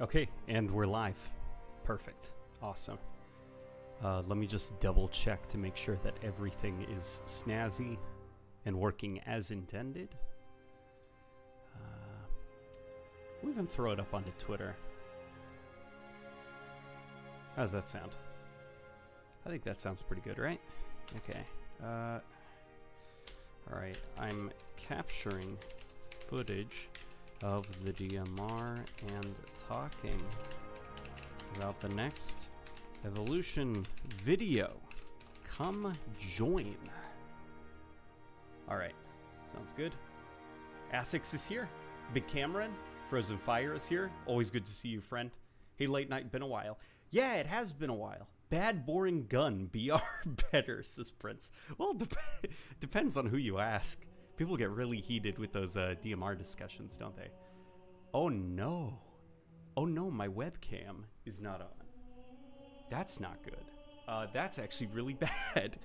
Okay, and we're live. Perfect. Awesome. Uh, let me just double check to make sure that everything is snazzy and working as intended. Uh, we'll even throw it up onto Twitter. How's that sound? I think that sounds pretty good, right? Okay. Uh, Alright, I'm capturing footage of the DMR and talking about the next evolution video. Come join. Alright, sounds good. Asics is here. Big Cameron, Frozen Fire is here. Always good to see you, friend. Hey, late night, been a while. Yeah, it has been a while. Bad, boring gun. BR better, says Prince. Well, dep- depends on who you ask. People get really heated with those uh, DMR discussions, don't they? Oh no. Oh no, my webcam is not on. That's not good. Uh, that's actually really bad.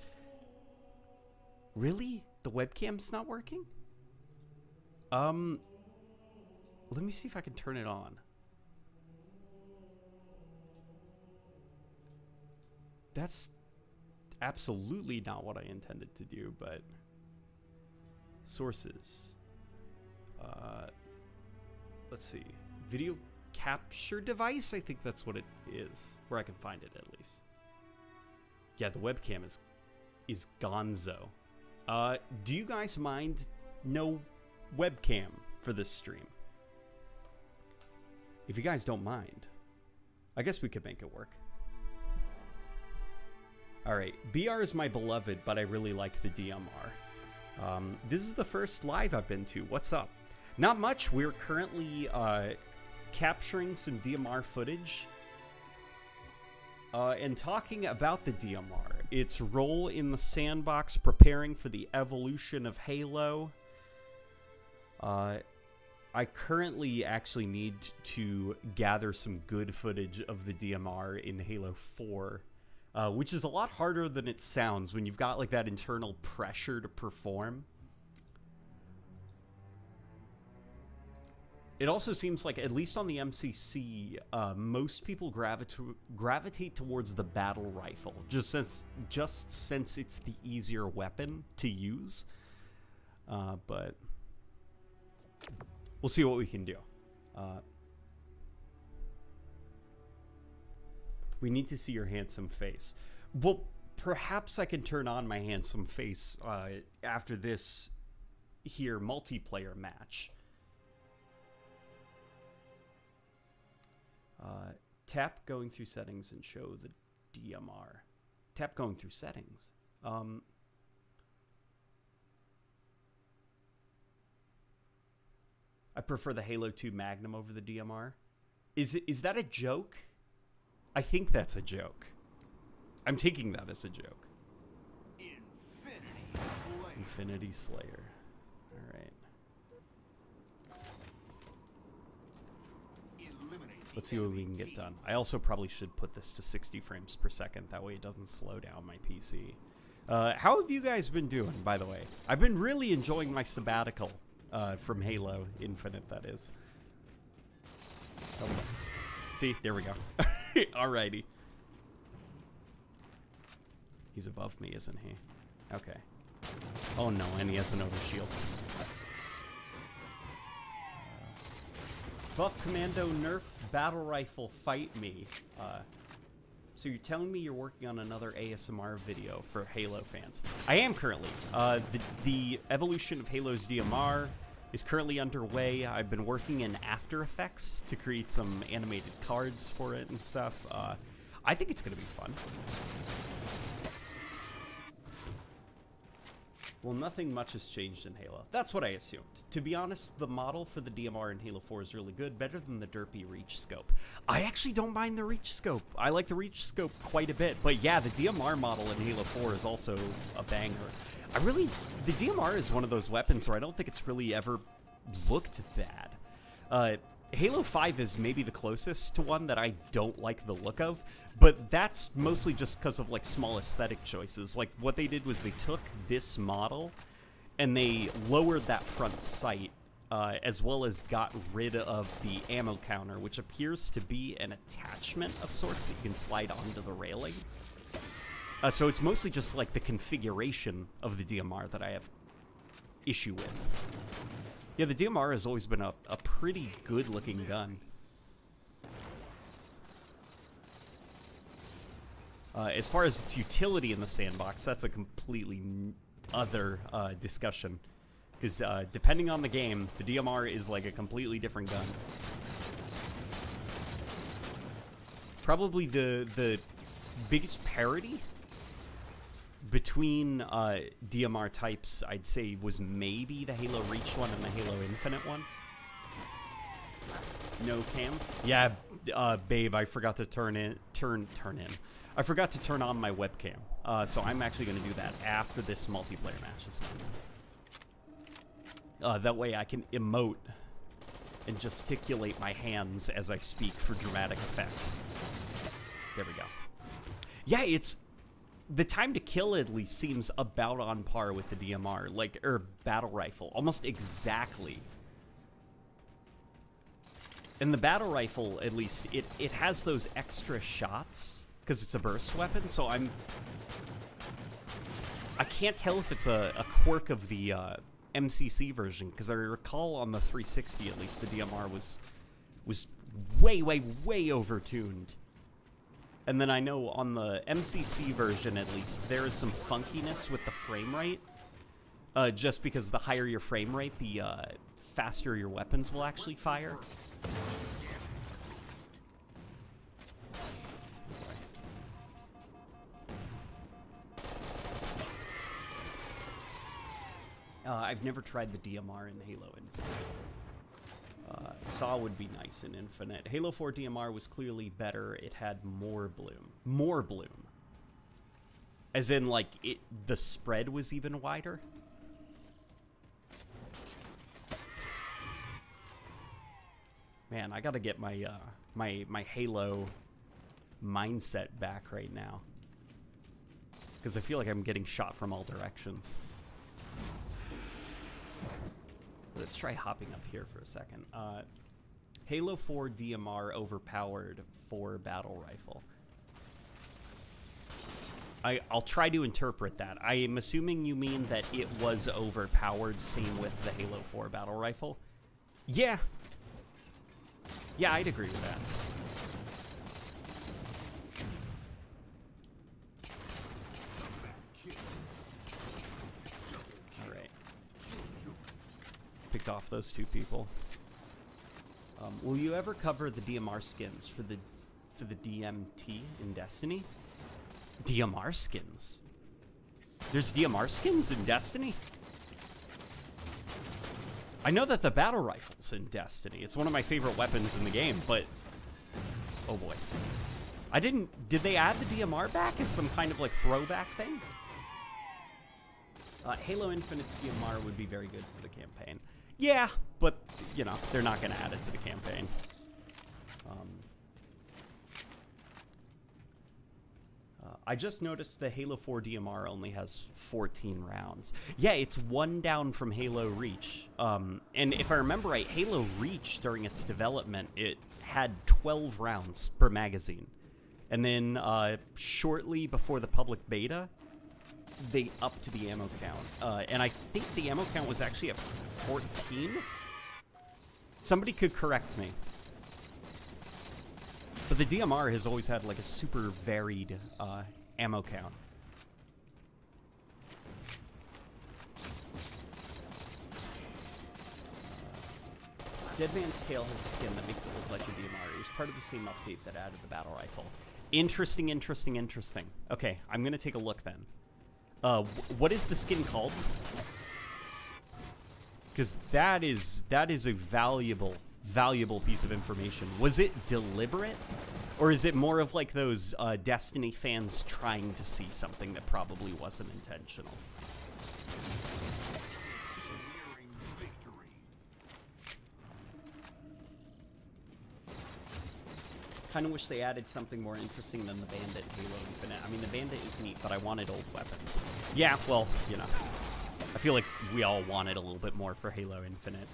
Really? The webcam's not working? Um, let me see if I can turn it on. That's absolutely not what I intended to do, but sources. Uh, let's see. Video capture device? I think that's what it is, where I can find it at least. Yeah, the webcam is is gonzo. Uh, do you guys mind no webcam for this stream? If you guys don't mind, I guess we could make it work. Alright, BR is my beloved, but I really like the DMR. Um, this is the first live I've been to. What's up? Not much. We're currently uh, capturing some DMR footage uh, and talking about the DMR, its role in the sandbox, preparing for the evolution of Halo. Uh, I currently actually need to gather some good footage of the DMR in Halo 4 uh, which is a lot harder than it sounds when you've got like that internal pressure to perform. It also seems like, at least on the MCC, uh, most people gravita- gravitate towards the battle rifle, just since just since it's the easier weapon to use. Uh, but we'll see what we can do. Uh, We need to see your handsome face. Well, perhaps I can turn on my handsome face uh, after this here multiplayer match. Uh, tap going through settings and show the DMR. Tap going through settings. Um, I prefer the Halo 2 Magnum over the DMR. Is it, is that a joke? I think that's a joke. I'm taking that as a joke. Infinity Slayer. Infinity Slayer. All right. Let's see what we can get done. I also probably should put this to 60 frames per second. That way it doesn't slow down my PC. Uh, how have you guys been doing, by the way? I've been really enjoying my sabbatical uh, from Halo Infinite, that is. Oh, see, there we go. Alrighty. He's above me, isn't he? Okay. Oh no, and he has an overshield. Buff Commando Nerf Battle Rifle Fight Me. Uh, so you're telling me you're working on another ASMR video for Halo fans? I am currently. Uh, the, the evolution of Halo's DMR is currently underway. I've been working in After Effects to create some animated cards for it and stuff. Uh, I think it's going to be fun. Well, nothing much has changed in Halo. That's what I assumed. To be honest, the model for the DMR in Halo 4 is really good, better than the derpy Reach Scope. I actually don't mind the Reach Scope. I like the Reach Scope quite a bit, but yeah, the DMR model in Halo 4 is also a banger. I really, the DMR is one of those weapons where I don't think it's really ever looked bad. Uh, Halo 5 is maybe the closest to one that I don't like the look of, but that's mostly just because of like small aesthetic choices. Like what they did was they took this model and they lowered that front sight uh, as well as got rid of the ammo counter, which appears to be an attachment of sorts that you can slide onto the railing. Uh, so it's mostly just like the configuration of the DMR that I have issue with. Yeah, the DMR has always been a, a pretty good looking gun. Uh, as far as its utility in the sandbox, that's a completely other uh, discussion. Because uh, depending on the game, the DMR is like a completely different gun. Probably the the biggest parity between uh, DMR types, I'd say, was maybe the Halo Reach one and the Halo Infinite one. No cam? Yeah, uh, babe, I forgot to turn in, turn, turn in. I forgot to turn on my webcam, uh, so I'm actually going to do that after this multiplayer match is done. Uh, that way I can emote and gesticulate my hands as I speak for dramatic effect. There we go. Yeah, it's the time to kill at least seems about on par with the DMR, like or battle rifle, almost exactly. And the battle rifle, at least, it it has those extra shots because it's a burst weapon. So I'm I can't tell if it's a, a quirk of the uh, MCC version because I recall on the 360 at least the DMR was was way way way overtuned. And then I know on the MCC version, at least, there is some funkiness with the frame rate. Uh, just because the higher your frame rate, the uh, faster your weapons will actually fire. Uh, I've never tried the DMR in Halo Infinite. Uh, Saw would be nice in Infinite. Halo 4 DMR was clearly better. It had more bloom. More bloom. As in, like, it the spread was even wider. Man, I gotta get my uh, my my Halo mindset back right now. Because I feel like I'm getting shot from all directions. Let's try hopping up here for a second. Uh, Halo 4 DMR overpowered for battle rifle. I, I'll try to interpret that. I am assuming you mean that it was overpowered, same with the Halo 4 battle rifle. Yeah. Yeah, I'd agree with that. All right. Picked off those two people. Um, will you ever cover the DMR skins for the for the DMT in Destiny? DMR skins. There's DMR skins in Destiny. I know that the battle rifle's in Destiny. It's one of my favorite weapons in the game, but oh boy. I didn't did they add the DMR back as some kind of like throwback thing? Uh, Halo Infinite's DMR would be very good for the campaign. Yeah, but you know they're not going to add it to the campaign. Um, uh, I just noticed the Halo 4 DMR only has 14 rounds. Yeah, it's one down from Halo Reach. Um, and if I remember right, Halo Reach during its development it had 12 rounds per magazine, and then uh, shortly before the public beta, they upped the ammo count. Uh, and I think the ammo count was actually at 14? Somebody could correct me. But the DMR has always had like a super varied uh, ammo count. Dead Man's Tale has a skin that makes it look like a DMR. It was part of the same update that added the battle rifle. Interesting, interesting, interesting. Okay, I'm gonna take a look then. Uh, what is the skin called? Because that is that is a valuable, valuable piece of information. Was it deliberate, or is it more of like those uh, Destiny fans trying to see something that probably wasn't intentional? kind of wish they added something more interesting than the Bandit Halo Infinite. I mean, the Bandit is neat, but I wanted old weapons. Yeah, well, you know. I feel like we all wanted a little bit more for Halo Infinite.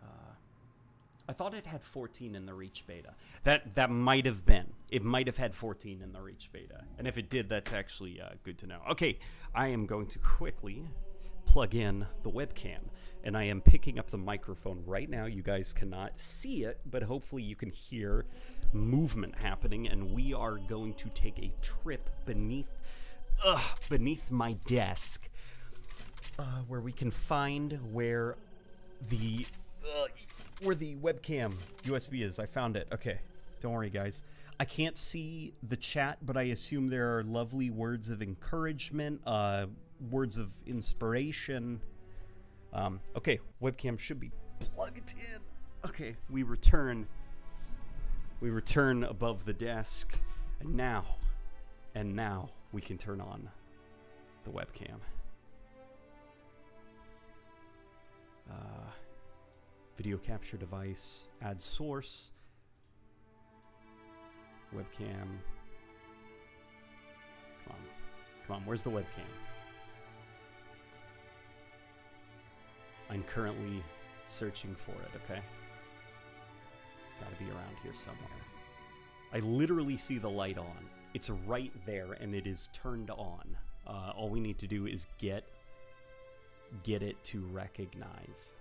Uh, I thought it had 14 in the Reach beta. That that might have been. It might have had 14 in the Reach beta. And if it did, that's actually uh, good to know. Okay, I am going to quickly plug in the webcam. And I am picking up the microphone right now. You guys cannot see it, but hopefully you can hear movement happening. And we are going to take a trip beneath, ugh, beneath my desk, uh, where we can find where the uh, where the webcam USB is. I found it. Okay, don't worry, guys. I can't see the chat, but I assume there are lovely words of encouragement, uh, words of inspiration. Um, okay, webcam should be plugged in. Okay, we return. We return above the desk, and now, and now we can turn on the webcam. Uh, video capture device, add source, webcam. Come on. Come on, where's the webcam? I'm currently searching for it, okay? It's gotta be around here somewhere. I literally see the light on. It's right there and it is turned on. Uh, all we need to do is get get it to recognize.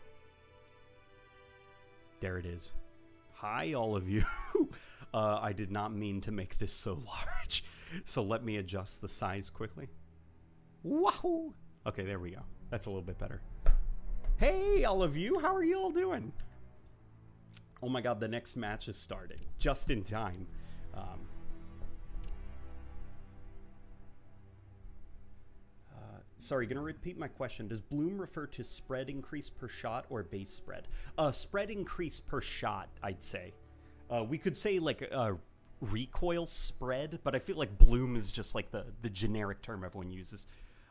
There it is. Hi, all of you. uh, I did not mean to make this so large. So let me adjust the size quickly. Wahoo! Okay, there we go. That's a little bit better. Hey, all of you. How are you all doing? Oh my god, the next match is starting. Just in time. Um, uh, sorry, gonna repeat my question. Does bloom refer to spread increase per shot or base spread? Uh, spread increase per shot, I'd say. Uh, we could say like a recoil spread, but I feel like bloom is just like the the generic term everyone uses.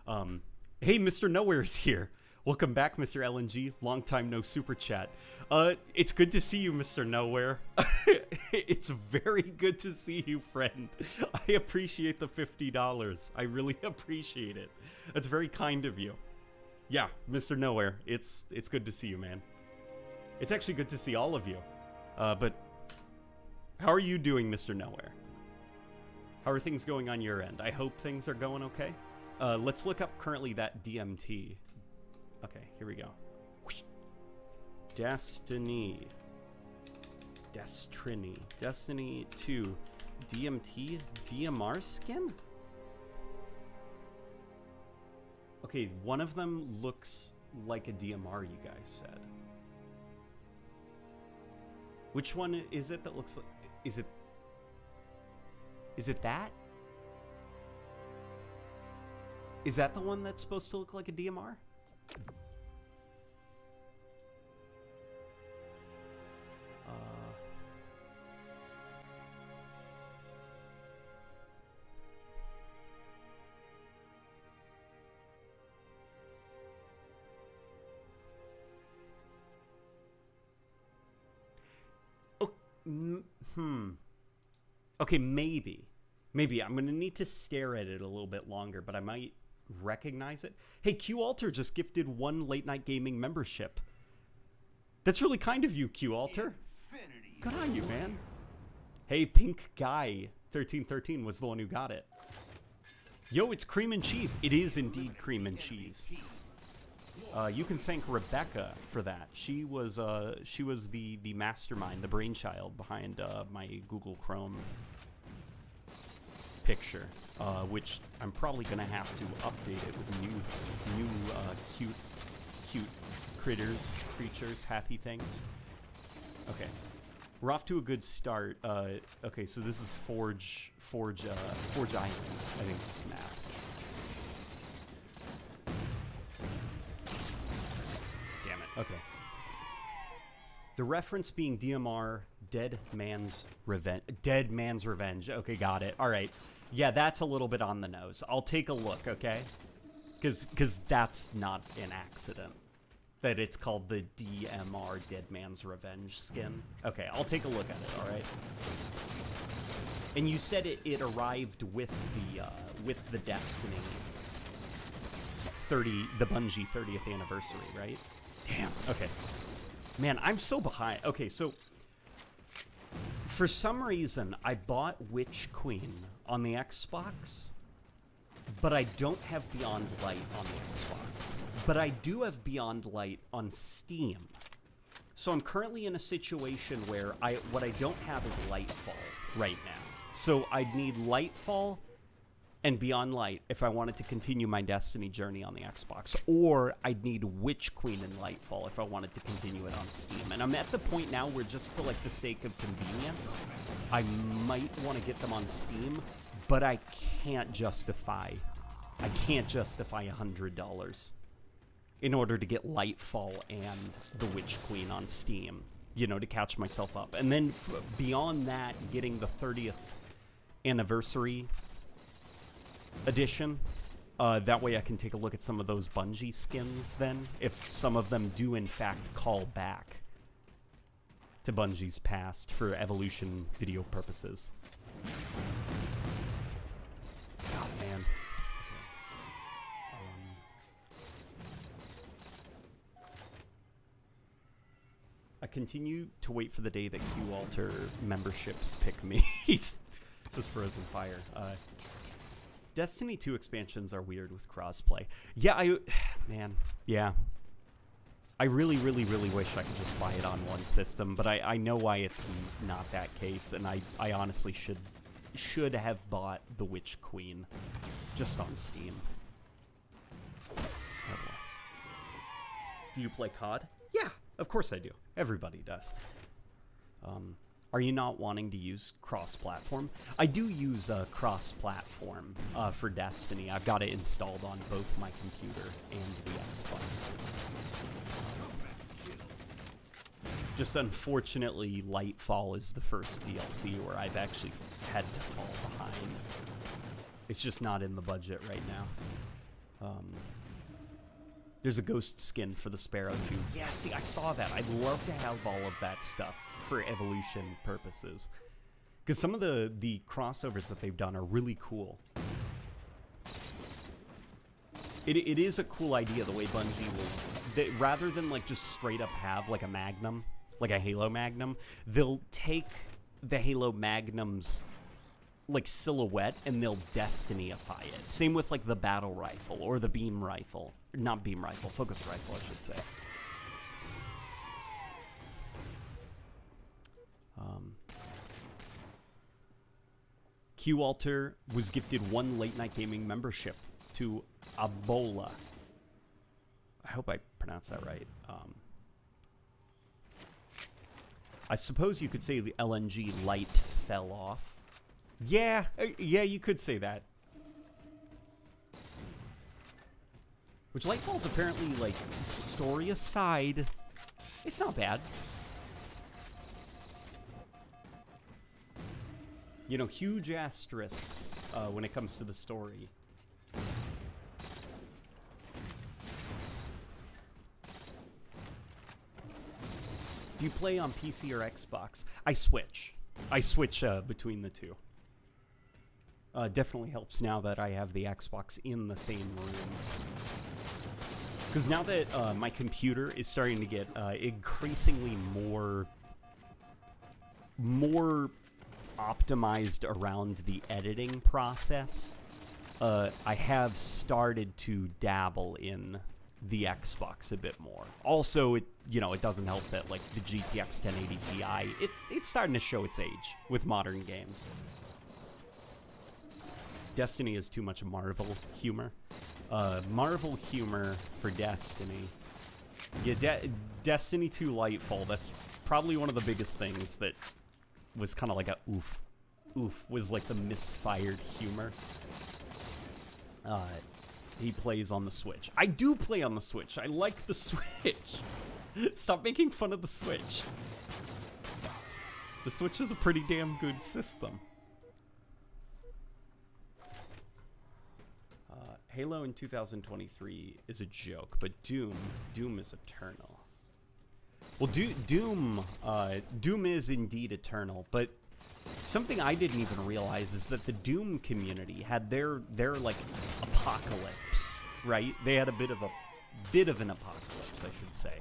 Um, hey, Mr. Nowhere is here. Welcome back, Mr. LNG. Long time no super chat. Uh, it's good to see you, Mr. Nowhere. it's very good to see you, friend. I appreciate the $50. I really appreciate it. That's very kind of you. Yeah, Mr. Nowhere. It's it's good to see you, man. It's actually good to see all of you. Uh, but how are you doing, Mr. Nowhere? How are things going on your end? I hope things are going okay. Uh, let's look up currently that DMT. Okay, here we go. Destiny. Destiny. Destiny 2. DMT? DMR skin? Okay, one of them looks like a DMR, you guys said. Which one is it that looks like... Is it... Is it that? Is that the one that's supposed to look like a DMR? Uh, oh, hmm. Okay, maybe. Maybe. I'm going to need to stare at it a little bit longer, but I might recognize it. Hey, Q Alter just gifted one late night gaming membership. That's really kind of you, Q Alter. Infinity. Good on you, man. Hey, Pink Guy 1313 was the one who got it. Yo, it's cream and cheese. It is indeed cream and cheese. Uh, you can thank Rebecca for that. She was uh, she was the the mastermind, the brainchild behind uh, my Google Chrome picture, uh, which I'm probably gonna have to update it with new new uh, cute cute critters, creatures, happy things. Okay, we're off to a good start. Uh, okay, so this is Forge Forge uh, Forge Island. I think this map. Damn it. Okay. The reference being DMR, Dead Man's Revenge. Dead Man's Revenge. Okay, got it. All right. Yeah, that's a little bit on the nose. I'll take a look, okay? Because because that's not an accident. That it's called the DMR, Dead Man's Revenge skin. Okay, I'll take a look at it, all right? And you said it, it arrived with the uh, with the Destiny 30, the Bungie 30th anniversary, right? Damn. Okay. Man, I'm so behind. Okay, so for some reason, I bought Witch Queen on the Xbox, but I don't have Beyond Light on the Xbox. But I do have Beyond Light on Steam. So I'm currently in a situation where I what I don't have is Lightfall right now. So I'd need Lightfall and Beyond Light if I wanted to continue my Destiny journey on the Xbox, or I'd need Witch Queen and Lightfall if I wanted to continue it on Steam. And I'm at the point now where just for like the sake of convenience, I might want to get them on Steam, but I can't justify I can't justify a hundred dollars in order to get Lightfall and the Witch Queen on Steam, you know, to catch myself up. And then beyond that, getting the 30th anniversary edition. Uh, that way I can take a look at some of those Bungie skins then, if some of them do in fact call back to Bungie's past for evolution video purposes. God, man. Um, I continue to wait for the day that Q Alter memberships pick me. this is Frozen Fire. Uh, Destiny 2 expansions are weird with crossplay. Yeah, I man, yeah. I really, really, really wish I could just buy it on one system, but I, I know why it's not that case, and I, I honestly should should have bought the Witch Queen just on Steam. Oh. Do you play COD? Yeah, of course I do. Everybody does. Um, are you not wanting to use cross-platform? I do use uh, cross-platform uh, for Destiny. I've got it installed on both my computer and the Xbox. Just unfortunately, Lightfall is the first DLC where I've actually had to fall behind. It's just not in the budget right now. Um, there's a ghost skin for the Sparrow too. Yeah, see, I saw that. I'd love to have all of that stuff for evolution purposes. Because some of the, the crossovers that they've done are really cool. It, it is a cool idea the way Bungie will... They, rather than like just straight up have like a Magnum, like a Halo Magnum, they'll take the Halo Magnum's like silhouette and they'll destinyify it. Same with like the battle rifle or the beam rifle. Not beam rifle, focus rifle, I should say. Um, Q Alter was gifted one late night gaming membership to Abola. I hope I pronounced that right. Um, I suppose you could say the LNG light fell off. Yeah, uh, yeah, you could say that. Which Lightfall's apparently, like, story aside, it's not bad. You know, huge asterisks uh, when it comes to the story. Do you play on PC or Xbox? I switch. I switch uh, between the two. Uh, definitely helps now that I have the Xbox in the same room. Because now that uh, my computer is starting to get uh, increasingly more, more optimized around the editing process, uh, I have started to dabble in the Xbox a bit more. Also, it you know it doesn't help that like the GTX 1080 Ti, it's it's starting to show its age with modern games. Destiny is too much Marvel humor. Uh, Marvel humor for Destiny. Yeah, De- Destiny 2 Lightfall. That's probably one of the biggest things that was kind of like a oof, oof was like the misfired humor. Uh, he plays on the Switch. I do play on the Switch. I like the Switch. Stop making fun of the Switch. The Switch is a pretty damn good system. Halo in 2023 is a joke, but Doom, Doom is eternal. Well, Do- Doom, uh, Doom is indeed eternal, but something I didn't even realize is that the Doom community had their their like apocalypse, right? They had a bit of a bit of an apocalypse, I should say.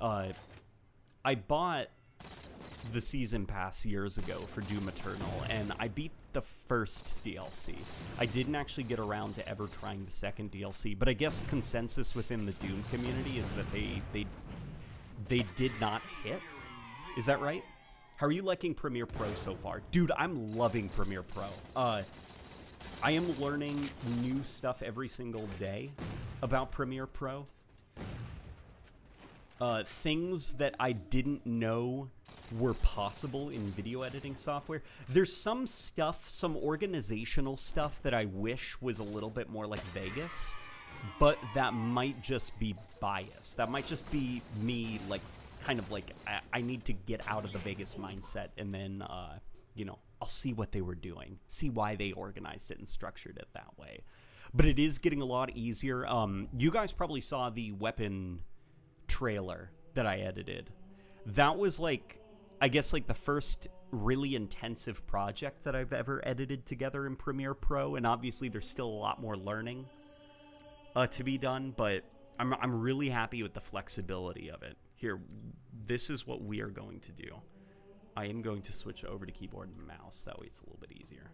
Uh, I bought the season pass years ago for Doom Eternal, and I beat the first DLC. I didn't actually get around to ever trying the second DLC, but I guess consensus within the Doom community is that they they they did not hit. Is that right? How are you liking Premiere Pro so far? Dude, I'm loving Premiere Pro. Uh I am learning new stuff every single day about Premiere Pro. Uh, things that I didn't know were possible in video editing software. There's some stuff, some organizational stuff that I wish was a little bit more like Vegas, but that might just be bias. That might just be me, like, kind of like, I, I need to get out of the Vegas mindset and then, uh, you know, I'll see what they were doing, see why they organized it and structured it that way. But it is getting a lot easier. Um, you guys probably saw the weapon trailer that I edited. That was like, I guess, like the first really intensive project that I've ever edited together in Premiere Pro. And obviously, there's still a lot more learning uh, to be done, but I'm, I'm really happy with the flexibility of it. Here, this is what we are going to do. I am going to switch over to keyboard and mouse. That way it's a little bit easier.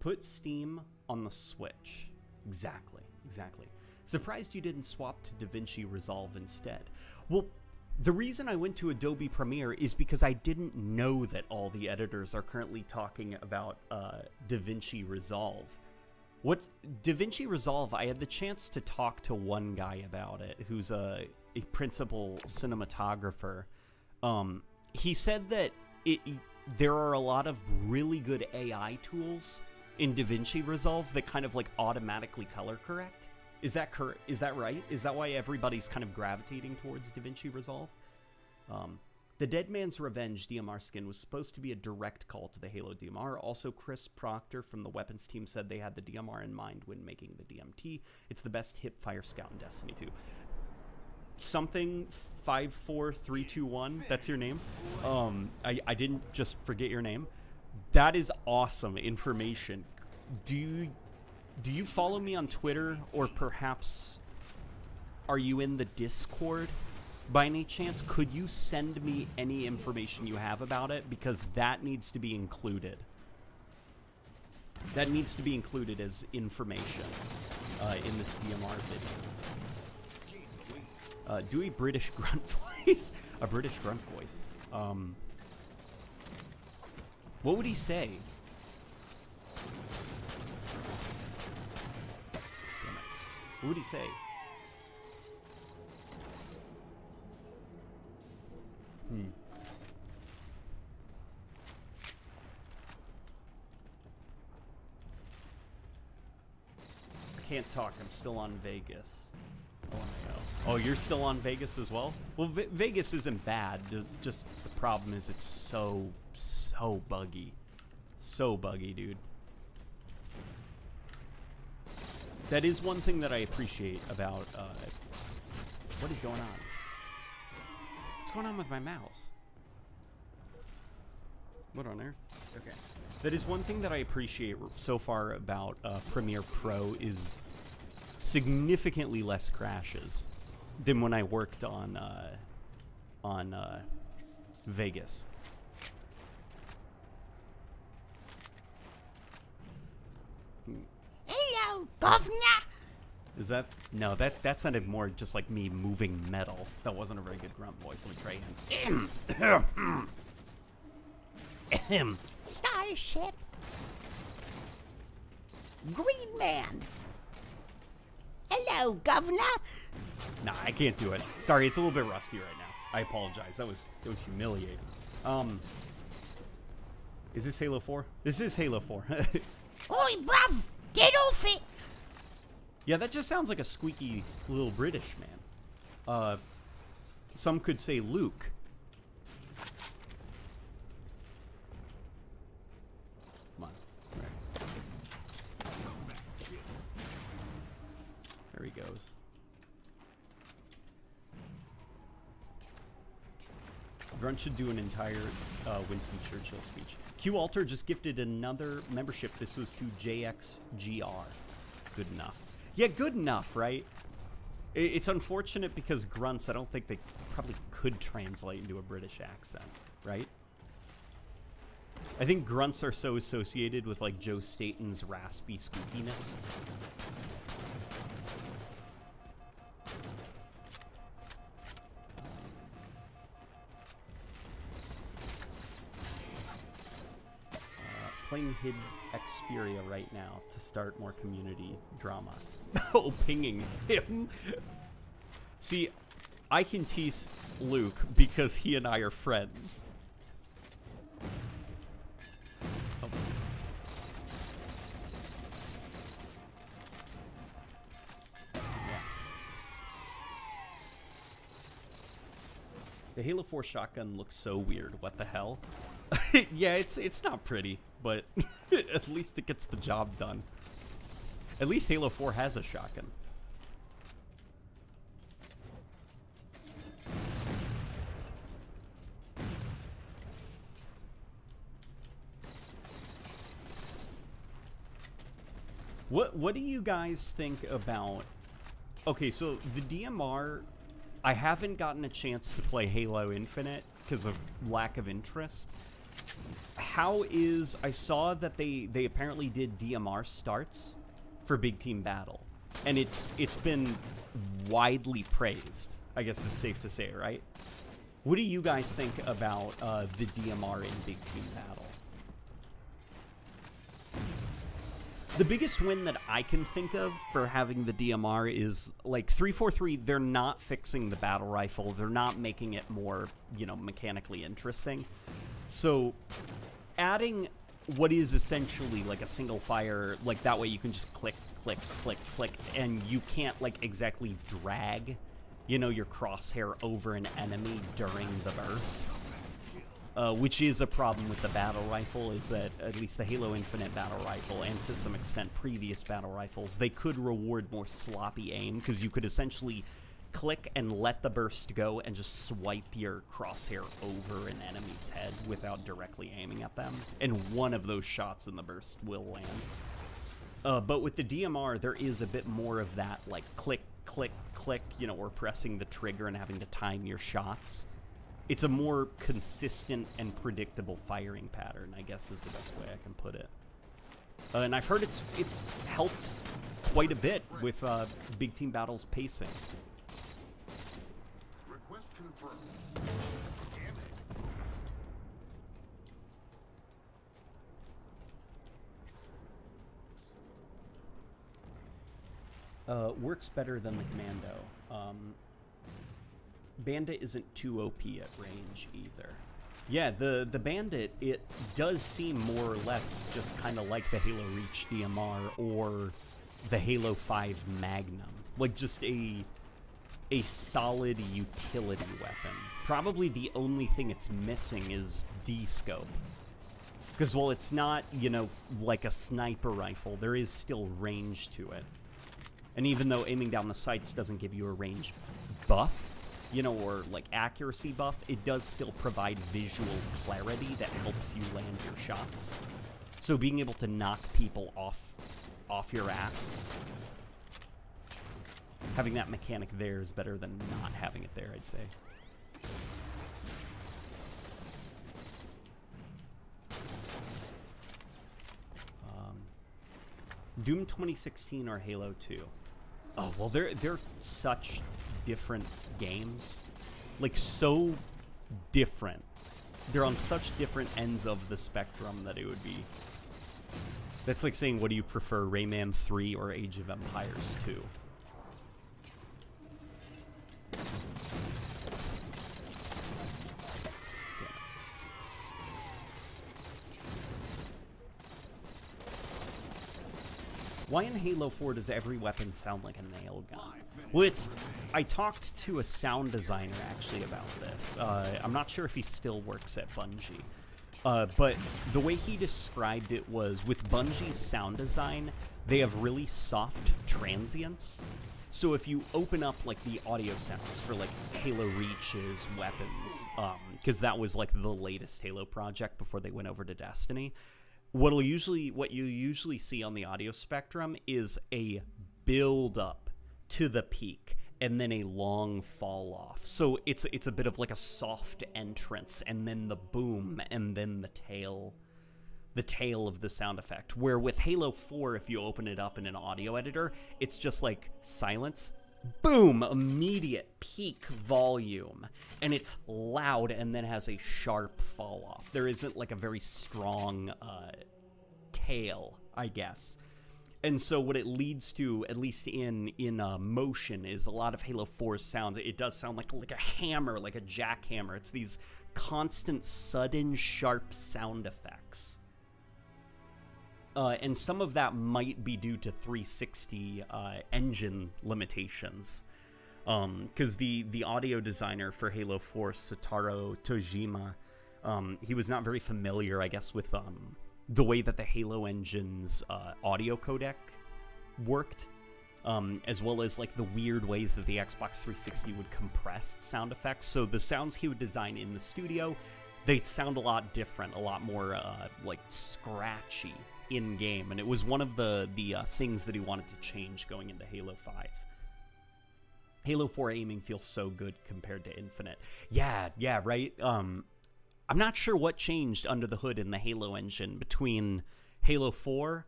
Put Steam on the Switch. Exactly, exactly. Surprised you didn't swap to DaVinci Resolve instead. Well, the reason I went to Adobe Premiere is because I didn't know that all the editors are currently talking about uh, DaVinci Resolve. What DaVinci Resolve? I had the chance to talk to one guy about it, who's a, a principal cinematographer. Um, he said that it there are a lot of really good AI tools in DaVinci Resolve that kind of like automatically color correct. Is that cor- Is that right? Is that why everybody's kind of gravitating towards DaVinci Resolve? Um, the Dead Man's Revenge DMR skin was supposed to be a direct call to the Halo DMR. Also, Chris Proctor from the weapons team said they had the DMR in mind when making the DMT. It's the best hip fire scout in Destiny 2. Something 54321, that's your name. Um, I, I didn't just forget your name. That is awesome information. Do you, do you follow me on Twitter or perhaps are you in the Discord? by any chance, could you send me any information you have about it? Because that needs to be included. That needs to be included as information uh, in this DMR video. Uh, do a British grunt voice. a British grunt voice. Um, what would he say? What would he say? Hmm. I can't talk. I'm still on Vegas. Oh, oh, you're still on Vegas as well? Well, v Vegas isn't bad. Just the problem is it's so, so buggy. So buggy, dude. That is one thing that I appreciate about, uh, what is going on? What's going on with my mouse? What on earth? Okay. That is one thing that I appreciate so far about uh, Premiere Pro is significantly less crashes than when I worked on uh, on uh, Vegas. Hello, governor. Is that no? That that sounded more just like me moving metal. That wasn't a very good grunt voice. Let me try again. Ahem. Starship. Green Man. Hello, governor. Nah, I can't do it. Sorry, it's a little bit rusty right now. I apologize. That was that was humiliating. Um, is this Halo 4? This is Halo 4. Oi, bruv, get off it. yeah, that just sounds like a squeaky little British man. Uh, some could say Luke. Come on. Right. There he goes. Grunt should do an entire uh, Winston Churchill speech. Q Alter just gifted another membership. This was to JXGR. Good enough. Yeah, good enough, right? It's unfortunate because grunts, I don't think they probably could translate into a British accent, right? I think grunts are so associated with like Joe Staten's raspy squeakiness. Playing Hid Xperia right now to start more community drama. oh, pinging him. See, I can tease Luke because he and I are friends. Oh. Yeah. The Halo 4 shotgun looks so weird. What the hell? yeah, it's it's not pretty, but at least it gets the job done. At least Halo 4 has a shotgun. What what do you guys think about Okay, so the DMR I haven't gotten a chance to play Halo Infinite because of lack of interest. How is I saw that they they apparently did DMR starts for Big Team Battle and it's it's been widely praised. I guess it's safe to say, right? What do you guys think about uh, the DMR in Big Team Battle? The biggest win that I can think of for having the DMR is like 343 they're not fixing the battle rifle. They're not making it more, you know, mechanically interesting. So adding what is essentially like a single fire like that way you can just click click click click and you can't like exactly drag you know your crosshair over an enemy during the burst. Uh, which is a problem with the battle rifle, is that at least the Halo Infinite battle rifle, and to some extent previous battle rifles, they could reward more sloppy aim because you could essentially click and let the burst go and just swipe your crosshair over an enemy's head without directly aiming at them, and one of those shots in the burst will land. Uh, but with the DMR, there is a bit more of that, like click, click, click, you know, or pressing the trigger and having to time your shots it's a more consistent and predictable firing pattern, I guess is the best way I can put it. Uh, and I've heard it's it's helped quite a bit with uh, big team battles pacing. Request confirmed. Damage boost. Uh, works better than the commando. Um, Bandit isn't too OP at range either. Yeah, the the Bandit it does seem more or less just kind of like the Halo Reach DMR or the Halo 5 Magnum, like just a a solid utility weapon. Probably the only thing it's missing is D-scope. Because while it's not, you know, like a sniper rifle, there is still range to it. And even though aiming down the sights doesn't give you a range buff, you know, or like accuracy buff, it does still provide visual clarity that helps you land your shots. So being able to knock people off off your ass, having that mechanic there is better than not having it there, I'd say. Um, Doom 2016 or Halo 2? Oh well, they're they're such different games, like so different. They're on such different ends of the spectrum that it would be. That's like saying, what do you prefer, Rayman 3 or Age of Empires 2? Why in Halo 4 does every weapon sound like a nail gun? It's. I talked to a sound designer actually about this. Uh, I'm not sure if he still works at Bungie. Uh, but the way he described it was with Bungie's sound design, they have really soft transients. So if you open up like the audio sounds for like Halo Reach's weapons, because that was like the latest Halo project before they went over to Destiny, what'll usually what you usually see on the audio spectrum is a build up to the peak and then a long fall off. So it's it's a bit of like a soft entrance and then the boom and then the tail the tail of the sound effect. Where with Halo 4 if you open it up in an audio editor, it's just like silence boom, immediate peak volume, and it's loud and then has a sharp fall off. There isn't like a very strong uh, tail, I guess. And so what it leads to, at least in in uh, motion, is a lot of Halo 4's sounds. It does sound like like a hammer, like a jackhammer. It's these constant, sudden, sharp sound effects. Uh, and some of that might be due to 360 uh, engine limitations. Because the, the audio designer for Halo 4, Sotaro Tojima, um, he was not very familiar, I guess, with um, the way that the Halo engine's uh, audio codec worked, um, as well as like the weird ways that the Xbox 360 would compress sound effects. So the sounds he would design in the studio, they'd sound a lot different, a lot more uh, like scratchy in game, and it was one of the the uh, things that he wanted to change going into Halo Five. Halo 4 aiming feels so good compared to Infinite. Yeah, yeah, right. Um, I'm not sure what changed under the hood in the Halo engine between Halo 4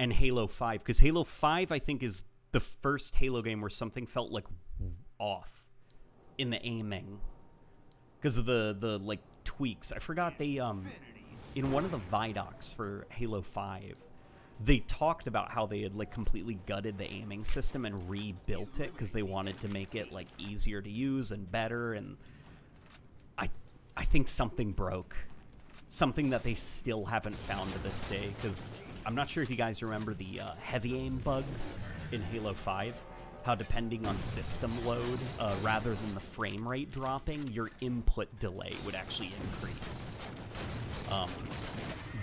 and Halo 5 because Halo 5 I think is the first Halo game where something felt like off in the aiming because of the the like tweaks. I forgot they um in one of the Vidocs for Halo 5 they talked about how they had like completely gutted the aiming system and rebuilt it because they wanted to make it like easier to use and better and I I think something broke. Something that they still haven't found to this day because I'm not sure if you guys remember the uh, heavy aim bugs in Halo 5. How depending on system load, uh, rather than the frame rate dropping, your input delay would actually increase. Um,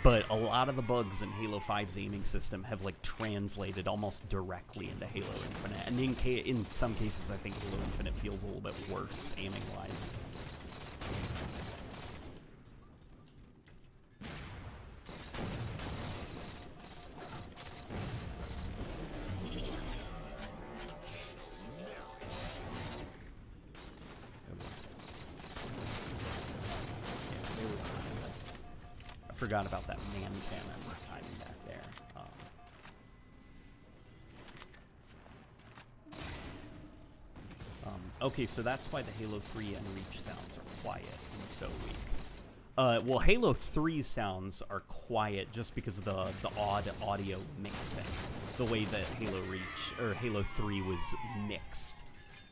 but a lot of the bugs in Halo 5's aiming system have like translated almost directly into Halo Infinite, and in in some cases, I think Halo Infinite feels a little bit worse aiming wise. So that's why the Halo 3 and Reach sounds are quiet and so weak. Uh, well, Halo 3 sounds are quiet just because of the, the odd audio mixing. The way that Halo Reach, or Halo 3 was mixed.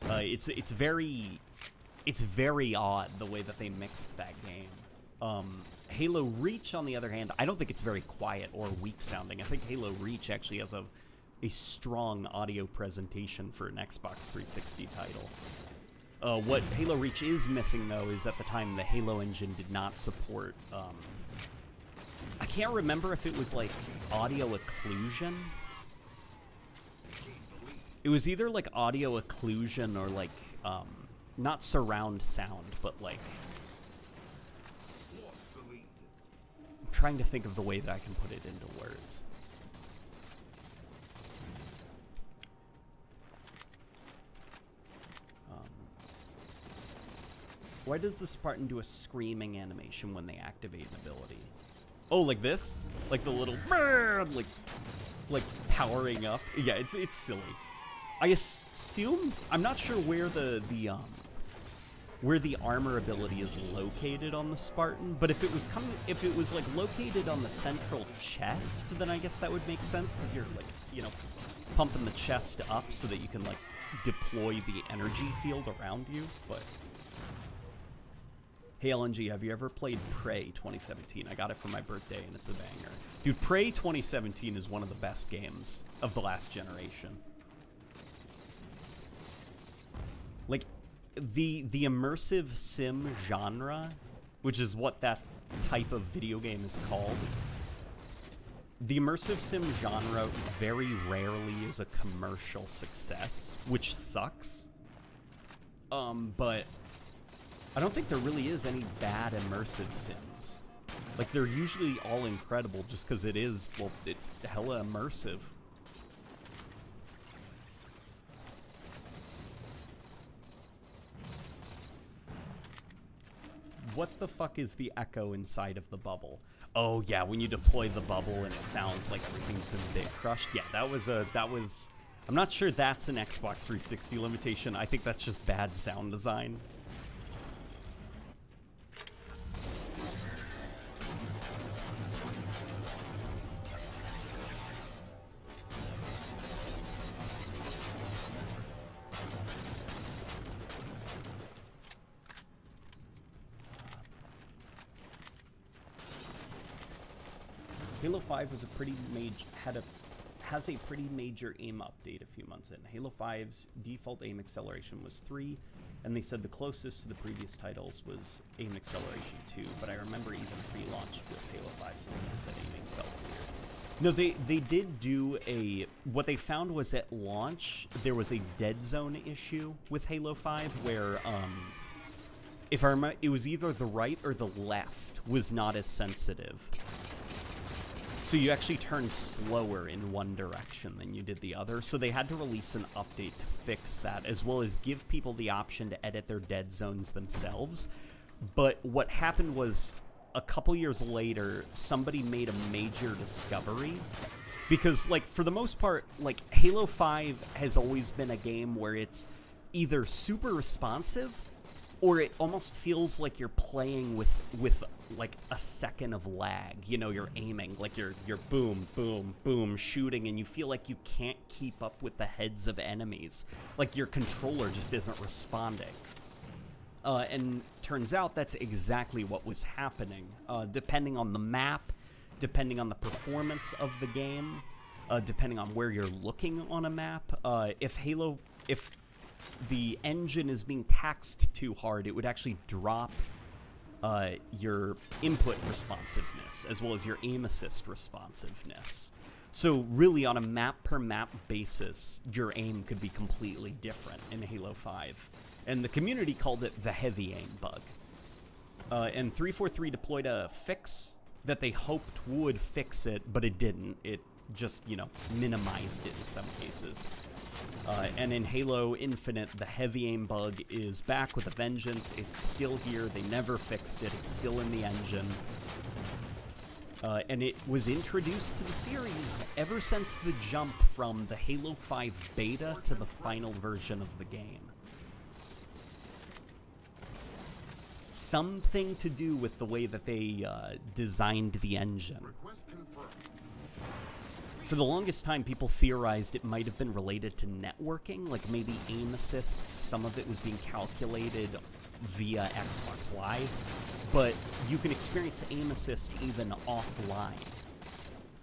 Uh, it's, it's very, it's very odd the way that they mixed that game. Um, Halo Reach, on the other hand, I don't think it's very quiet or weak sounding. I think Halo Reach actually has a, a strong audio presentation for an Xbox 360 title. Uh, what Halo Reach is missing, though, is at the time the Halo engine did not support. Um, I can't remember if it was like audio occlusion. It was either like audio occlusion or like um, not surround sound, but like. I'm trying to think of the way that I can put it into words. Why does the Spartan do a screaming animation when they activate an ability? Oh, like this? Like the little like, like powering up. Yeah, it's it's silly. I assume I'm not sure where the the um where the armor ability is located on the Spartan, but if it was coming, if it was like located on the central chest, then I guess that would make sense because you're like, you know, pumping the chest up so that you can like deploy the energy field around you. But hey, LNG, have you ever played Prey 2017? I got it for my birthday and it's a banger. Dude, Prey 2017 is one of the best games of the last generation. like the the immersive sim genre, which is what that type of video game is called. The immersive sim genre very rarely is a commercial success, which sucks. Um, but I don't think there really is any bad immersive sims. Like, they're usually all incredible just because it is, well, it's hella immersive. What the fuck is the echo inside of the bubble? Oh yeah, when you deploy the bubble and it sounds like everything's been bit crushed. Yeah, that was a, that was, I'm not sure that's an Xbox 360 limitation. I think that's just bad sound design. 5 was a pretty major had a has a pretty major aim update a few months in. Halo 5's default aim acceleration was 3, and they said the closest to the previous titles was aim acceleration 2, but I remember even pre-launch with Halo 5 some people said aiming felt weird. No, they they did do a what they found was at launch there was a dead zone issue with Halo 5 where um if I remember, it was either the right or the left was not as sensitive. So you actually turned slower in one direction than you did the other. So they had to release an update to fix that, as well as give people the option to edit their dead zones themselves. But what happened was a couple years later, somebody made a major discovery. Because, like, for the most part, like, Halo 5 has always been a game where it's either super responsive or it almost feels like you're playing with with like a second of lag. You know, you're aiming like you're you're boom, boom, boom, shooting, and you feel like you can't keep up with the heads of enemies. Like your controller just isn't responding. Uh, and turns out that's exactly what was happening. Uh, depending on the map, depending on the performance of the game, uh, depending on where you're looking on a map, uh, if Halo, if the engine is being taxed too hard, it would actually drop uh, your input responsiveness as well as your aim assist responsiveness. So really, on a map per map basis, your aim could be completely different in Halo 5, and the community called it the heavy aim bug. Uh, and 343 deployed a fix that they hoped would fix it, but it didn't. It just, you know, minimized it in some cases. Uh, and in Halo Infinite, the heavy aim bug is back with a vengeance. It's still here. They never fixed it. It's still in the engine. Uh, and it was introduced to the series ever since the jump from the Halo 5 beta to the final version of the game. Something to do with the way that they uh, designed the engine. For the longest time, people theorized it might have been related to networking, like maybe aim assist, some of it was being calculated via Xbox Live, but you can experience aim assist even offline.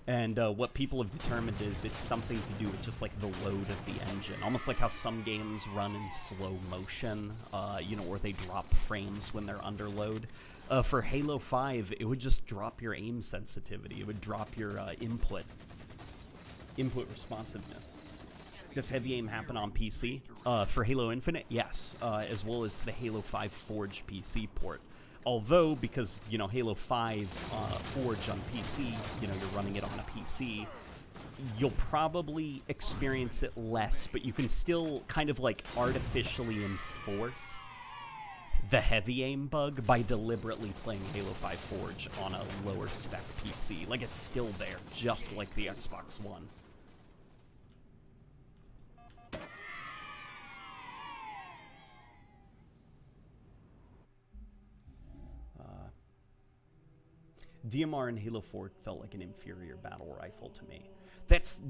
And uh, what people have determined is it's something to do with just like the load of the engine, almost like how some games run in slow motion, uh, you know, or they drop frames when they're under load. Uh, for Halo 5, it would just drop your aim sensitivity. It would drop your uh, input input responsiveness. Does heavy aim happen on PC? Uh, for Halo Infinite, yes, uh, as well as the Halo 5 Forge PC port. Although, because you know Halo 5 uh, Forge on PC, you know you're running it on a PC, you'll probably experience it less, but you can still kind of like artificially enforce the heavy aim bug by deliberately playing Halo 5 Forge on a lower spec PC. Like it's still there, just like the Xbox One. DMR in Halo 4 felt like an inferior battle rifle to me. That's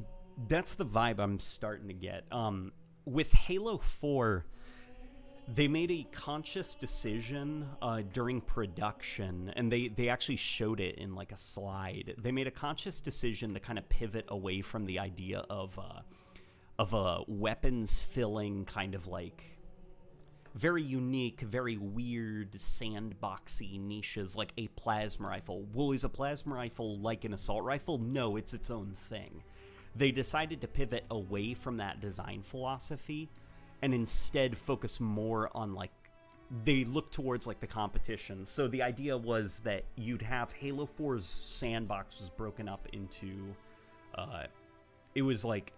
that's the vibe I'm starting to get. Um, with Halo 4, they made a conscious decision uh, during production, and they they actually showed it in like a slide. They made a conscious decision to kind of pivot away from the idea of uh, of a weapons filling kind of like very unique, very weird, sandboxy niches like a plasma rifle. Well, is a plasma rifle like an assault rifle? No, it's its own thing. They decided to pivot away from that design philosophy and instead focus more on like they look towards like the competition. So the idea was that you'd have Halo 4's sandbox was broken up into uh it was like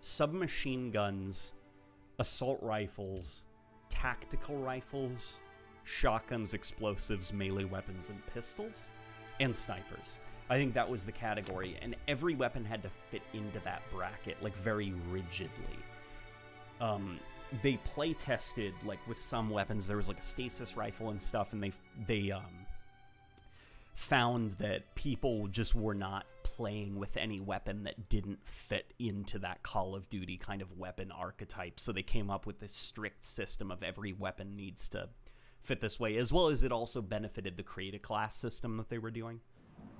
submachine guns, assault rifles, tactical rifles, shotguns, explosives, melee weapons, and pistols, and snipers. I think that was the category, and every weapon had to fit into that bracket, like very rigidly. Um, they play tested like with some weapons. There was like a stasis rifle and stuff, and they they um, found that people just were not playing with any weapon that didn't fit into that Call of Duty kind of weapon archetype. So they came up with this strict system of every weapon needs to fit this way, as well as it also benefited the create a class system that they were doing.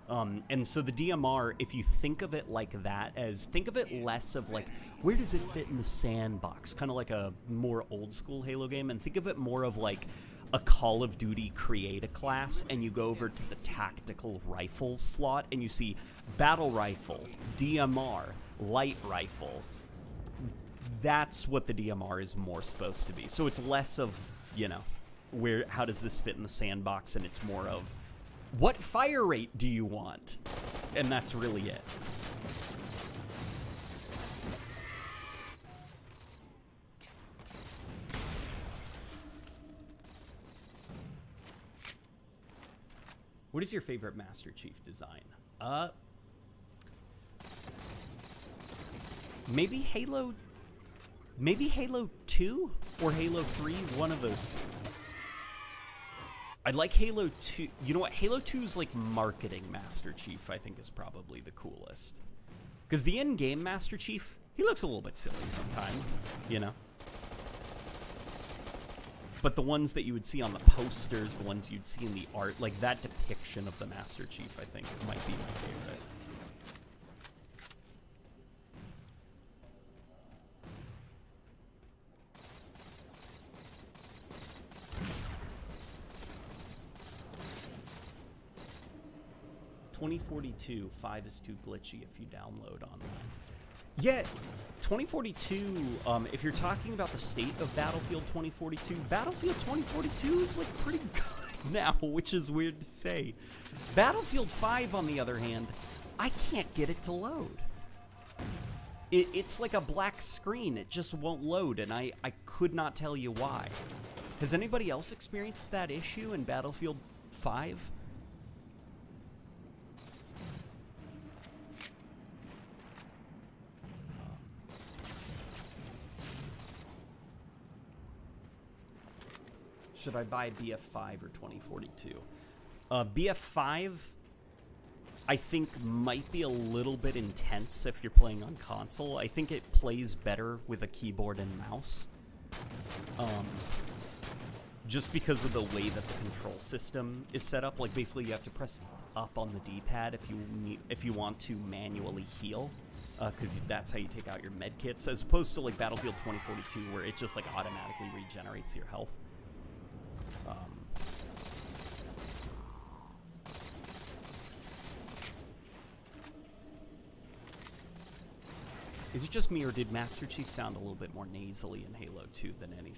Um, and so the DMR, if you think of it like that, as think of it less of like where does it fit in the sandbox, kind of like a more old school Halo game, and think of it more of like a Call of Duty create a class, and you go over to the tactical rifle slot, and you see battle rifle, DMR, light rifle. That's what the DMR is more supposed to be. So it's less of you know where how does this fit in the sandbox, and it's more of what fire rate do you want? And that's really it. What is your favorite Master Chief design? Uh Maybe Halo Maybe Halo 2 or Halo 3, one of those two. I'd like Halo 2. You know what? Halo 2's like marketing Master Chief, I think, is probably the coolest. Because the in game Master Chief, he looks a little bit silly sometimes, you know? But the ones that you would see on the posters, the ones you'd see in the art, like that depiction of the Master Chief, I think, might be my favorite. Twenty forty two, five is too glitchy if you download online. Yeah, 2042, um, if you're talking about the state of Battlefield 2042, Battlefield 2042 is like pretty good now, which is weird to say. Battlefield 5, on the other hand, I can't get it to load. It, it's like a black screen, it just won't load, and I, I could not tell you why. Has anybody else experienced that issue in Battlefield 5? Should I buy BF5 or 2042? Uh, BF5, I think, might be a little bit intense if you're playing on console. I think it plays better with a keyboard and mouse. Um, just because of the way that the control system is set up. Like, basically, you have to press up on the D-pad if you need, if you want to manually heal. Because uh, that's how you take out your med kits, as opposed to like Battlefield 2042, where it just like automatically regenerates your health. Um, is it just me, or did Master Chief sound a little bit more nasally in Halo 2 than any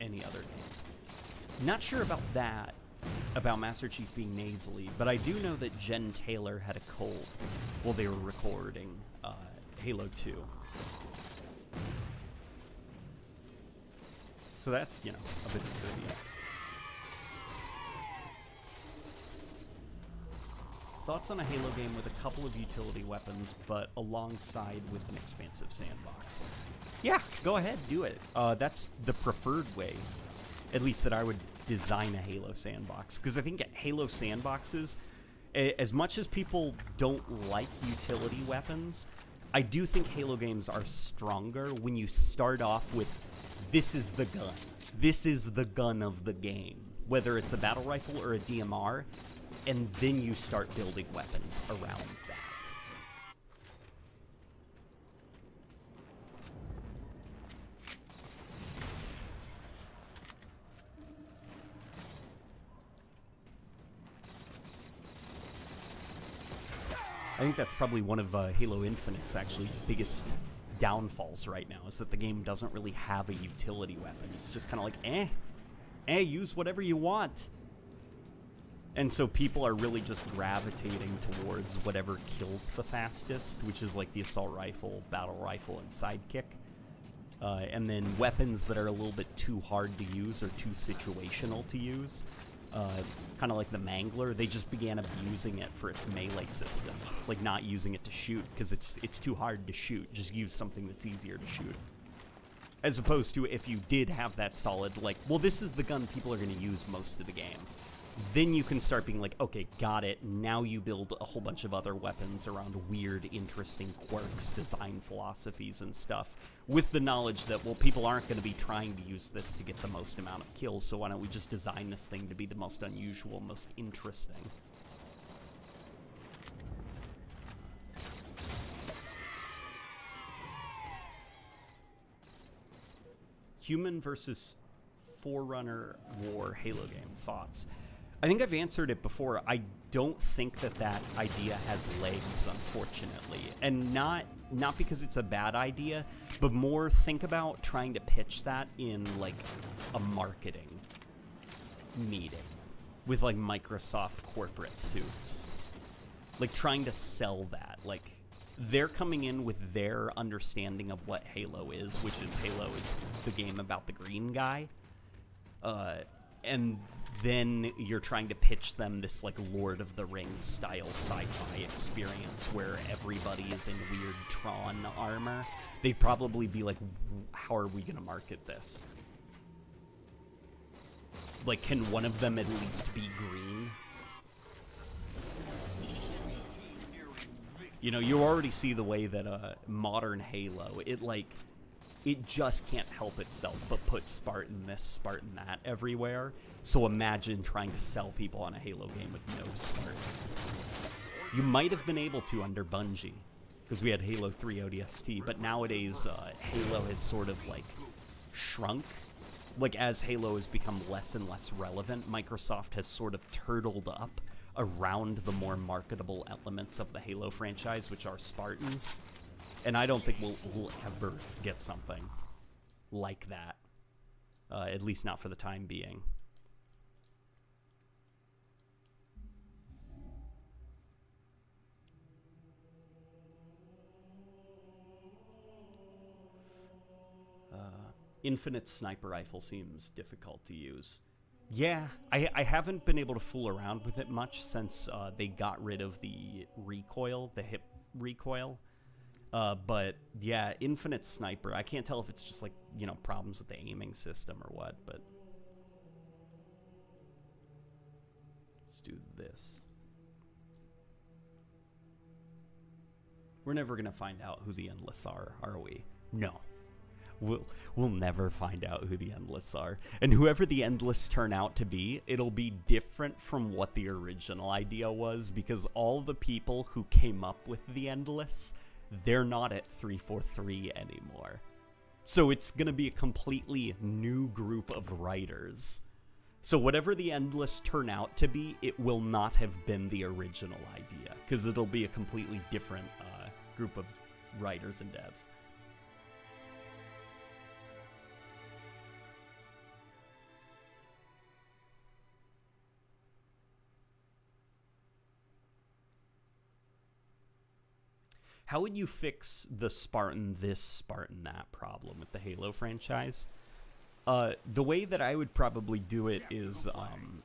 any other game? Not sure about that, about Master Chief being nasally, but I do know that Jen Taylor had a cold while they were recording uh, Halo 2. So that's, you know, a bit of trivia. Thoughts on a Halo game with a couple of utility weapons, but alongside with an expansive sandbox? Yeah, go ahead, do it. Uh, that's the preferred way, at least that I would design a Halo sandbox. Because I think Halo sandboxes, as much as people don't like utility weapons, I do think Halo games are stronger when you start off with this is the gun. This is the gun of the game. Whether it's a battle rifle or a DMR, and then you start building weapons around that. I think that's probably one of uh, Halo Infinite's actually biggest downfalls right now is that the game doesn't really have a utility weapon. It's just kind of like, eh, eh, use whatever you want. And so people are really just gravitating towards whatever kills the fastest, which is like the assault rifle, battle rifle, and sidekick. Uh, and then weapons that are a little bit too hard to use or too situational to use, uh, kind of like the Mangler, they just began abusing it for its melee system, like not using it to shoot because it's it's too hard to shoot. Just use something that's easier to shoot. As opposed to if you did have that solid, like, well, this is the gun people are going to use most of the game. Then you can start being like, okay, got it. Now you build a whole bunch of other weapons around weird, interesting quirks, design philosophies, and stuff. With the knowledge that, well, people aren't going to be trying to use this to get the most amount of kills, so why don't we just design this thing to be the most unusual, most interesting? Human versus Forerunner War Halo game. Thoughts? I think I've answered it before. I don't think that that idea has legs, unfortunately, and not not because it's a bad idea, but more think about trying to pitch that in like a marketing meeting with like Microsoft corporate suits, like trying to sell that. Like they're coming in with their understanding of what Halo is, which is Halo is the game about the green guy. Uh, and then you're trying to pitch them this like Lord of the Rings style sci-fi experience where everybody is in weird Tron armor. They'd probably be like, "How are we gonna market this? Like, can one of them at least be green?" You know, you already see the way that uh, modern Halo, it like it just can't help itself but put Spartan this, Spartan that everywhere. So imagine trying to sell people on a Halo game with no Spartans. You might have been able to under Bungie, because we had Halo 3 ODST, but nowadays uh, Halo has sort of like shrunk. Like as Halo has become less and less relevant, Microsoft has sort of turtled up around the more marketable elements of the Halo franchise, which are Spartans. And I don't think we'll, we'll ever get something like that. Uh, at least not for the time being. Infinite sniper rifle seems difficult to use. Yeah, I, I haven't been able to fool around with it much since uh, they got rid of the recoil, the hip recoil. Uh, but yeah, infinite sniper. I can't tell if it's just like you know problems with the aiming system or what. But let's do this. We're never gonna find out who the endless are, are we? No. We'll, we'll never find out who the endless are. And whoever the endless turn out to be, it'll be different from what the original idea was because all the people who came up with the endless, they're not at 343 anymore. So it's going to be a completely new group of writers. So whatever the endless turn out to be, it will not have been the original idea because it'll be a completely different uh, group of writers and devs. How would you fix the Spartan this, Spartan that problem with the Halo franchise? Uh, the way that I would probably do it is, um,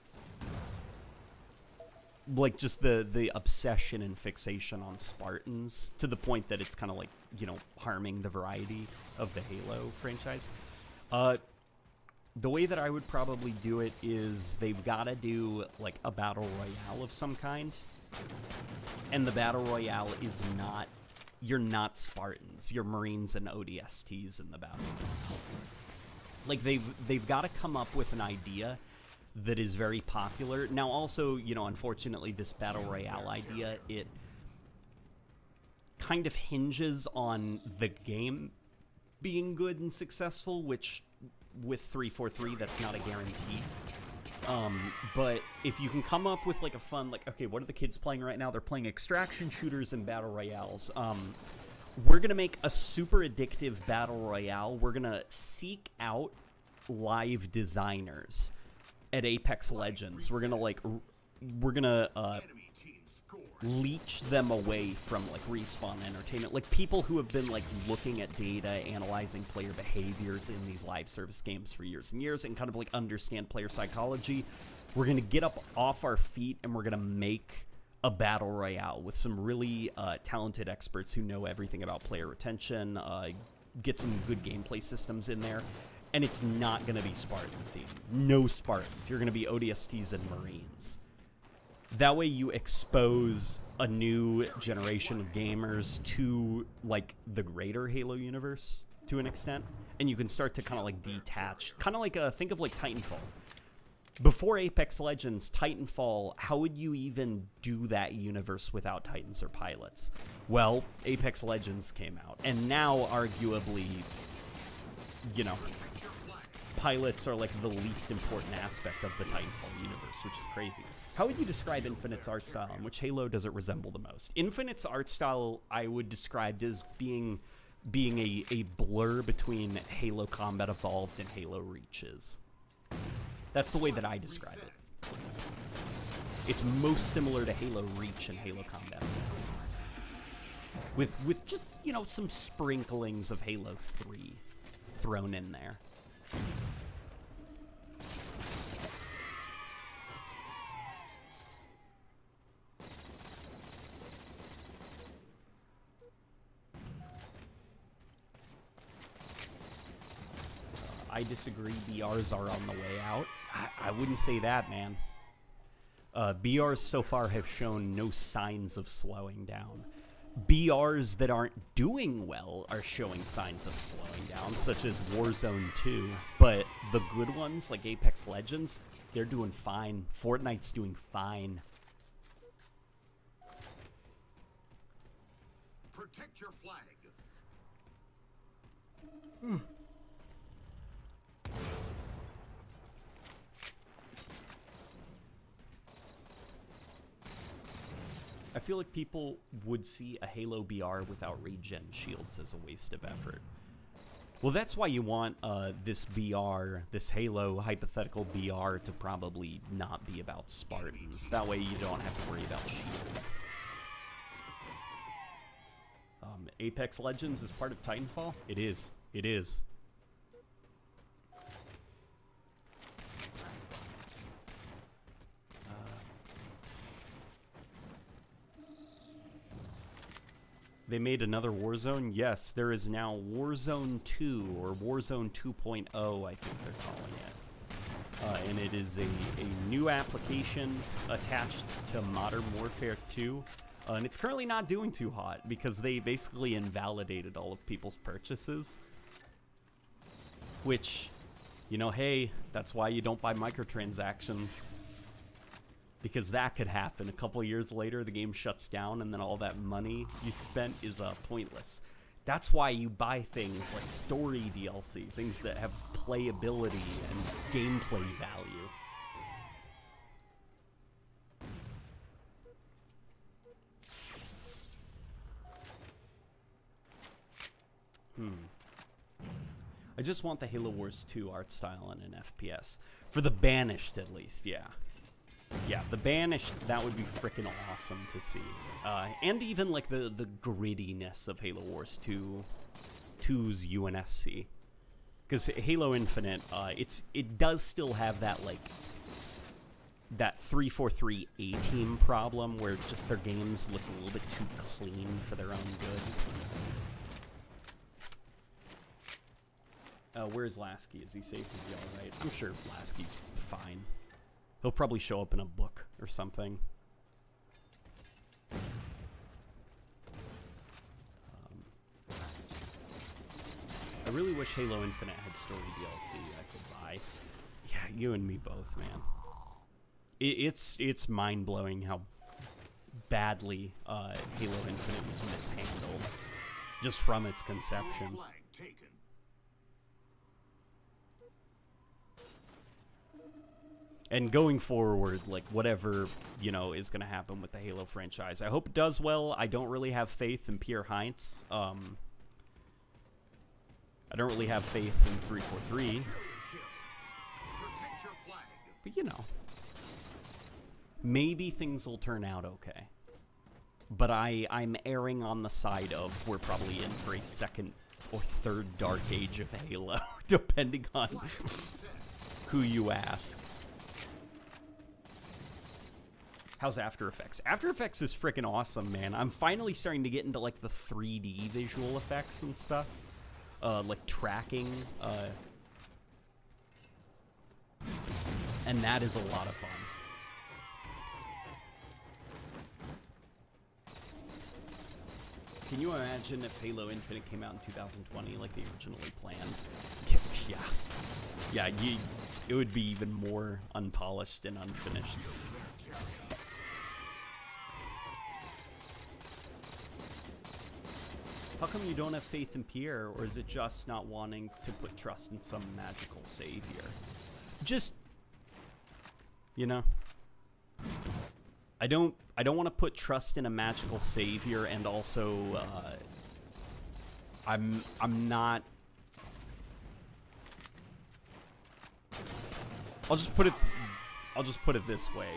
like just the the obsession and fixation on Spartans to the point that it's kind of like you know harming the variety of the Halo franchise. Uh, the way that I would probably do it is they've got to do like a battle royale of some kind, and the battle royale is not you're not Spartans. You're Marines and ODSTs in the battle. Like they've they've got to come up with an idea that is very popular. Now, also, you know, unfortunately, this battle royale idea it kind of hinges on the game being good and successful, which with 343 that's not a guarantee. Um, but if you can come up with like a fun, like, okay, what are the kids playing right now? They're playing extraction shooters and battle royales. Um, we're gonna make a super addictive battle royale. We're gonna seek out live designers at Apex Legends. We're gonna like, r- we're gonna uh, Enemy team scored. Leech them away from like respawn entertainment. Like people who have been like looking at data analyzing player behaviors in these live service games for years and years and kind of like understand player psychology we're gonna get up off our feet and we're gonna make a battle royale with some really uh, talented experts who know everything about player retention uh, get some good gameplay systems in there and it's not gonna be spartan themed. No spartans. You're gonna be odsts and marines that way you expose a new generation of gamers to like the greater halo universe to an extent and you can start to kind of like detach. Kind of like a think of like titanfall. Before apex legends titanfall how would you even do that universe without titans or pilots? Well apex legends came out and now arguably you know pilots are like the least important aspect of the Titanfall universe, which is crazy. How would you describe Infinite's art style, and which Halo does it resemble the most? Infinite's art style, I would describe as being being a, a blur between Halo Combat Evolved and Halo Reaches. That's the way that I describe it. It's most similar to Halo Reach and Halo Combat With with just, you know, some sprinklings of Halo 3 thrown in there. I disagree. BRs are on the way out. I, I wouldn't say that, man. Uh, BRs so far have shown no signs of slowing down. BRs that aren't doing well are showing signs of slowing down, such as Warzone 2. But the good ones, like Apex Legends, they're doing fine. Fortnite's doing fine. Protect your flag. I feel like people would see a Halo BR without regen shields as a waste of effort. Well, that's why you want uh, this BR, this Halo hypothetical BR, to probably not be about Spartans. That way you don't have to worry about shields. Um, Apex Legends is part of Titanfall? It is. It is. They made another Warzone? Yes, there is now Warzone 2 or Warzone 2.0, I think they're calling it. Uh, and it is a, a new application attached to Modern Warfare 2. Uh, and it's currently not doing too hot because they basically invalidated all of people's purchases. Which, you know, hey, that's why you don't buy microtransactions because that could happen. A couple years later, the game shuts down, and then all that money you spent is uh, pointless. That's why you buy things like story DLC, things that have playability and gameplay value. Hmm. I just want the Halo Wars 2 art style in an FPS. For the Banished, at least, yeah. Yeah, the Banished, that would be freaking awesome to see. Uh, and even, like, the, the grittiness of Halo Wars 2, 2's UNSC. Because Halo Infinite, uh, it's it does still have that, like, that 343 A-team problem where just their games look a little bit too clean for their own good. Uh, where's Lasky? Is he safe? Is he alright? I'm sure Lasky's fine. He'll probably show up in a book or something. Um, I really wish Halo Infinite had story DLC I could buy. Yeah, you and me both, man. It, it's it's mind blowing how badly uh, Halo Infinite was mishandled, just from its conception. Flag taken. And going forward, like whatever you know is going to happen with the Halo franchise, I hope it does well. I don't really have faith in Pierre Hintze. Um, I don't really have faith in 343, Kill. Protect your flag. but you know, maybe things will turn out okay. but I I'm erring on the side of we're probably in for a second or third Dark Age of Halo, depending on who you ask. How's After Effects? After Effects is freaking awesome, man. I'm finally starting to get into like the 3D visual effects and stuff, uh, like tracking, uh, and that is a lot of fun. Can you imagine if Halo Infinite came out in 2020 like they originally planned? Yeah. Yeah, you, it would be even more unpolished and unfinished. How come you don't have faith in Pierre, or is it just not wanting to put trust in some magical savior? Just, you know, I don't, I don't want to put trust in a magical savior, and also, uh, I'm, I'm not. I'll just put it, I'll just put it this way,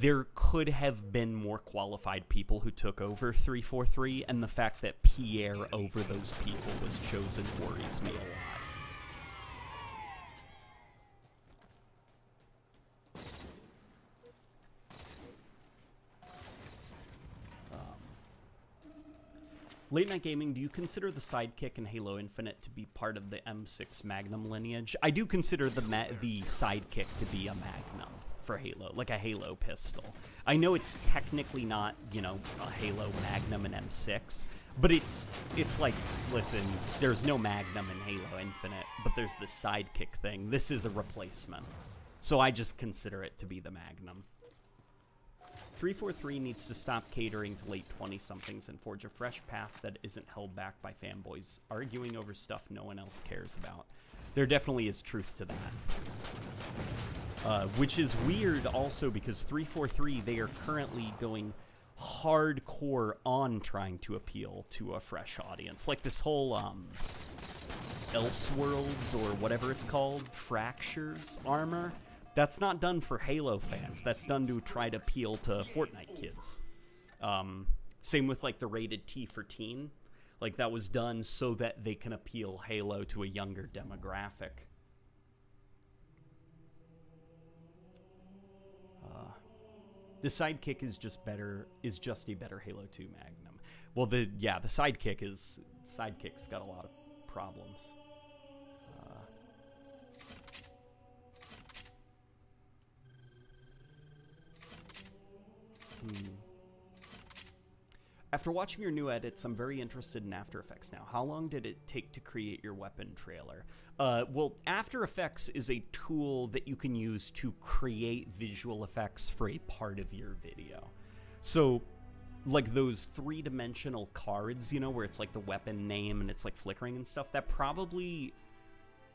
there could have been more qualified people who took over 343, and the fact that Pierre over those people was chosen worries me a lot. Um, Late Night Gaming, do you consider the sidekick in Halo Infinite to be part of the M6 Magnum lineage? I do consider the the sidekick to be a Magnum for Halo, like a Halo pistol. I know it's technically not, you know, a Halo Magnum and M6, but it's it's like, listen, there's no Magnum in Halo Infinite, but there's the sidekick thing. This is a replacement. So I just consider it to be the Magnum. 343 needs to stop catering to late 20 somethings and forge a fresh path that isn't held back by fanboys arguing over stuff no one else cares about. There definitely is truth to that. Uh, which is weird also because 343 they are currently going hardcore on trying to appeal to a fresh audience. Like this whole um elseworlds or whatever it's called fractures armor. That's not done for halo fans. That's done to try to appeal to fortnite kids. Um same with like the rated t for teen like that was done so that they can appeal halo to a younger demographic The sidekick is just better. Is just a better Halo 2 Magnum. Well, the yeah, the sidekick is sidekick's got a lot of problems. Uh, hmm. After watching your new edits, I'm very interested in After Effects now. How long did it take to create your weapon trailer? Uh, well, After Effects is a tool that you can use to create visual effects for a part of your video. So, like those three dimensional cards, you know, where it's like the weapon name and it's like flickering and stuff, that probably.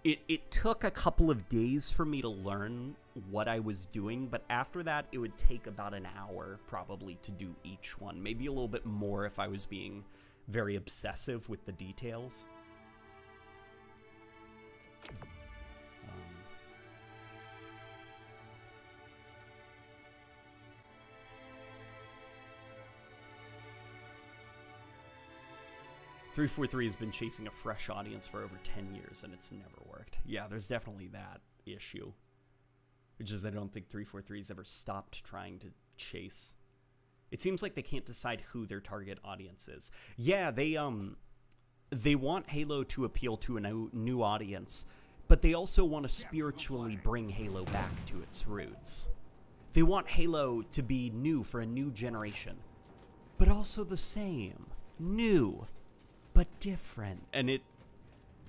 It, it took a couple of days for me to learn what I was doing, but after that, it would take about an hour probably to do each one. Maybe a little bit more if I was being very obsessive with the details. 343 has been chasing a fresh audience for over 10 years and it's never worked. Yeah, there's definitely that issue. Which is I don't think 343 has ever stopped trying to chase. It seems like they can't decide who their target audience is. Yeah, they um they want Halo to appeal to a new, new audience, but they also want to spiritually bring Halo back to its roots. They want Halo to be new for a new generation, but also the same, new, but different. And it,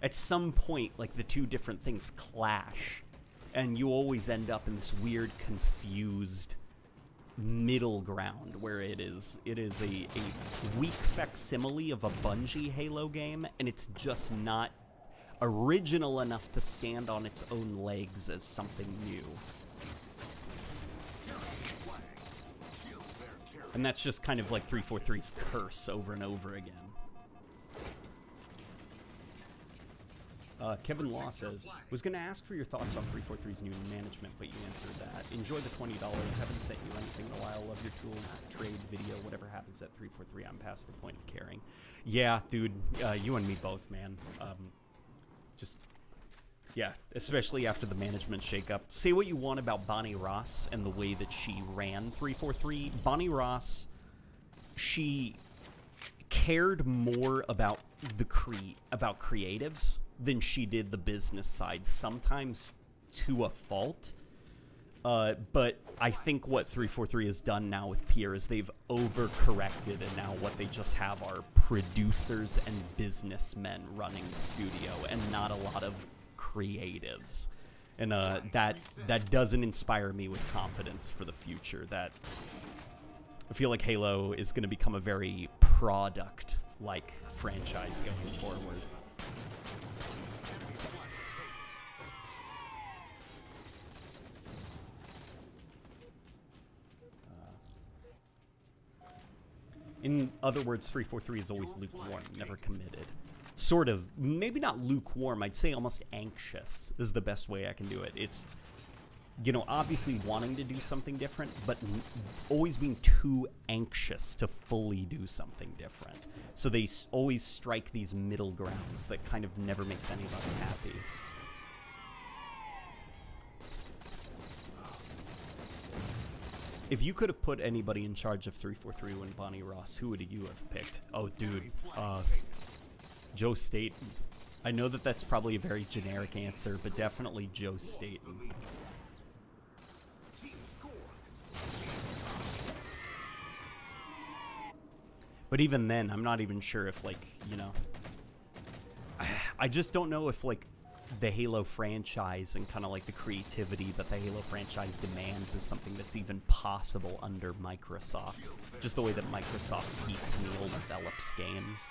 at some point, like the two different things clash, and you always end up in this weird, confused middle ground where it is it is a, a weak facsimile of a Bungie Halo game, and it's just not original enough to stand on its own legs as something new. And that's just kind of like 343's curse over and over again. Uh, Kevin Law says, was going to ask for your thoughts on 343's new management, but you answered that. Enjoy the $20. Haven't sent you anything in a while. Love your tools, trade, video, whatever happens at 343. I'm past the point of caring. Yeah, dude, uh, you and me both, man. Um, just, yeah, especially after the management shakeup. Say what you want about Bonnie Ross and the way that she ran 343. Bonnie Ross, she cared more about the cre- about creatives than she did the business side sometimes to a fault uh, but I think what 343 has done now with Pierre is they've overcorrected, and now what they just have are producers and businessmen running the studio, and not a lot of creatives. And uh, that that doesn't inspire me with confidence for the future. That I feel like Halo is going to become a very product-like franchise going forward. Uh, in other words, 343 is always lukewarm, never committed. Sort of, maybe not lukewarm, I'd say almost anxious is the best way I can do it. It's, you know, obviously wanting to do something different, but always being too anxious to fully do something different. So they always strike these middle grounds that kind of never makes anybody happy. If you could have put anybody in charge of 343 when Bonnie Ross, who would you have picked? Oh, dude. Uh, Joe Staten. I know that that's probably a very generic answer, but definitely Joe Staten. But even then, I'm not even sure if, like, you know. I, just don't know if, like, the Halo franchise and kind of like the creativity that the Halo franchise demands is something that's even possible under Microsoft. Just the way that Microsoft piecemeal develops games.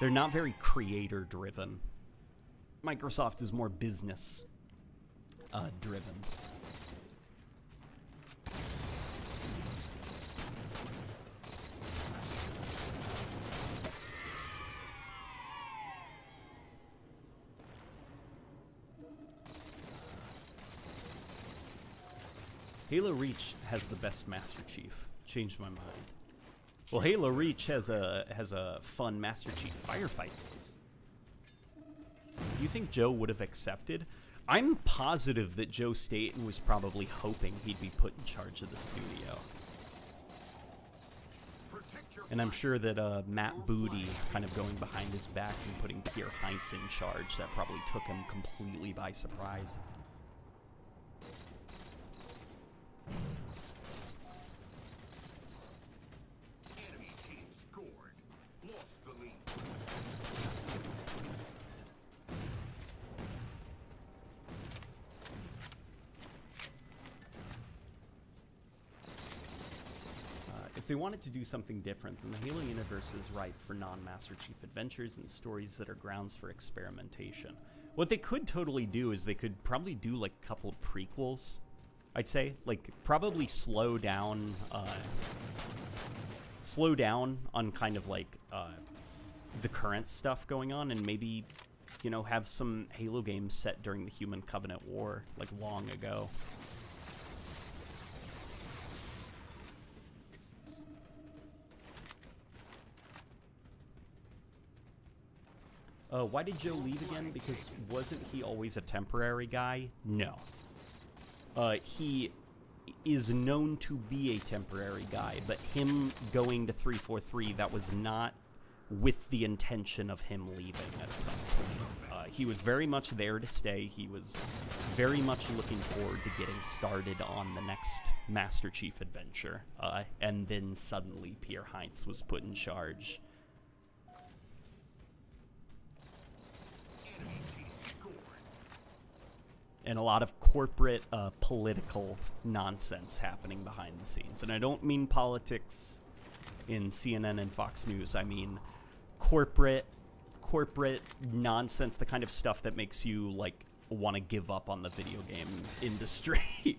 They're not very creator driven. Microsoft is more business uh, Halo Reach has the best Master Chief. Changed my mind. Well, Halo Reach has a has a fun Master Chief firefight. Do you think Joe would have accepted? I'm positive that Joe Staten was probably hoping he'd be put in charge of the studio. And I'm sure that uh, Matt Booty kind of going behind his back and putting Pierre Hintze in charge, that probably took him completely by surprise. Enemy team scored. Lost the lead. Uh, if they wanted to do something different, then the Halo universe is ripe for non Master Chief adventures and stories that are grounds for experimentation. What they could totally do is they could probably do like a couple prequels. I'd say like probably slow down, uh, slow down on kind of like uh, the current stuff going on, and maybe you know have some Halo games set during the Human Covenant War, like long ago. Uh, why did Joe leave again? Because wasn't he always a temporary guy? No. Uh, he is known to be a temporary guy, but him going to 343, that was not with the intention of him leaving at some point. Uh, he was very much there to stay. He was very much looking forward to getting started on the next Master Chief adventure. Uh, and then suddenly Pierre Hintze was put in charge. Enemy team scored. And a lot of corporate uh, political nonsense happening behind the scenes. And I don't mean politics in CNN and Fox News. I mean corporate corporate nonsense, the kind of stuff that makes you like want to give up on the video game industry.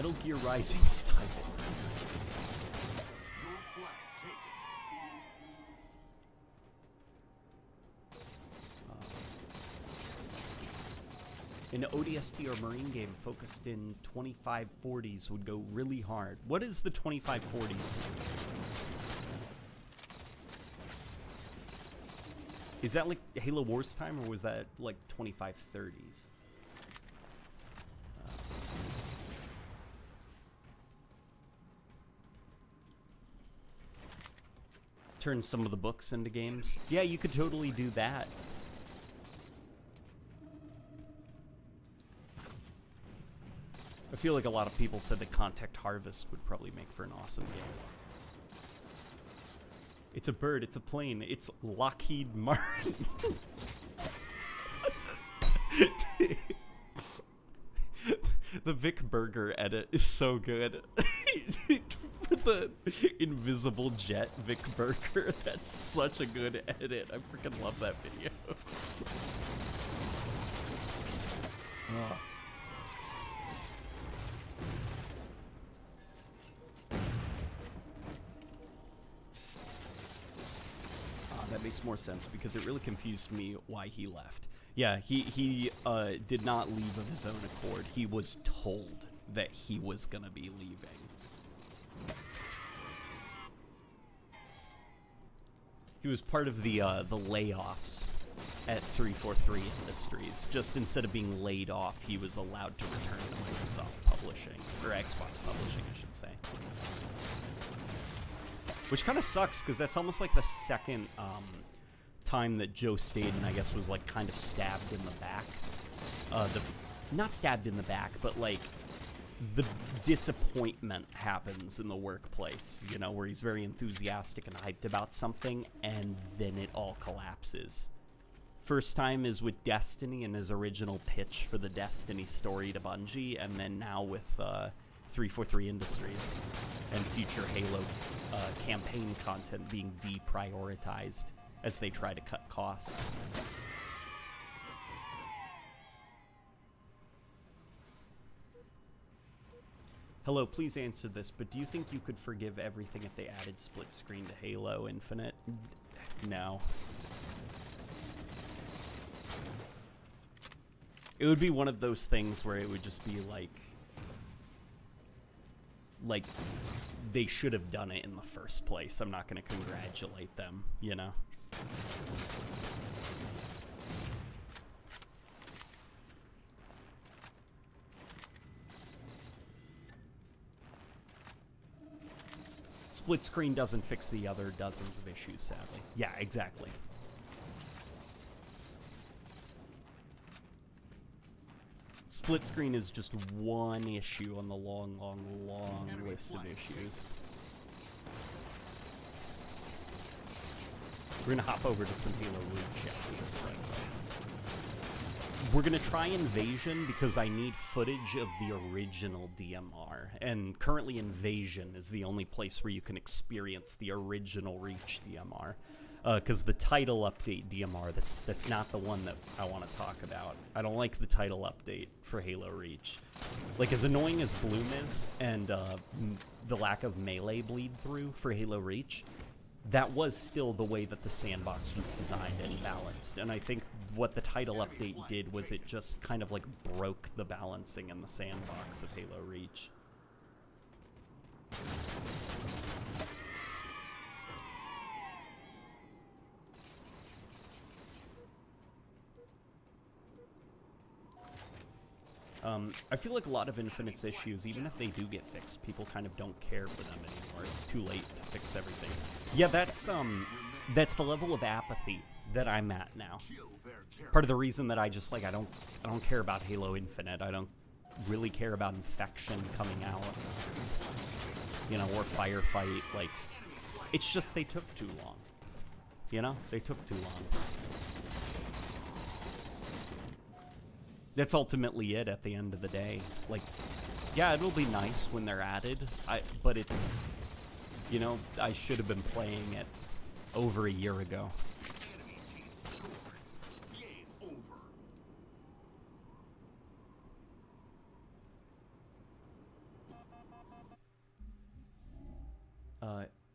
Metal Gear Rising style. Your. An ODST or Marine game focused in 2540s would go really hard. What is the 2540s? Is that like Halo Wars time or was that like 2530s? Turn some of the books into games. Yeah, you could totally do that. I feel like a lot of people said that Contact Harvest would probably make for an awesome game. It's a bird, it's a plane, it's Lockheed Martin. the Vic Berger edit is so good. The invisible jet Vic Berger, that's such a good edit. I freaking love that video. Ah, that makes more sense because it really confused me why he left. Yeah, he he uh, did not leave of his own accord. He was told that he was gonna be leaving. He was part of the uh, the layoffs at 343 Industries. Just instead of being laid off, he was allowed to return to Microsoft Publishing or Xbox Publishing, I should say. Which kind of sucks because that's almost like the second um, time that Joe Staten, I guess, was like kind of stabbed in the back. Uh, the not stabbed in the back, but like the disappointment happens in the workplace. You know, where he's very enthusiastic and hyped about something, and then it all collapses. First time is with Destiny and his original pitch for the Destiny story to Bungie, and then now with uh, 343 Industries and future Halo uh, campaign content being deprioritized as they try to cut costs. Hello, please answer this, but do you think you could forgive everything if they added split screen to Halo Infinite? No. It would be one of those things where it would just be like like they should have done it in the first place. I'm not going to congratulate them, you know. Split screen doesn't fix the other dozens of issues, sadly. Yeah, exactly. Split screen is just one issue on the long, long, long list of issues. We're gonna hop over to some Halo Reach after this right away. We're gonna try Invasion because I need footage of the original DMR, and currently Invasion is the only place where you can experience the original Reach DMR. Because the title update DMR, that's that's not the one that I want to talk about. I don't like the title update for Halo Reach. Like as annoying as Bloom is, and uh, the lack of melee bleed through for Halo Reach, that was still the way that the sandbox was designed and balanced. And I think what the title update did was it just kind of like broke the balancing in the sandbox of Halo Reach. Um, I feel like a lot of Infinite's issues, even if they do get fixed, people kind of don't care for them anymore. It's too late to fix everything. Yeah, that's um, that's the level of apathy that I'm at now. Part of the reason that I just like I don't I don't care about Halo Infinite. I don't really care about Infection coming out. You know, or Firefight. Like, it's just they took too long. You know, they took too long. That's ultimately it at the end of the day. Like, yeah, it'll be nice when they're added. I but it's you know, I should have been playing it over a year ago. Enemy team scored. Game over.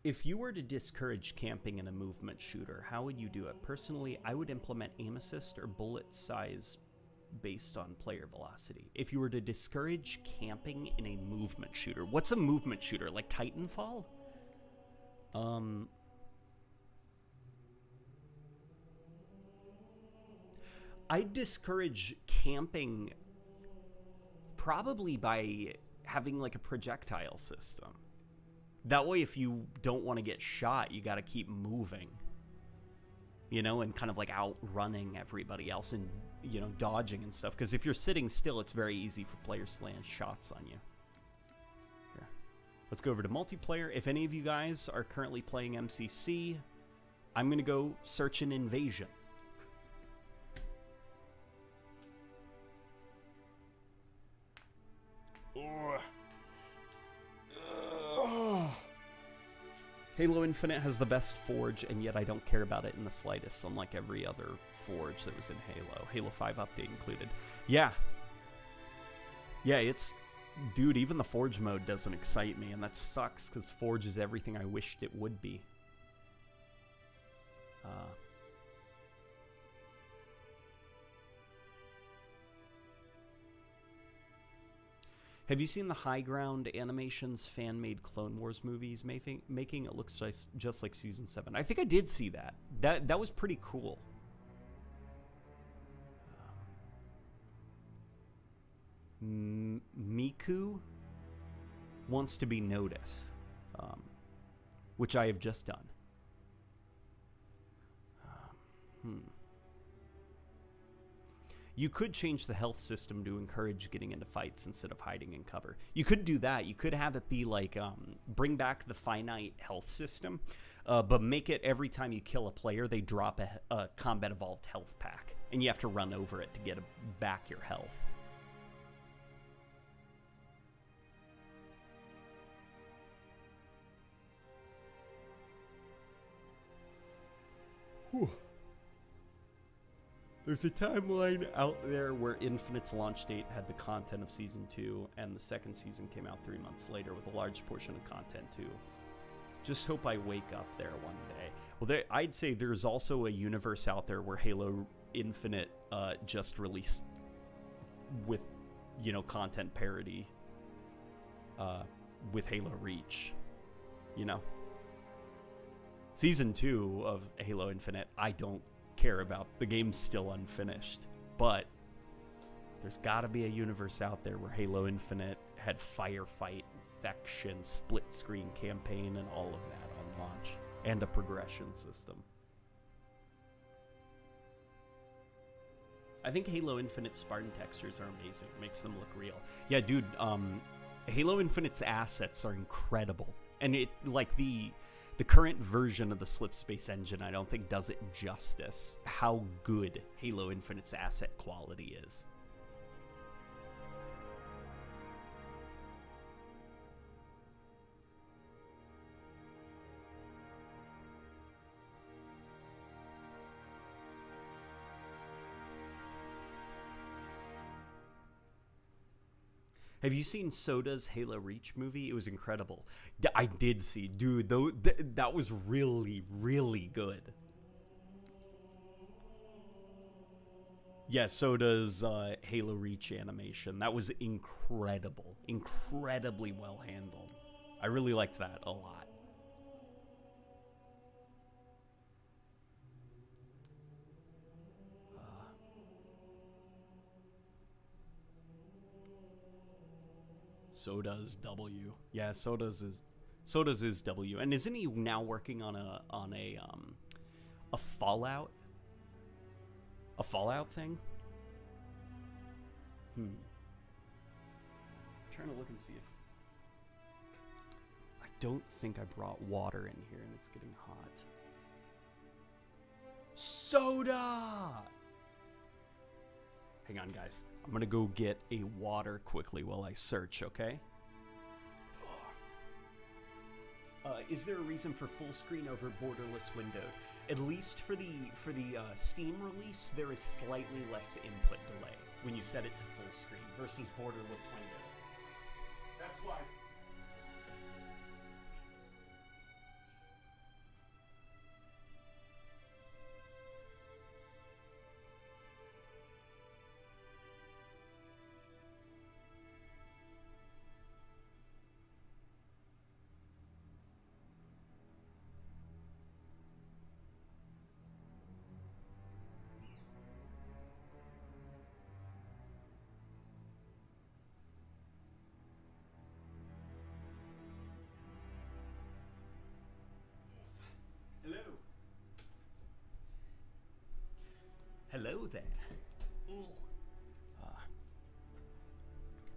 If you were to discourage camping in a movement shooter, how would you do it? Personally, I would implement aim assist or bullet size based on player velocity. If you were to discourage camping in a movement shooter, what's a movement shooter? Like Titanfall? Um I discourage camping probably by having like a projectile system. That way, if you don't want to get shot, you got to keep moving, you know, and kind of like outrunning everybody else and, you know, dodging and stuff. Because if you're sitting still, it's very easy for players to land shots on you. Here. Let's go over to multiplayer. If any of you guys are currently playing MCC, I'm going to go search an invasion. Halo Infinite has the best forge, and yet I don't care about it in the slightest, unlike every other forge that was in Halo. Halo 5 update included. Yeah. Yeah, it's. Dude, even the forge mode doesn't excite me, and that sucks because forge is everything I wished it would be. Uh. Have you seen the High Ground Animations fan made Clone Wars movies making? Making it looks just, just like season seven. I think I did see that. That that was pretty cool. M- Miku wants to be noticed, um, which I have just done. Um, hmm. You could change the health system to encourage getting into fights instead of hiding in cover. You could do that. You could have it be like um, bring back the finite health system, uh, but make it every time you kill a player, they drop a, a combat evolved health pack, and you have to run over it to get a, back your health. Whew. There's a timeline out there where Infinite's launch date had the content of season two, and the second season came out three months later with a large portion of content too. Just hope I wake up there one day. Well, there, I'd say there's also a universe out there where Halo Infinite uh, just released with, you know, content parody uh, with Halo Reach. You know, season two of Halo Infinite, I don't care about. The game's still unfinished. But there's got to be a universe out there where Halo Infinite had firefight, infection, split screen campaign, and all of that on launch, and a progression system. I think Halo Infinite Spartan textures are amazing. It makes them look real. Yeah, dude, um, Halo Infinite's assets are incredible. And it, like, the the current version of the slip space engine i don't think does it justice how good halo infinite's asset quality is Have you seen Soda's Halo Reach movie? It was incredible. I did see, dude. Though th- that was really, really good. Yeah, Soda's uh, Halo Reach animation. That was incredible, incredibly well handled. I really liked that a lot. So does W. Yeah, so does is so does is W. And isn't he now working on a on a um a Fallout a Fallout thing? Hmm. I'm trying to look and see if I don't think I brought water in here and it's getting hot. Soda! Hang on, guys. I'm gonna go get a water quickly while I search, okay? Uh, is there a reason for full screen over borderless windowed? At least for the for the uh, Steam release, there is slightly less input delay when you set it to full screen versus borderless window. That's why. There. Uh,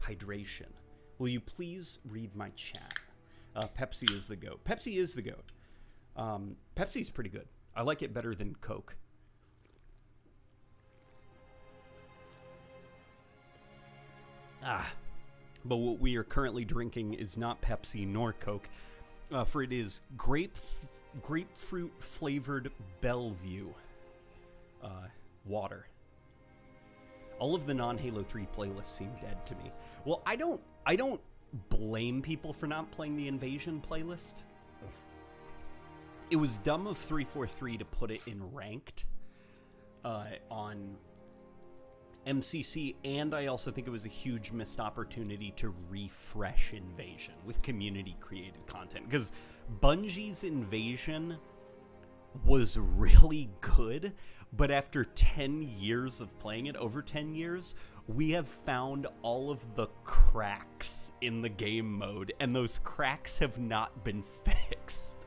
hydration. Will you please read my chat? Uh, Pepsi is the goat. Pepsi is the goat. Um, Pepsi's pretty good. I like it better than Coke. Ah. But what we are currently drinking is not Pepsi nor Coke, uh, for it is grape grapefruit flavored Bellevue uh, water. All of the non-Halo 3 playlists seem dead to me. Well, I don't I don't blame people for not playing the Invasion playlist. It was dumb of 343 to put it in ranked uh, on MCC, and I also think it was a huge missed opportunity to refresh Invasion with community created content. Because Bungie's Invasion was really good, but after 10 years of playing it, over 10 years, we have found all of the cracks in the game mode, and those cracks have not been fixed.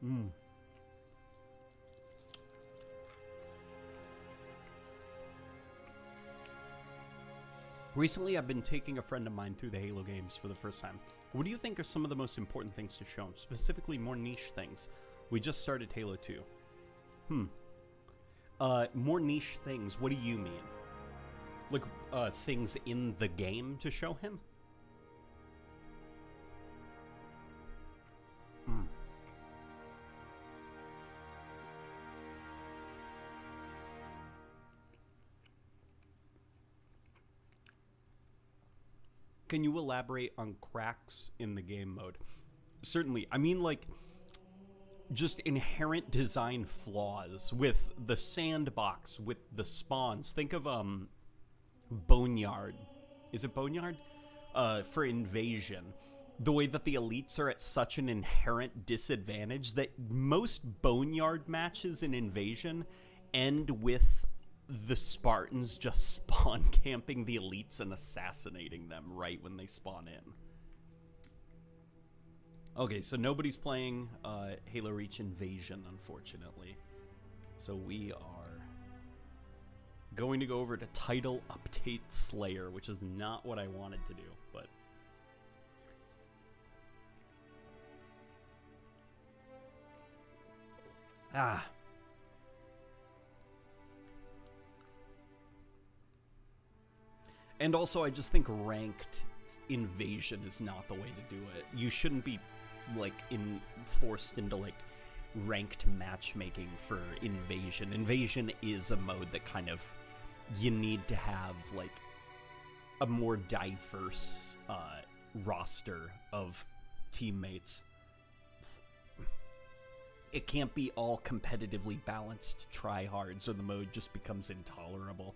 Hmm. Recently, I've been taking a friend of mine through the Halo games for the first time. What do you think are some of the most important things to show him? Specifically, more niche things. We just started Halo 2. Hmm. Uh, more niche things. What do you mean? Like, uh, things in the game to show him? Can you elaborate on cracks in the game mode? Certainly. I mean, like, just inherent design flaws with the sandbox, with the spawns. Think of, um, Boneyard. Is it Boneyard? Uh, for invasion. The way that the elites are at such an inherent disadvantage that most Boneyard matches in invasion end with the Spartans just spawn camping the elites and assassinating them right when they spawn in. Okay, so nobody's playing uh, Halo Reach Invasion, unfortunately. So we are going to go over to Title Update Slayer, which is not what I wanted to do, but. Ah. And also, I just think ranked invasion is not the way to do it. You shouldn't be like in forced into like ranked matchmaking for invasion. Invasion is a mode that kind of you need to have like a more diverse uh, roster of teammates. It can't be all competitively balanced tryhards, or the mode just becomes intolerable.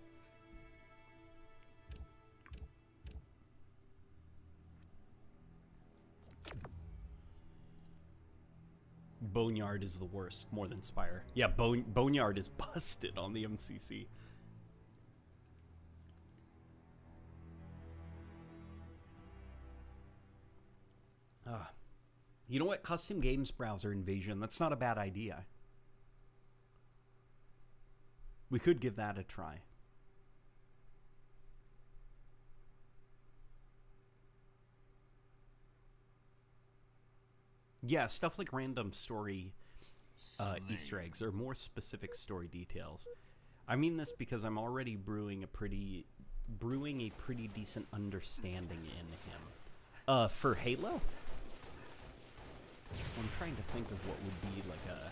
Boneyard is the worst, more than Spire. Yeah, Bone Boneyard is busted on the MCC. Ah. You know what? Custom Games Browser Invasion. That's not a bad idea. We could give that a try. Yeah, stuff like random story uh, Easter eggs or more specific story details. I mean this because I'm already brewing a pretty brewing a pretty decent understanding in him. Uh, for Halo, I'm trying to think of what would be like a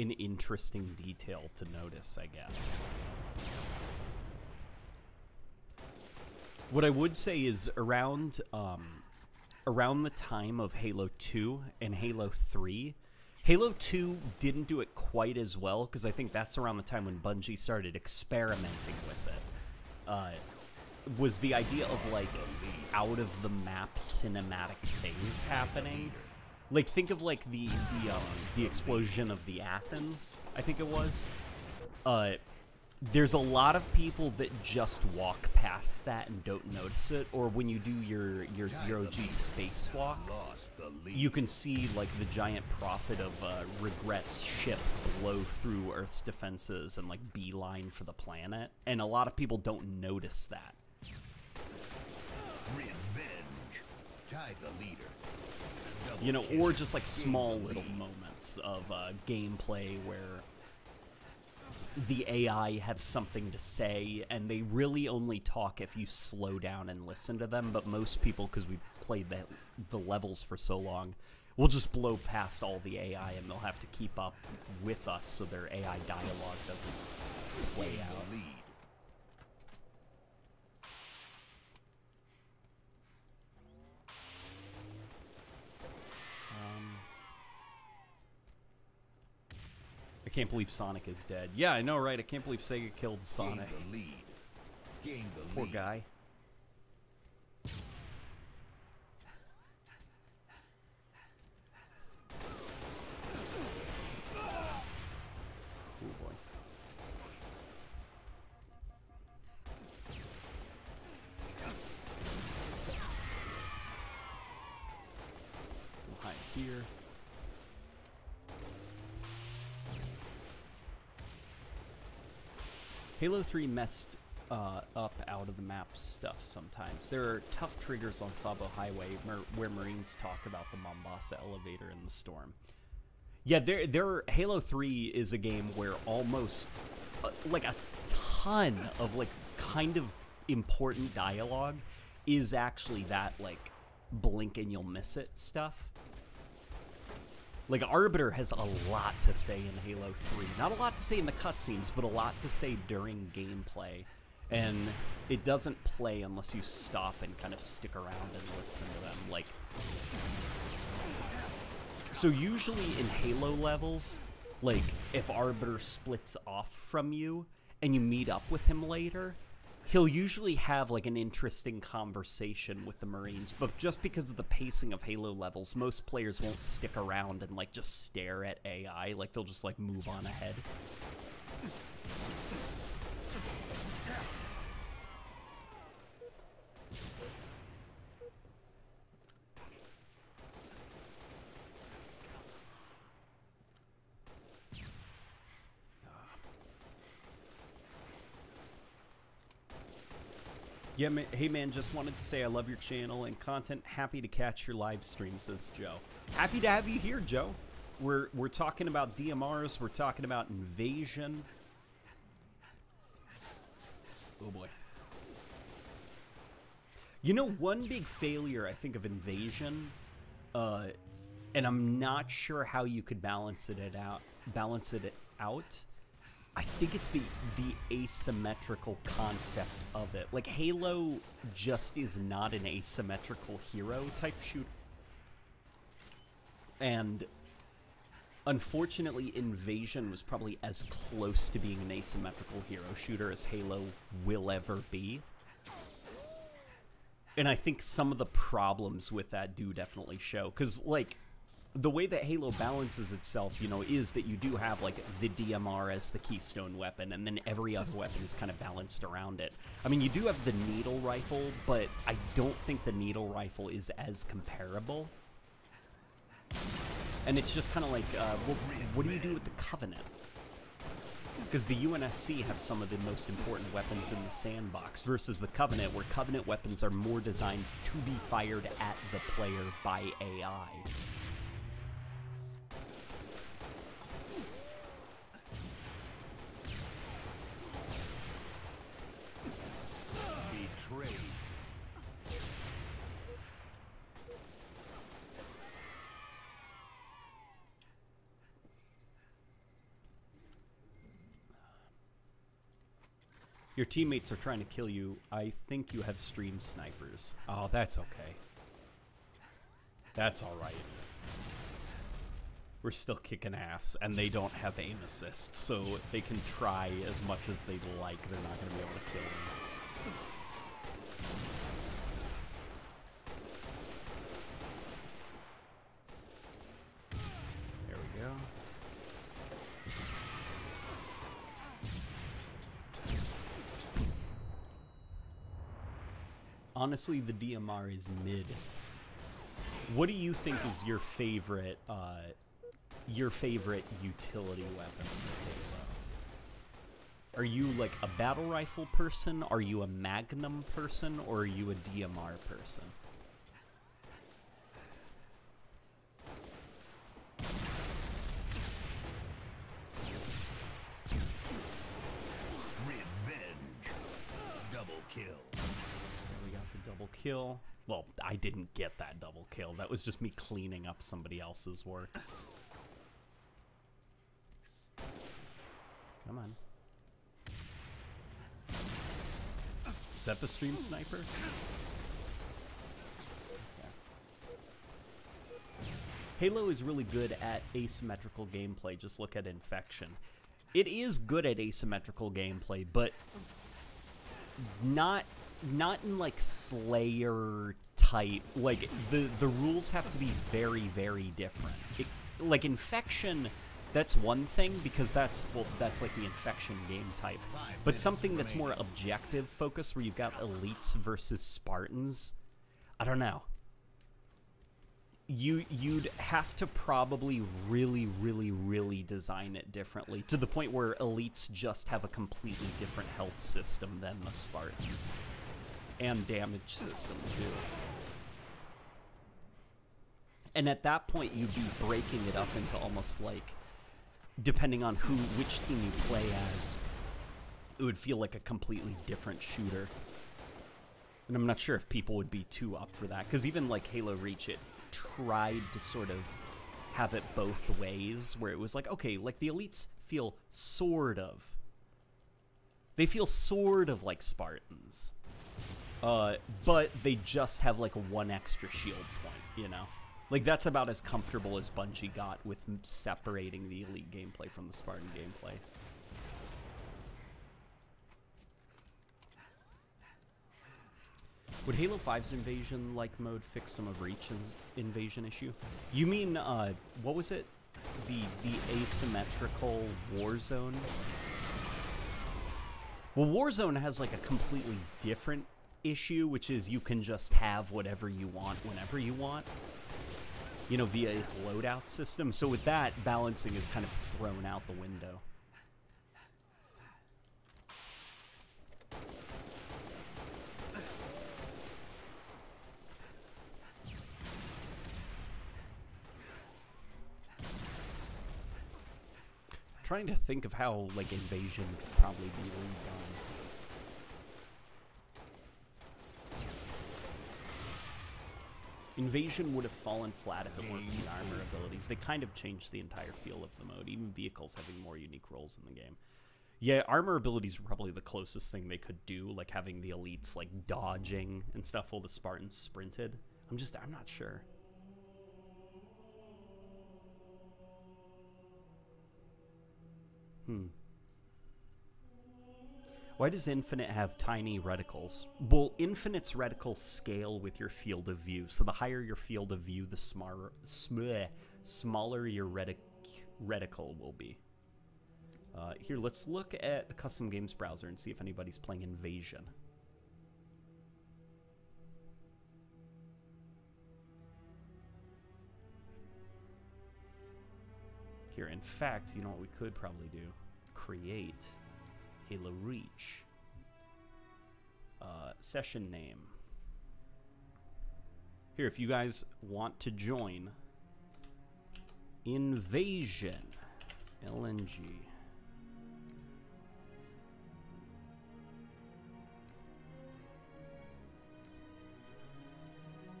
an interesting detail to notice, I guess. What I would say is around um, around the time of Halo 2 and Halo 3. Halo 2 didn't do it quite as well because I think that's around the time when Bungie started experimenting with it. Uh, was the idea of like out of the map cinematic things happening. Like think of like the the um, the explosion of the Athens, I think it was. Uh, there's a lot of people that just walk past that and don't notice it, or when you do your your zero G spacewalk, Lost the lead. you can see like the giant prophet of uh, Regret's ship blow through Earth's defenses and like beeline for the planet, and a lot of people don't notice that. Revenge. Tie the leader. Double You know, or just like small little moments of uh, gameplay where the AI have something to say, and they really only talk if you slow down and listen to them. But most people, because we played the, the levels for so long, will just blow past all the AI, and they'll have to keep up with us so their AI dialogue doesn't play out. I can't believe Sonic is dead. Yeah, I know, right? I can't believe Sega killed Sonic. Gain the lead. Gain the Poor lead. guy. Oh boy. We'll hide here. Halo 3 messed uh, up out of the map stuff sometimes. There are tough triggers on Tsavo Highway where Marines talk about the Mombasa elevator in the storm. Yeah, there, there. Halo 3 is a game where almost uh, like a ton of like kind of important dialogue is actually that like blink and you'll miss it stuff. Like Arbiter has a lot to say in Halo 3. Not a lot to say in the cutscenes, but a lot to say during gameplay. And it doesn't play unless you stop and kind of stick around and listen to them. Like So usually in Halo levels, like if Arbiter splits off from you and you meet up with him later, he'll usually have like an interesting conversation with the Marines, but just because of the pacing of Halo levels, most players won't stick around and like just stare at AI, like they'll just like move on ahead. Yeah, ma- hey man, just wanted to say I love your channel and content. Happy to catch your live stream, says Joe. Happy to have you here, Joe. We're we're talking about DMRs. We're talking about invasion. Oh boy. You know, one big failure I think of invasion, uh, and I'm not sure how you could balance it out. Balance it out. I think it's the the asymmetrical concept of it. Like Halo just is not an asymmetrical hero type shoot. And unfortunately Invasion was probably as close to being an asymmetrical hero shooter as Halo will ever be. And I think some of the problems with that do definitely show cuz like the way that Halo balances itself, you know, is that you do have like the DMR as the keystone weapon, and then every other weapon is kind of balanced around it. I mean, you do have the needle rifle, but I don't think the needle rifle is as comparable. And it's just kind of like, uh, well, what do you do with the Covenant? Because the UNSC have some of the most important weapons in the sandbox versus the Covenant, where Covenant weapons are more designed to be fired at the player by AI. Betrayed. Your teammates are trying to kill you. I think you have stream snipers. Oh, that's okay. That's alright. We're still kicking ass, and they don't have aim assist, so they can try as much as they'd like. They're not going to be able to kill me. There we go. Honestly, the DMR is mid. What do you think is your favorite, uh, your favorite utility weapon? Are you like a battle rifle person? Are you a magnum person? Or are you a DMR person? Revenge. Double kill. We got the double kill. Well, I didn't get that double kill. That was just me cleaning up somebody else's work. Come on. Is that the stream sniper? Halo is really good at asymmetrical gameplay. Just look at Infection. It is good at asymmetrical gameplay, but not not in like Slayer type. Like the the rules have to be very very different. It, like Infection, that's one thing because that's well that's like the Infection game type. But something that's more objective focused, where you've got elites versus Spartans. I don't know you you'd have to probably really really really design it differently to the point where elites just have a completely different health system than the spartans and damage system too and at that point you'd be breaking it up into almost like depending on who which team you play as it would feel like a completely different shooter and i'm not sure if people would be too up for that because even like halo reach it tried to sort of have it both ways, where it was like, okay, like the elites feel sort of. They feel sort of like Spartans. Uh, but they just have like one extra shield point, you know? Like that's about as comfortable as Bungie got with separating the elite gameplay from the Spartan gameplay. Would Halo 5's invasion like mode fix some of Reach's invasion issue? You mean uh what was it? The the asymmetrical Warzone? Well, Warzone has like a completely different issue, which is you can just have whatever you want whenever you want. You know, via its loadout system. So with that, balancing is kind of thrown out the window. trying to think of how like invasion could probably be redone. Invasion would have fallen flat if it weren't for the armor abilities. They kind of changed the entire feel of the mode, even vehicles having more unique roles in the game. Yeah, armor abilities were probably the closest thing they could do, like having the elites like dodging and stuff while the Spartans sprinted. I'm just, I'm not sure. Hmm. Why does Infinite have tiny reticles? Well, Infinite's reticles scale with your field of view. So the higher your field of view, the smaller, sm- smaller your retic- reticle will be. Uh, here, let's look at the custom games browser and see if anybody's playing Invasion. Here, in fact, you know what we could probably do? Create Halo Reach. Uh, session name. Here, if you guys want to join Invasion LNG.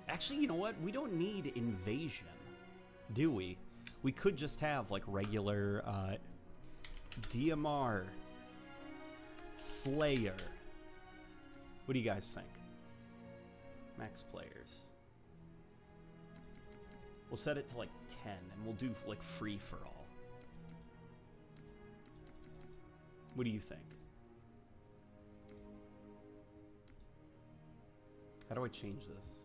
Actually, you know what? We don't need invasion, do we? We could just have like regular uh, DMR Slayer. What do you guys think? Max players. We'll set it to like 10 and we'll do like free for all. What do you think? How do I change this?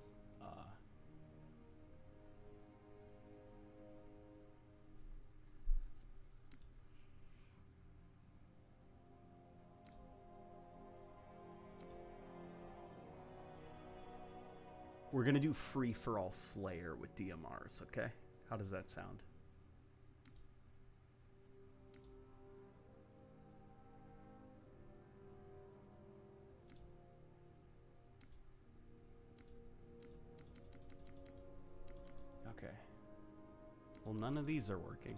We're gonna do free for all Slayer with DMRs, okay? How does that sound? Okay. Well, none of these are working.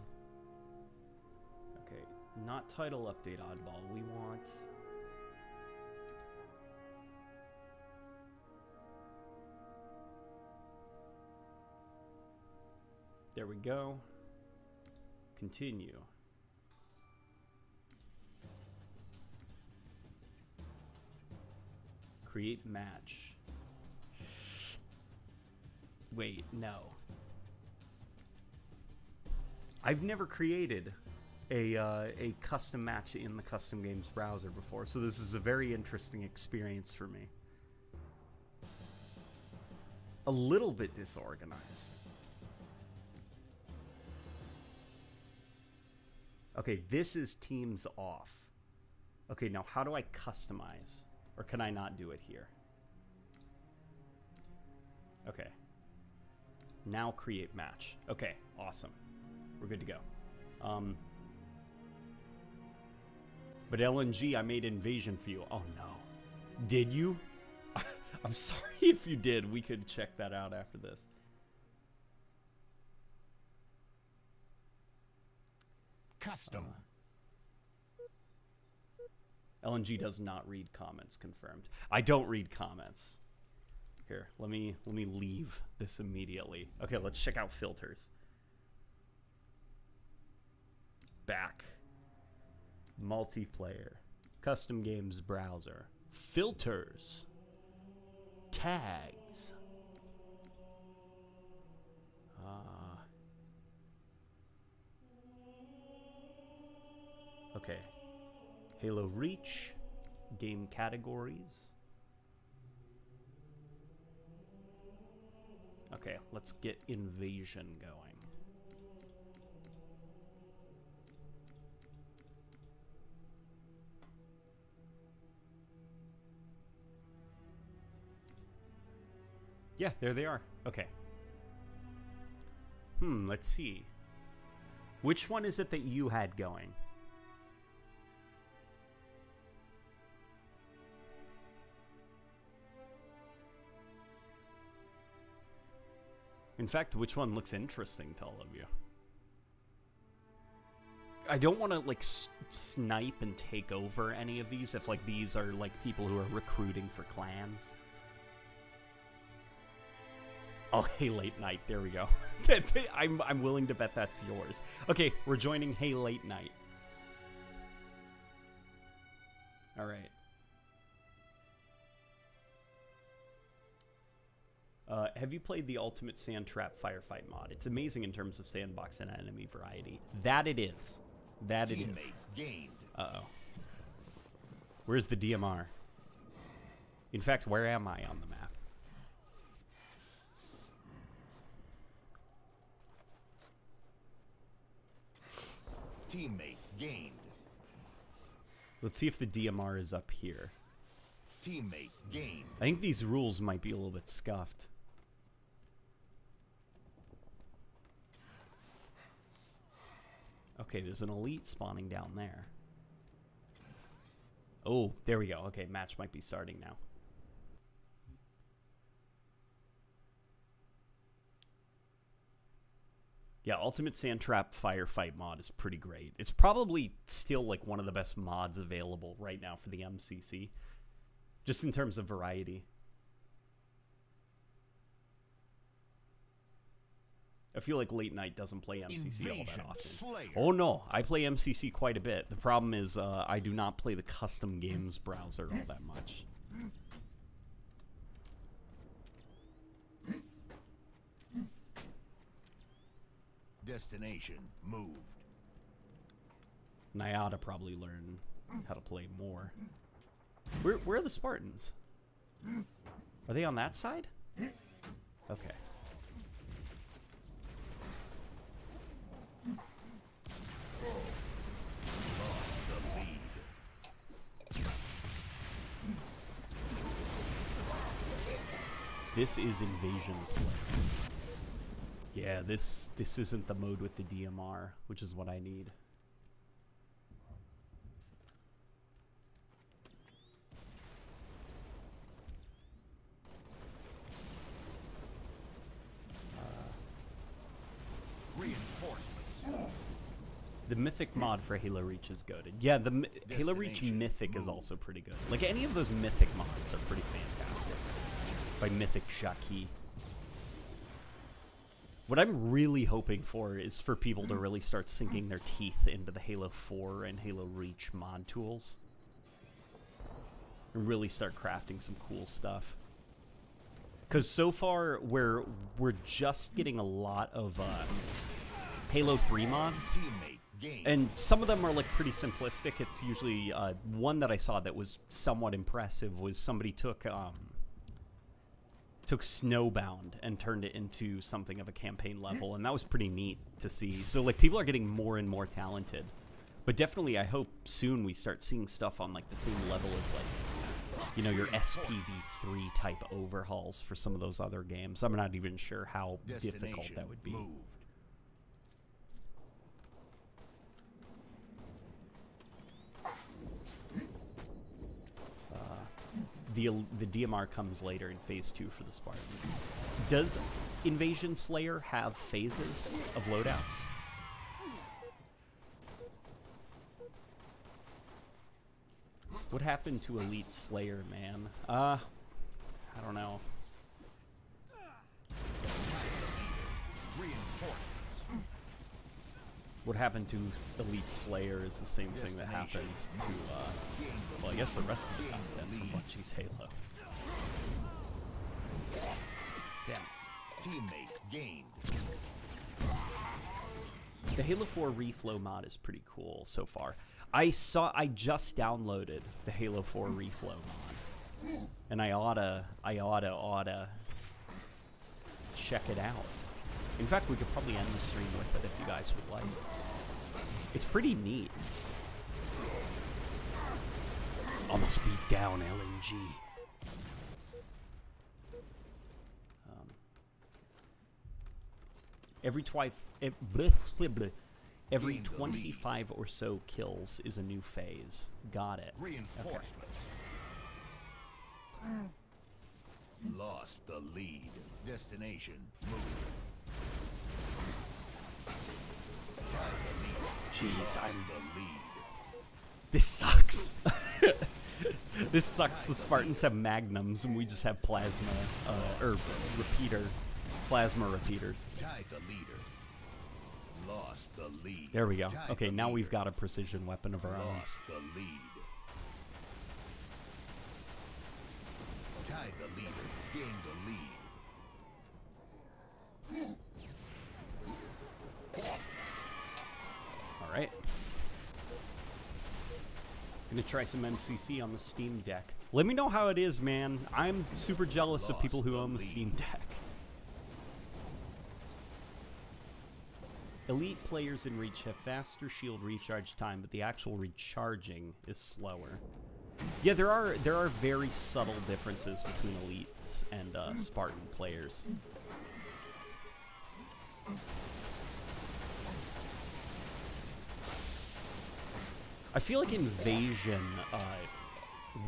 Okay, not title update oddball. We want. There we go. Continue. Create match. Wait, no. I've never created a uh, a custom match in the custom games browser before, so this is a very interesting experience for me. A little bit disorganized. Okay, this is teams off. Okay, now how do I customize? Or can I not do it here? Okay. Now create match. Okay, awesome. We're good to go. Um, but LNG, I made invasion for you. Oh no. Did you? I'm sorry if you did. We could check that out after this. Custom. LNG does not read comments confirmed. I don't read comments. Here, let me let me leave this immediately. Okay, let's check out filters. Back. Multiplayer. Custom games browser. Filters. Tags. Uh, okay. Halo Reach, game categories. Okay, let's get invasion going. Yeah, there they are. Okay. Hmm, let's see. Which one is it that you had going? In fact, which one looks interesting to all of you? I don't want to like snipe and take over any of these if like these are like people who are recruiting for clans. Oh, hey, late night. There we go. I'm I'm willing to bet that's yours. Okay, we're joining Hey Late Night. All right. Uh, have you played the Ultimate Sand Trap Firefight mod? It's amazing in terms of sandbox and enemy variety. That it is. That it is. Teammate gained. Uh oh. Where's the DMR? In fact, where am I on the map? Teammate gained. Let's see if the DMR is up here. Teammate gained. I think these rules might be a little bit scuffed. Okay, there's an elite spawning down there. Oh, there we go. Okay, match might be starting now. Yeah, Ultimate Sand Trap Firefight mod is pretty great. It's probably still like one of the best mods available right now for the MCC, just in terms of variety. I feel like late night doesn't play MCC all that often. Slayer. Oh no, I play MCC quite a bit. The problem is uh, I do not play the custom games browser all that much. Destination moved. And I ought to probably learn how to play more. Where, where are the Spartans? Are they on that side? Okay. The lead. This is Invasion Slayer. Yeah, this this isn't the mode with the DMR, which is what I need. Reinforcements. The Mythic mod for Halo Reach is goaded. Yeah, the Halo Reach Mythic is also pretty good. Like any of those Mythic mods are pretty fantastic. By Mythic Shaki. What I'm really hoping for is for people to really start sinking their teeth into the Halo 4 and Halo Reach mod tools. And really start crafting some cool stuff. Because so far, we're, we're just getting a lot of uh, Halo 3 mods. And some of them are like pretty simplistic. It's usually uh, one that I saw that was somewhat impressive was somebody took um, took Snowbound and turned it into something of a campaign level, and that was pretty neat to see. So like people are getting more and more talented, but definitely I hope soon we start seeing stuff on like the same level as like you know your SPV three type overhauls for some of those other games. I'm not even sure how difficult that would be. Moved. The the DMR comes later in phase two for the Spartans. Does Invasion Slayer have phases of loadouts? What happened to Elite Slayer, man? Uh, I don't know. What happened to Elite Slayer is the same thing that happened to, uh, well, I guess the rest of the content from Bungie's Halo. Damn. Teammate gained. The Halo 4 reflow mod is pretty cool so far. I saw I just downloaded the Halo 4 reflow mod. And I oughta I oughta oughta check it out. In fact we could probably end the stream with it if you guys would like. It's pretty neat. Almost beat down LNG. Um, Every twice, every Gained the lead. 25 or so kills is a new phase. Got it. Reinforcements. Lost the lead. Destination moved. Tied the lead. Jeez, I'm. The lead. This sucks. this sucks. The Spartans have magnums and we just have plasma, uh, or repeater, plasma repeaters. The leader. Lost the lead. There we go. Tied Okay, now we've got a precision weapon of our own. Lost the lead. Tied the leader. Gained the lead. Right. Gonna try some MCC on the Steam Deck. Let me know how it is, man. I'm super jealous of people who own the. Steam Deck. Elite players in Reach have faster shield recharge time, but the actual recharging is slower. Yeah, there are there are very subtle differences between elites and uh, Spartan players. I feel like Invasion uh,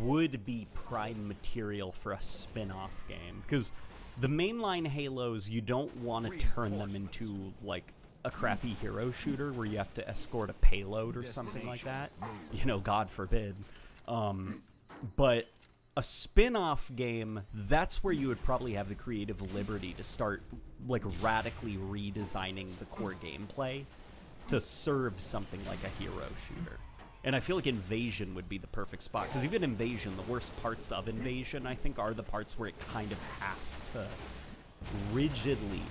would be prime material for a spin-off game because the mainline Halos you don't want to turn them into like a crappy hero shooter where you have to escort a payload or something like that. You know, God forbid. Um, but a spin-off game, that's where you would probably have the creative liberty to start like radically redesigning the core gameplay to serve something like a hero shooter. And I feel like Invasion would be the perfect spot because even Invasion, the worst parts of Invasion, I think, are the parts where it kind of has to rigidly,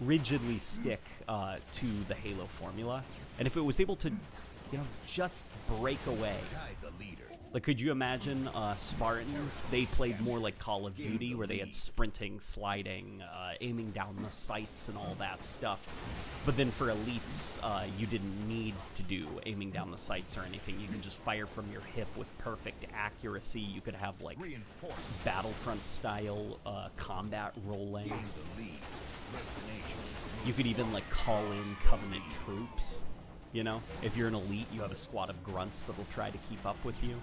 rigidly stick uh, to the Halo formula. And if it was able to, you know, just break away. Like, could you imagine uh, Spartans? They played more like Call of Duty, where they had sprinting, sliding, uh, aiming down the sights, and all that stuff. But then for elites, uh, you didn't need to do aiming down the sights or anything. You could just fire from your hip with perfect accuracy. You could have like Battlefront style uh, combat rolling. Gain the lead. Destination. You could even like call in Covenant troops. You know, if you're an elite, you have a squad of grunts that'll try to keep up with you.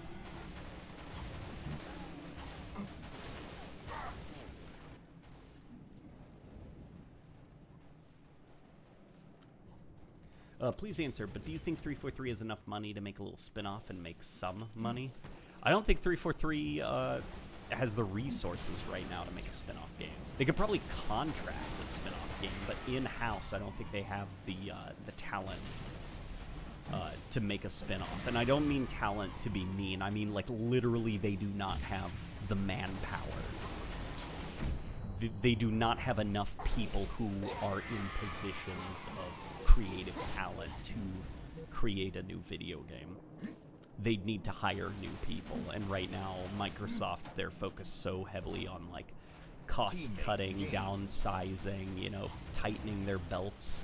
Uh, please answer, but do you think 343 has enough money to make a little spin off and make some money? I don't think 343 uh, has the resources right now to make a spin off game. They could probably contract a spin off game, but in house, I don't think they have the, uh, the talent uh, to make a spin off. And I don't mean talent to be mean, I mean, like, literally, they do not have the manpower they do not have enough people who are in positions of creative talent to create a new video game. They'd need to hire new people, and right now, Microsoft they're focused so heavily on like cost cutting, downsizing, you know, tightening their belts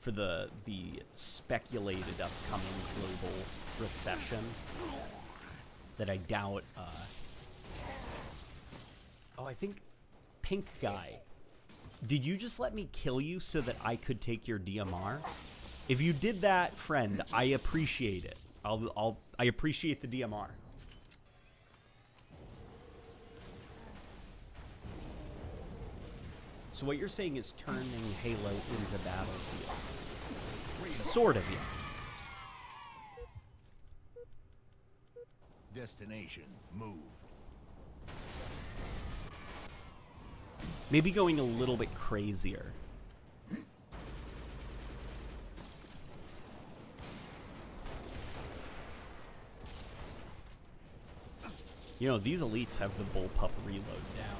for the the speculated upcoming global recession that I doubt uh, Oh, I think Pink Guy. Did you just let me kill you so that I could take your DMR? If you did that, friend, I appreciate it. I'll, I'll, I appreciate the DMR. So what you're saying is turning Halo into Battlefield. Sort of, yeah. Destination moved. Maybe going a little bit crazier. You know, these elites have the bullpup reload down.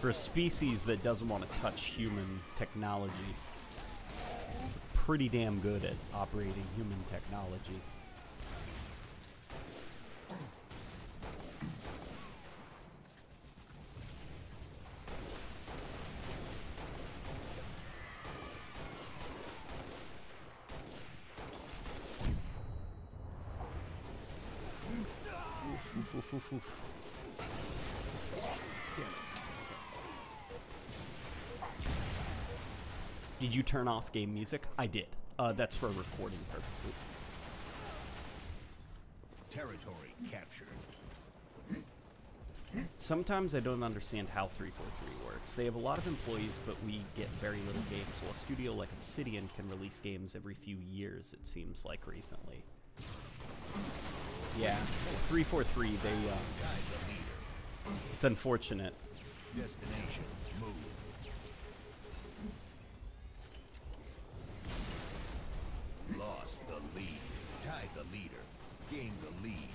For a species that doesn't want to touch human technology, pretty damn good at operating human technology. Oof, oof, oof, oof. Did you turn off game music? I did. Uh, that's for recording purposes. Territory captured. Sometimes I don't understand how 343 works. They have a lot of employees, but we get very little games. While a studio like Obsidian can release games every few years, it seems like recently. Yeah, 343, they, uh, Guide the leader. it's unfortunate. Destination moved. Lost the lead. Tied the leader. Gained the lead.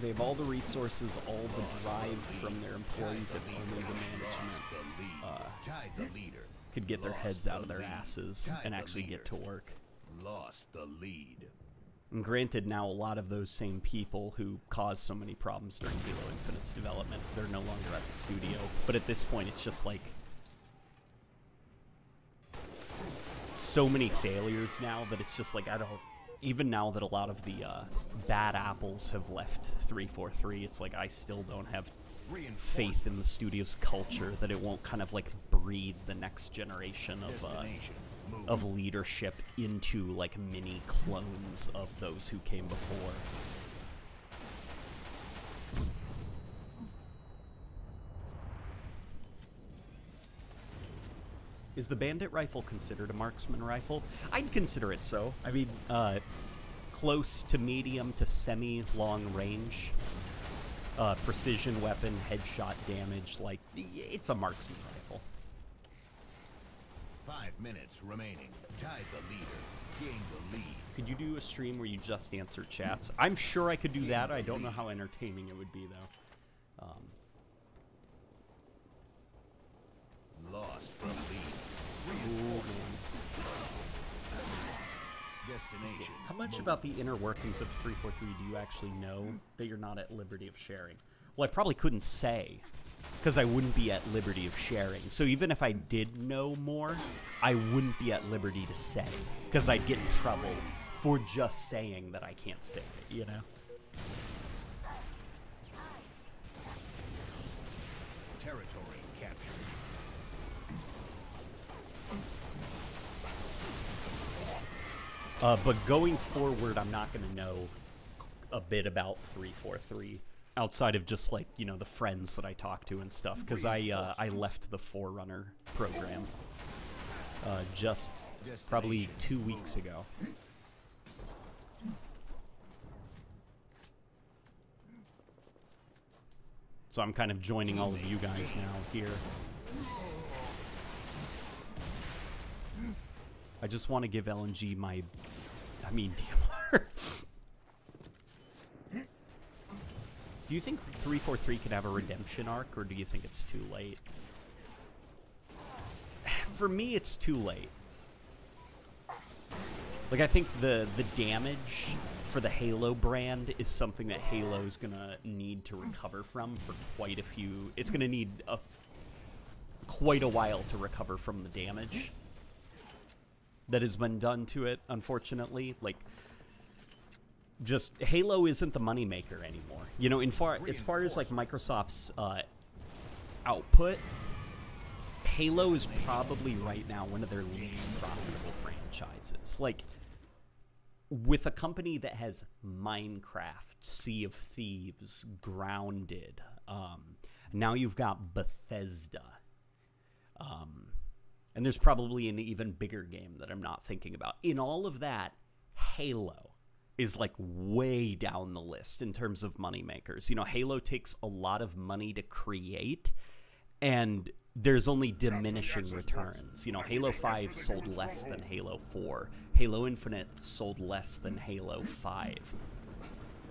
They have all the resources, all the drive from their employees if only the management uh, the leader. could get their heads out of their asses and actually get to work. Lost the lead. And granted, now a lot of those same people who caused so many problems during Halo Infinite's development, they're no longer at the studio. But at this point, it's just like so many failures now that it's just like I don't. Even now that a lot of the uh, bad apples have left 343, it's like I still don't have faith in the studio's culture that it won't kind of like breed the next generation of uh. Of leadership into like mini clones of those who came before. Is the bandit rifle considered a marksman rifle? I'd consider it so. I mean, uh, close to medium to semi long range, uh, precision weapon, headshot damage. Like, it's a marksman rifle. Five minutes remaining. Tied the leader. Gained the lead. Could you do a stream where you just answer chats? I'm sure I could do that. I don't know how entertaining it would be though. Um, Lost the lead. Destination much about the inner workings of 343 do you actually know that you're not at liberty of sharing? Well, I probably couldn't say because I wouldn't be at liberty of sharing. So even if I did know more, I wouldn't be at liberty to say because I'd get in trouble for just saying that I can't say it, you know? Territory captured. Uh, but going forward, I'm not going to know a bit about 343 outside of just like you know the friends that I talk to and stuff because I uh, I left the Forerunner program uh, just probably two weeks ago. So I'm kind of joining all of you guys now here. I just want to give LNG my, I mean, DMR. Do you think 343 could have a redemption arc, or do you think it's too late? For me, it's too late. Like, I think the, the damage for the Halo brand is something that Halo's gonna need to recover from for quite a few... It's gonna need a, quite a while to recover from the damage that has been done to it, unfortunately. Like, just Halo isn't the moneymaker anymore. You know, in far as far as like Microsoft's uh, output, Halo is probably right now one of their least profitable franchises. Like, with a company that has Minecraft, Sea of Thieves, Grounded, um, now you've got Bethesda. Um, and there's probably an even bigger game that I'm not thinking about. In all of that, Halo is like way down the list in terms of money makers. You know, Halo takes a lot of money to create and there's only diminishing returns. You know, Halo 5 sold less than Halo 4. Halo Infinite sold less than Halo 5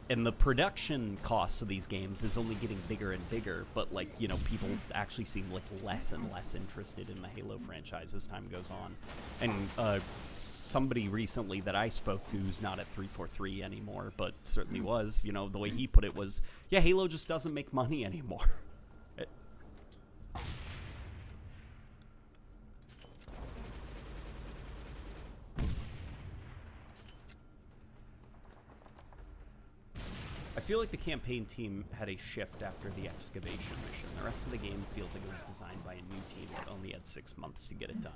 and the production costs of these games is only getting bigger and bigger but like you know people actually seem like less and less interested in the halo franchise as time goes on. And uh, somebody recently that i spoke to who's not at 343 anymore but certainly was you know the way he put it was yeah halo just doesn't make money anymore I feel like the campaign team had a shift after the excavation mission. The rest of the game feels like it was designed by a new team that only had six months to get it done.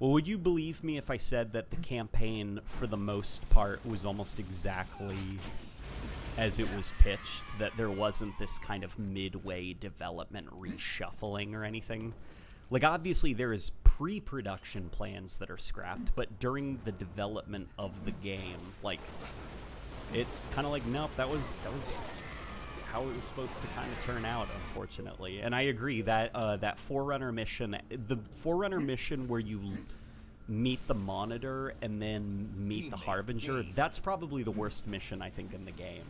Well, would you believe me if I said that the campaign, for the most part, was almost exactly as it was pitched? That there wasn't this kind of midway development reshuffling or anything? Like, obviously, there is pre production plans that are scrapped, but during the development of the game, like, it's kind of like nope that was that was how it was supposed to kind of turn out unfortunately and i agree that uh, that forerunner mission the forerunner mission where you meet the monitor and then meet the harbinger that's probably the worst mission i think in the game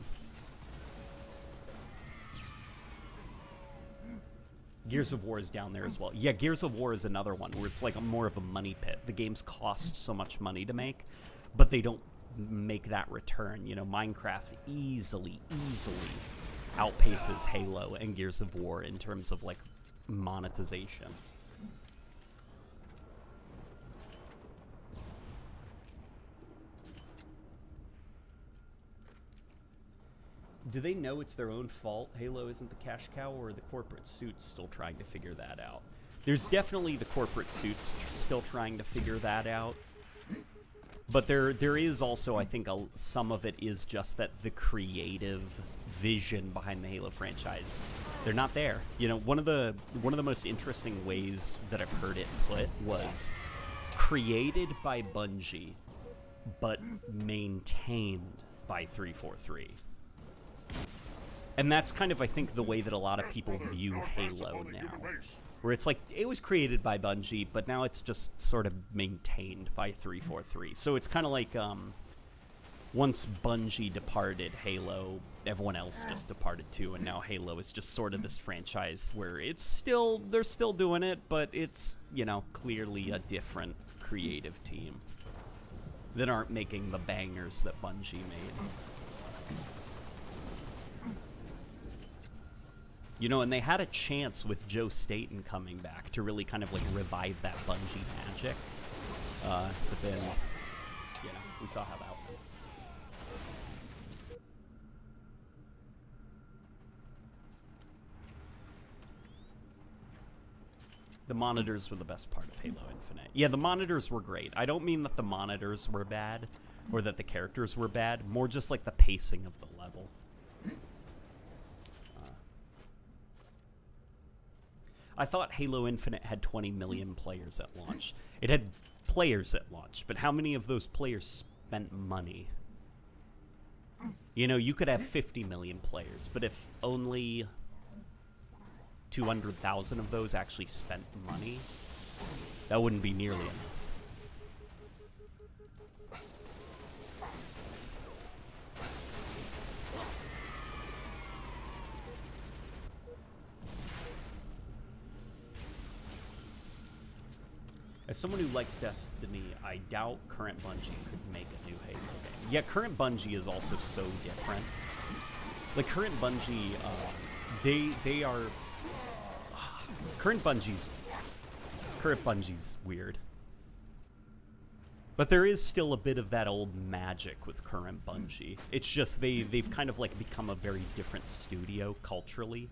Gears of War is down there as well. Yeah, Gears of War is another one where it's like a more of a money pit. The games cost so much money to make, but they don't make that return. You know, Minecraft easily, easily outpaces Halo and Gears of War in terms of like monetization. Do they know it's their own fault Halo isn't the cash cow, or the corporate suits still trying to figure that out? There's definitely the corporate suits still trying to figure that out. But there, there is also, I think, a, some of it is just that the creative vision behind the Halo franchise, they're not there. You know, one of the one of the most interesting ways that I've heard it put was created by Bungie, but maintained by 343. And that's kind of, I think, the way that a lot of people view Halo now where it's like it was created by Bungie, but now it's just sort of maintained by 343. So it's kind of like um, once Bungie departed Halo, everyone else just departed too, and now Halo is just sort of this franchise where it's still they're still doing it, but it's you know clearly a different creative team. that aren't making the bangers that Bungie made. You know, and they had a chance with Joe Staten coming back to really kind of like revive that Bungie magic. Uh, but then, you know, we saw how that went. The monitors were the best part of Halo Infinite. Yeah, the monitors were great. I don't mean that the monitors were bad or that the characters were bad, more just like the pacing of the level. Uh, I thought Halo Infinite had 20 million players at launch. It had players at launch, but how many of those players spent money? You know, you could have 50 million players, but if only 200,000 of those actually spent money, that wouldn't be nearly enough. As someone who likes Destiny, I doubt current Bungie could make a new Halo game. Yeah, current Bungie is also so different. Like current Bungie, uh, they they are current Bungie's current Bungie's weird. But there is still a bit of that old magic with current Bungie. It's just they they've kind of like become a very different studio culturally.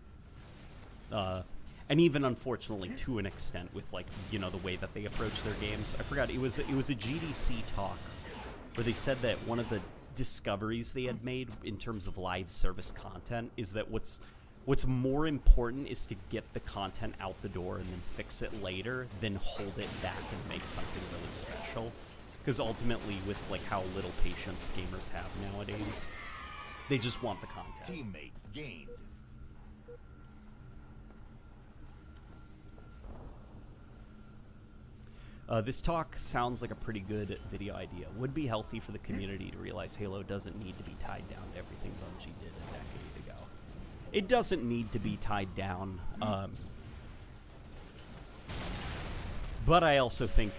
Uh, and even unfortunately to an extent with like you know the way that they approach their games. I forgot it was it was a GDC talk where they said that one of the discoveries they had made in terms of live service content is that what's what's more important is to get the content out the door and then fix it later than hold it back and make something really special because ultimately with like how little patience gamers have nowadays they just want the content Teammate. Uh, this talk sounds like a pretty good video idea. Would be healthy for the community to realize Halo doesn't need to be tied down to everything Bungie did a decade ago. It doesn't need to be tied down. Um, but I also think,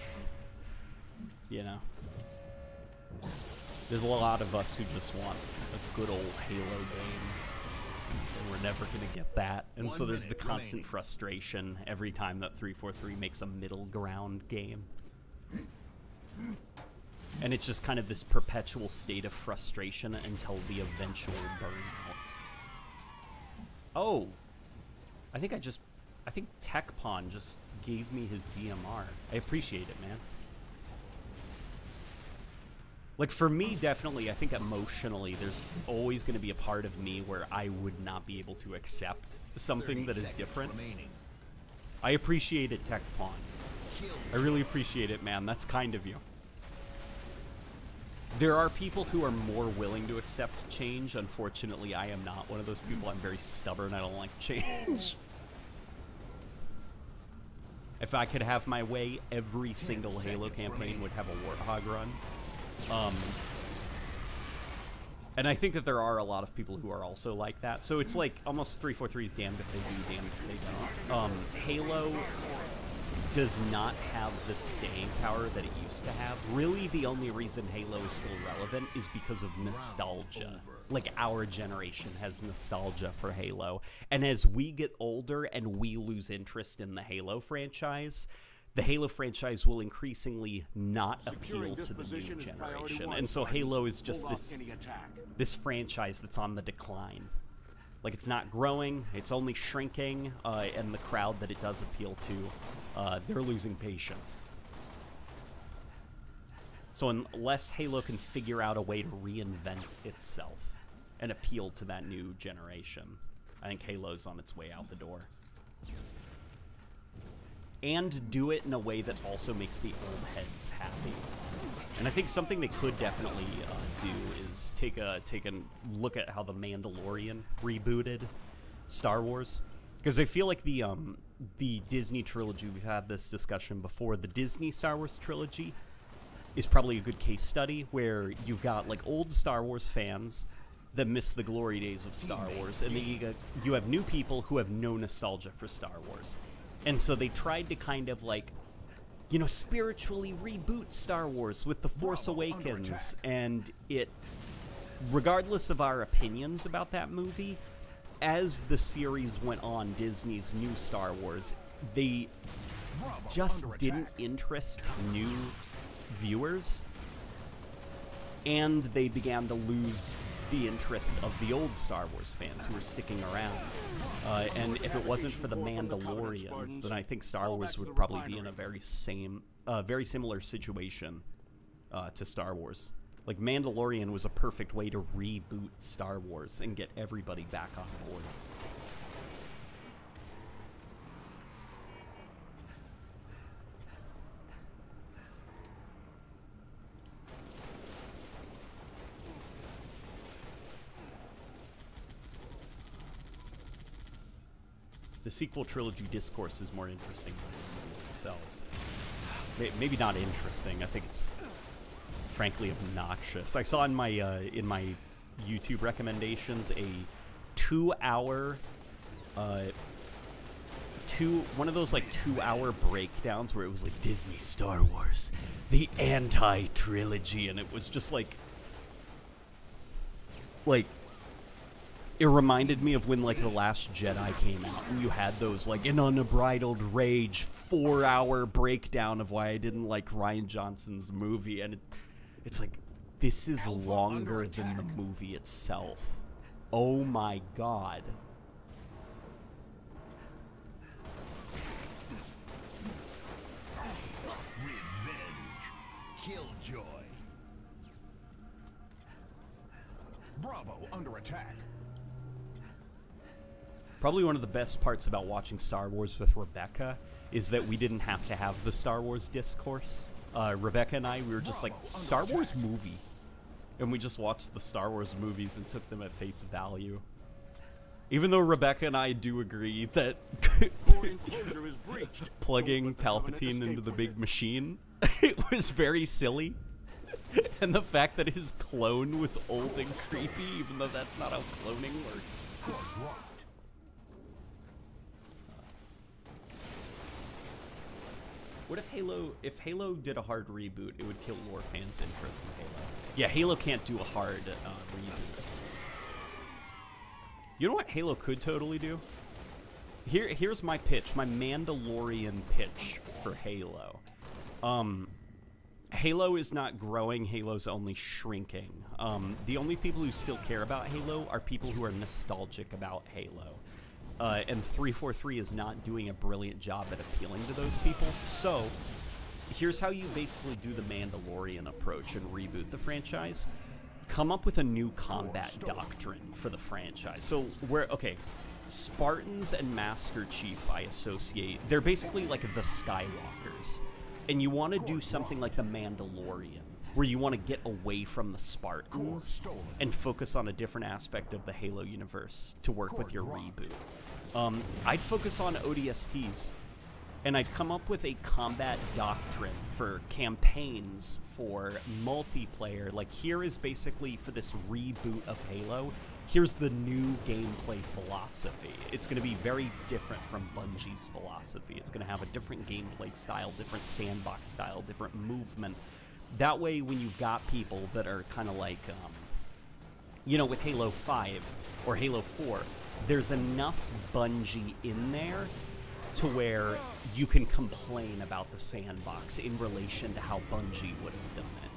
you know, there's a lot of us who just want a good old Halo game. We're never going to get that. And so there's the constant remaining. frustration every time that 343 makes a middle ground game. And it's just kind of this perpetual state of frustration until the eventual burnout. Oh, I think I just, I think TechPon just gave me his DMR. I appreciate it, man. Like for me, definitely, I think emotionally, there's always going to be a part of me where I would not be able to accept something that is different. Remaining. I appreciate it, tech pawn I really appreciate it, man. That's kind of you. There are people who are more willing to accept change. Unfortunately, I am not one of those people. I'm very stubborn. I don't like change. if I could have my way, every single Halo campaign remaining. would have a Warthog run. Um, and I think that there are a lot of people who are also like that. So it's like almost 343's damned if they do, damned if they don't. Um, Halo does not have the staying power that it used to have. Really, the only reason Halo is still relevant is because of nostalgia. Like, our generation has nostalgia for Halo. And as we get older and we lose interest in the Halo franchise, the Halo franchise will increasingly not Securing appeal to the new position is priority generation. And so Halo is just this this franchise that's on the decline. Like it's not growing, it's only shrinking, uh, and the crowd that it does appeal to, uh, they're losing patience. So unless Halo can figure out a way to reinvent itself and appeal to that new generation, I think Halo's on its way out the door. And do it in a way that also makes the old heads happy. And I think something they could definitely uh, do is take a take a look at how the Mandalorian rebooted Star Wars, because I feel like the um the Disney trilogy we've had this discussion before. The Disney Star Wars trilogy is probably a good case study where you've got like old Star Wars fans that miss the glory days of Star Wars, and got, you have new people who have no nostalgia for Star Wars, and so they tried to kind of like you know, spiritually reboot Star Wars with The Force Bravo, Awakens, and it, regardless of our opinions about that movie, as the series went on, Disney's new Star Wars, they Bravo just didn't interest new viewers, and they began to lose the interest of the old Star Wars fans who were sticking around. Uh, and if it wasn't for the Mandalorian, then I think Star Wars would probably be in a very same, uh, very similar situation uh, to Star Wars. Like Mandalorian was a perfect way to reboot Star Wars and get everybody back on board. The sequel trilogy discourse is more interesting than themselves. Maybe not interesting. I think it's frankly obnoxious. I saw in my uh, in my YouTube recommendations a two-hour, uh, two one of those like two-hour breakdowns where it was like Disney Star Wars, the anti-trilogy, and it was just like like it reminded me of when like the last jedi came out and you had those like an unbridled rage four hour breakdown of why i didn't like rian johnson's movie and it, it's like this is Alpha longer than the movie itself oh my god Revenge. Killjoy. Bravo under attack. Probably one of the best parts about watching Star Wars with Rebecca is that we didn't have to have the Star Wars discourse. Uh, Rebecca and I, we were just like, Star Wars movie. And we just watched the Star Wars movies and took them at face value. Even though Rebecca and I do agree that enclosure is breached. plugging Don't let the Covenant Palpatine into the big it. machine, it was very silly. and the fact that his clone was old and creepy, even though that's not how cloning works. What if Halo if Halo did a hard reboot, it would kill more fans' interest in Halo. Yeah, Halo can't do a hard uh, reboot. You know what Halo could totally do? Here here's my pitch, my Mandalorian pitch for Halo. Um Halo is not growing, Halo's only shrinking. Um, the only people who still care about Halo are people who are nostalgic about Halo. Uh, and 343 is not doing a brilliant job at appealing to those people. So, here's how you basically do the Mandalorian approach and reboot the franchise. Come up with a new combat doctrine for the franchise. So, where, okay, Spartans and Master Chief, I associate, they're basically like the Skywalkers. And you want to do something like the Mandalorian, where you want to get away from the Spartans and focus on a different aspect of the Halo universe to work with your reboot. Um, I'd focus on ODSTs, and I'd come up with a combat doctrine for campaigns, for multiplayer. Like, here is basically for this reboot of Halo. Here's the new gameplay philosophy. It's going to be very different from Bungie's philosophy. It's going to have a different gameplay style, different sandbox style, different movement. That way, when you've got people that are kind of like, um, you know, with Halo 5 or Halo 4, there's enough Bungie in there to where you can complain about the sandbox in relation to how Bungie would have done it.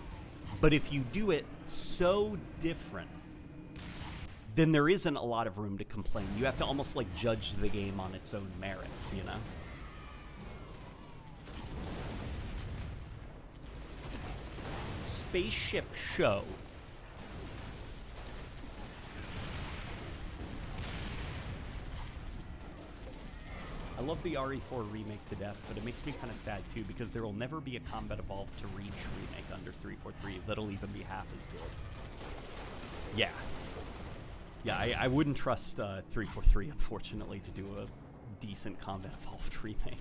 But if you do it so different, then there isn't a lot of room to complain. You have to almost like judge the game on its own merits, you know? Spaceship Show I love the RE4 remake to death, but it makes me kind of sad too because there will never be a Combat Evolved to Reach remake under 343 that'll even be half as good. Yeah. Yeah, I, I wouldn't trust uh, 343, unfortunately, to do a decent Combat Evolved remake.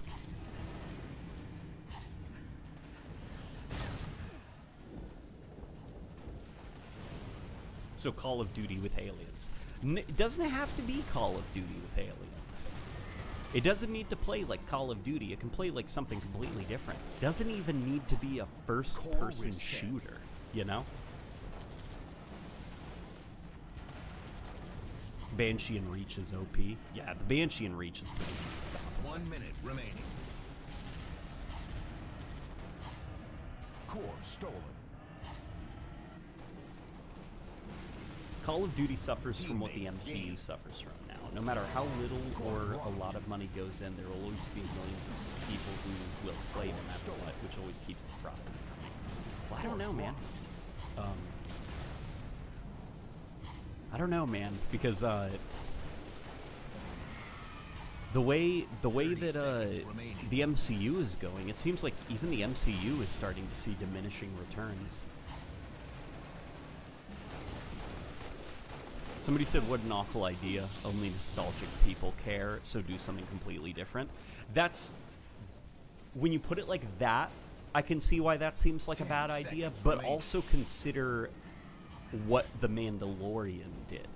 So Call of Duty with aliens. N- doesn't have to be Call of Duty with aliens. It doesn't need to play like Call of Duty. It can play like something completely different. Doesn't even need to be a first-person shooter, you know? Banshee and Reach is OP. Yeah, the Banshee and Reach is pretty unstoppable. One minute remaining. Core stolen. Call of Duty suffers from what the MCU suffers from. No matter how little or a lot of money goes in, there will always be millions of people who will play no matter what, which always keeps the profits coming. Well, I don't know, man. Um, I don't know, man, because uh, the way the way that uh, the MCU is going, it seems like even the MCU is starting to see diminishing returns. Somebody said, "What an awful idea! Only nostalgic people care, so do something completely different." That's when you put it like that. I can see why that seems like a bad idea, but also consider what The Mandalorian did,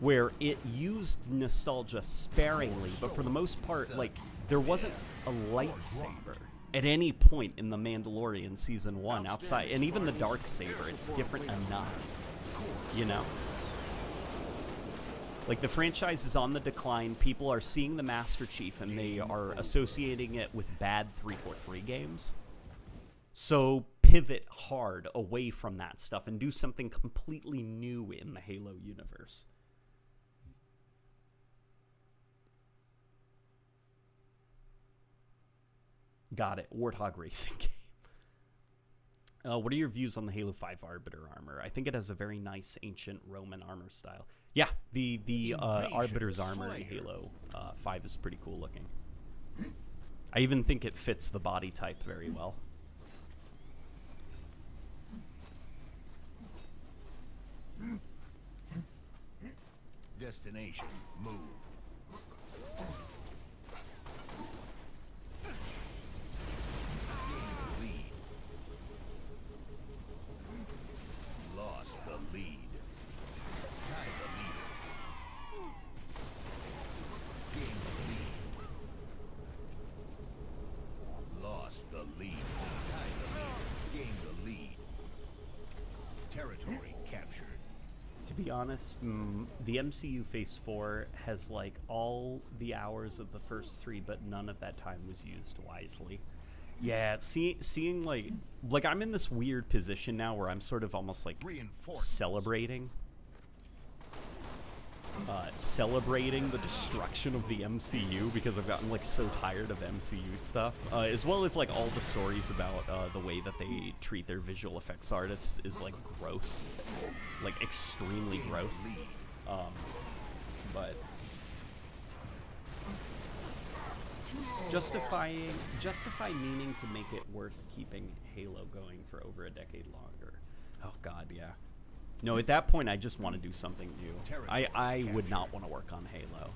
where it used nostalgia sparingly, but for the most part, like there wasn't a lightsaber at any point in The Mandalorian season one outside, and even the dark saber, it's different enough, you know. Like the franchise is on the decline. People are seeing the Master Chief and they are associating it with bad 343 games. So pivot hard away from that stuff and do something completely new in the Halo universe. Got it. Warthog Racing game. Uh, what are your views on the Halo 5 Arbiter armor? I think it has a very nice ancient Roman armor style. Yeah, the the uh, Arbiter's armor in Halo uh, 5 is pretty cool looking. I even think it fits the body type very well. Destination. Move. Gain the lead. Lost the lead. Tie the leader. Gain the lead. Lost the lead. Tie the leader. Gain the lead. Territory captured. To be honest, mm, the MCU Phase 4 has like all the hours of the first three, but none of that time was used wisely. Yeah, see, seeing like like I'm in this weird position now where I'm sort of almost like celebrating uh, celebrating the destruction of the MCU because I've gotten like so tired of MCU stuff, uh, as well as like all the stories about uh, the way that they treat their visual effects artists is like gross, like extremely gross. Um, but justifying justify meaning to make it worth keeping Halo going for over a decade longer. Oh God, yeah. No, at that point, I just want to do something new. I, I would not want to work on Halo.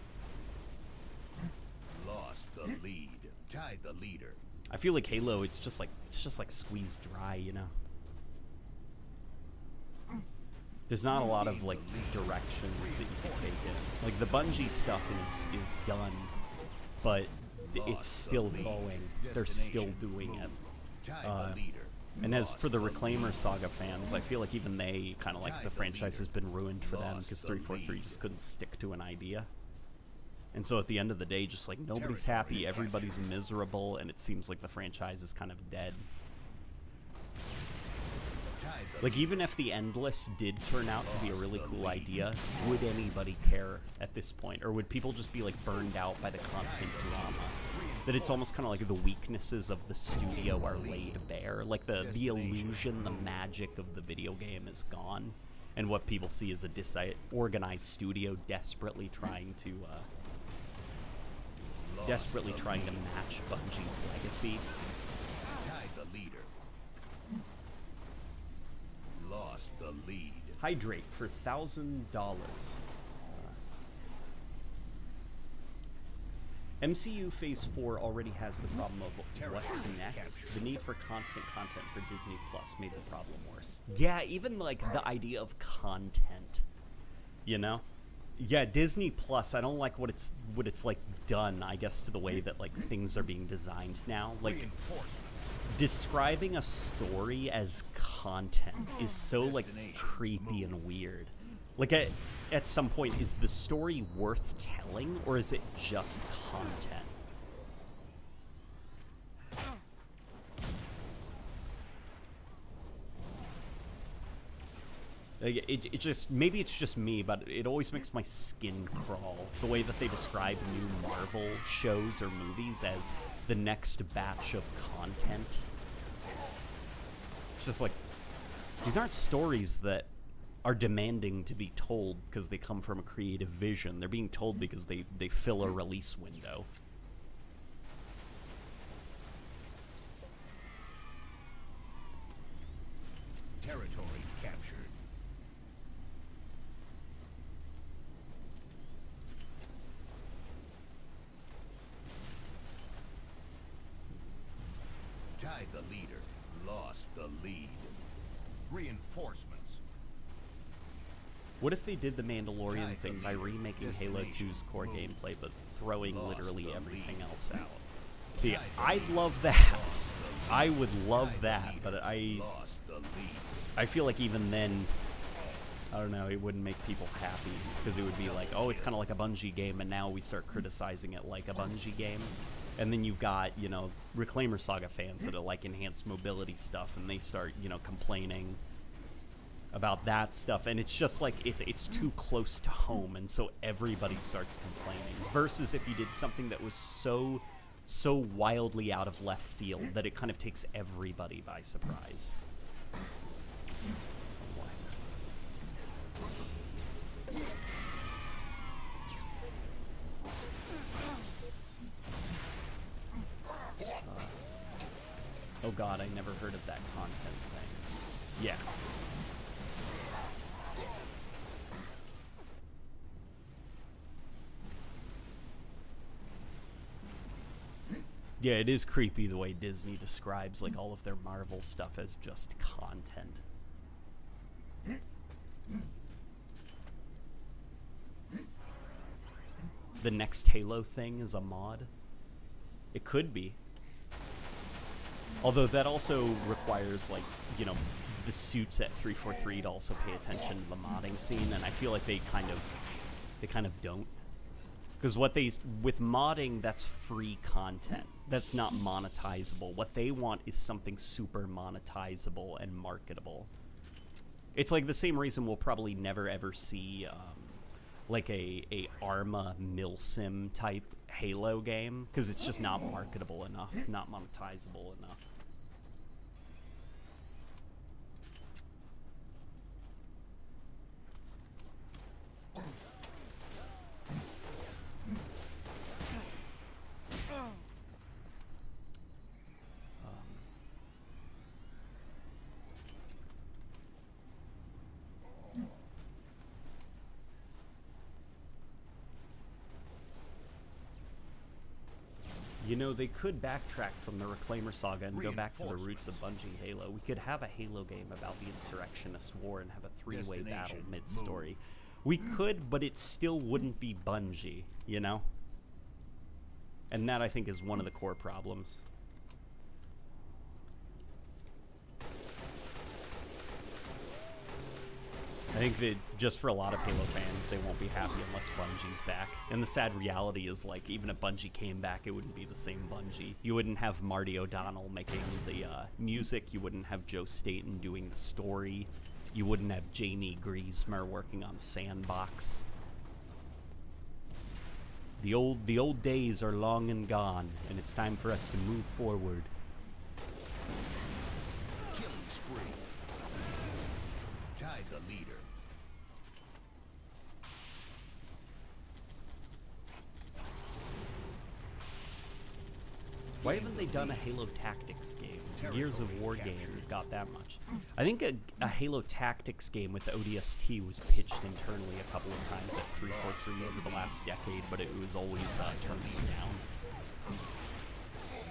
Lost the lead. Tied the leader. I feel like Halo, it's just like it's just like squeezed dry, you know. There's not a lot of like directions that you can take it. Like the Bungie stuff is is done, but it's still going. They're still doing it. Uh, the leader. And as for the. Reclaimer Saga fans, I feel like even they kind of like the the franchise has been ruined for them because 343 just couldn't stick to an idea. And so at the end of the day, just like nobody's happy, everybody's miserable, and it seems like the franchise is kind of dead. Like even if the Endless did turn out to be a really cool idea, would anybody care at this point, or would people just be like burned out by the constant drama? That it's almost kind of like the weaknesses of the studio are laid bare. Like the the illusion, the magic of the video game is gone, and what people see is a disorganized studio desperately trying to uh, desperately trying to match Bungie's legacy. Tie the leader. Lost the lead. Hydrate for thousand dollars. Uh, MCU Phase 4 already has the problem of what's next. The need for constant content for Disney Plus made the problem worse. Yeah, even like the idea of content. You know? Yeah, Disney Plus. I don't like what it's what it's like done. I guess to the way that like things are being designed now. Like. Describing a story as content uh-huh. is so like creepy and weird. Like at at some point, is the story worth telling or is it just content? Like, it, it just maybe it's just me, but it always makes my skin crawl. The way that they describe new Marvel shows or movies as the next batch of content. It's just like these aren't stories that are demanding to be told because they come from a creative vision. They're being told because they they fill a release window. Territory captured. Tied the leader. Lost the lead. Reinforcements. What if they did the Mandalorian Tied the thing by remaking Halo Destination 2's core moved. gameplay but throwing Lost literally everything lead. else out? See, I'd love that. I would love that, but I the. I feel like even then, I don't know, it wouldn't make people happy because it would be like, oh, it's kind of like a Bungie game, and now we start criticizing it like a Bungie game. And then you've got, you know, Reclaimer Saga fans that are like enhanced mobility stuff, and they start, you know, complaining about that stuff. And it's just like, it, it's too close to home, and so everybody starts complaining. Versus if you did something that was so, so wildly out of left field that it kind of takes everybody by surprise. Oh god, I never heard of that content thing. Yeah. Yeah, it is creepy the way Disney describes like all of their Marvel stuff as just content. The next Halo thing is a mod. It could be. Although that also requires like, you know, the suits at 343 to also pay attention to the modding scene and I feel like they kind of they kind of don't. Because what they with modding that's free content. That's not monetizable. What they want is something super monetizable and marketable. It's like the same reason we'll probably never ever see um, like a a Arma Milsim type Halo game because it's just not marketable enough, not monetizable enough. Know, they could backtrack from the Reclaimer saga and go back to the roots of Bungie Halo. We could have a Halo game about the Insurrectionist War and have a three-way battle mid-story. We could, but it still wouldn't be Bungie, you know? And that, I think, is one of the core problems. I think that just for a lot of Halo fans, they won't be happy unless Bungie's back. And the sad reality is, like, even if Bungie came back, it wouldn't be the same Bungie. You wouldn't have Marty O'Donnell making the uh, music. You wouldn't have Joe Staten doing the story. You wouldn't have Jaime Griesemer working on Sandbox. The old the old days are long and gone, and it's time for us to move forward. Killing spree. Tied the leader. Why haven't they done a Halo Tactics game? Gears of War game captured. got that much. I think a, a Halo Tactics game with the ODST was pitched internally a couple of times at 343 over the last decade, but it was always uh, turned down.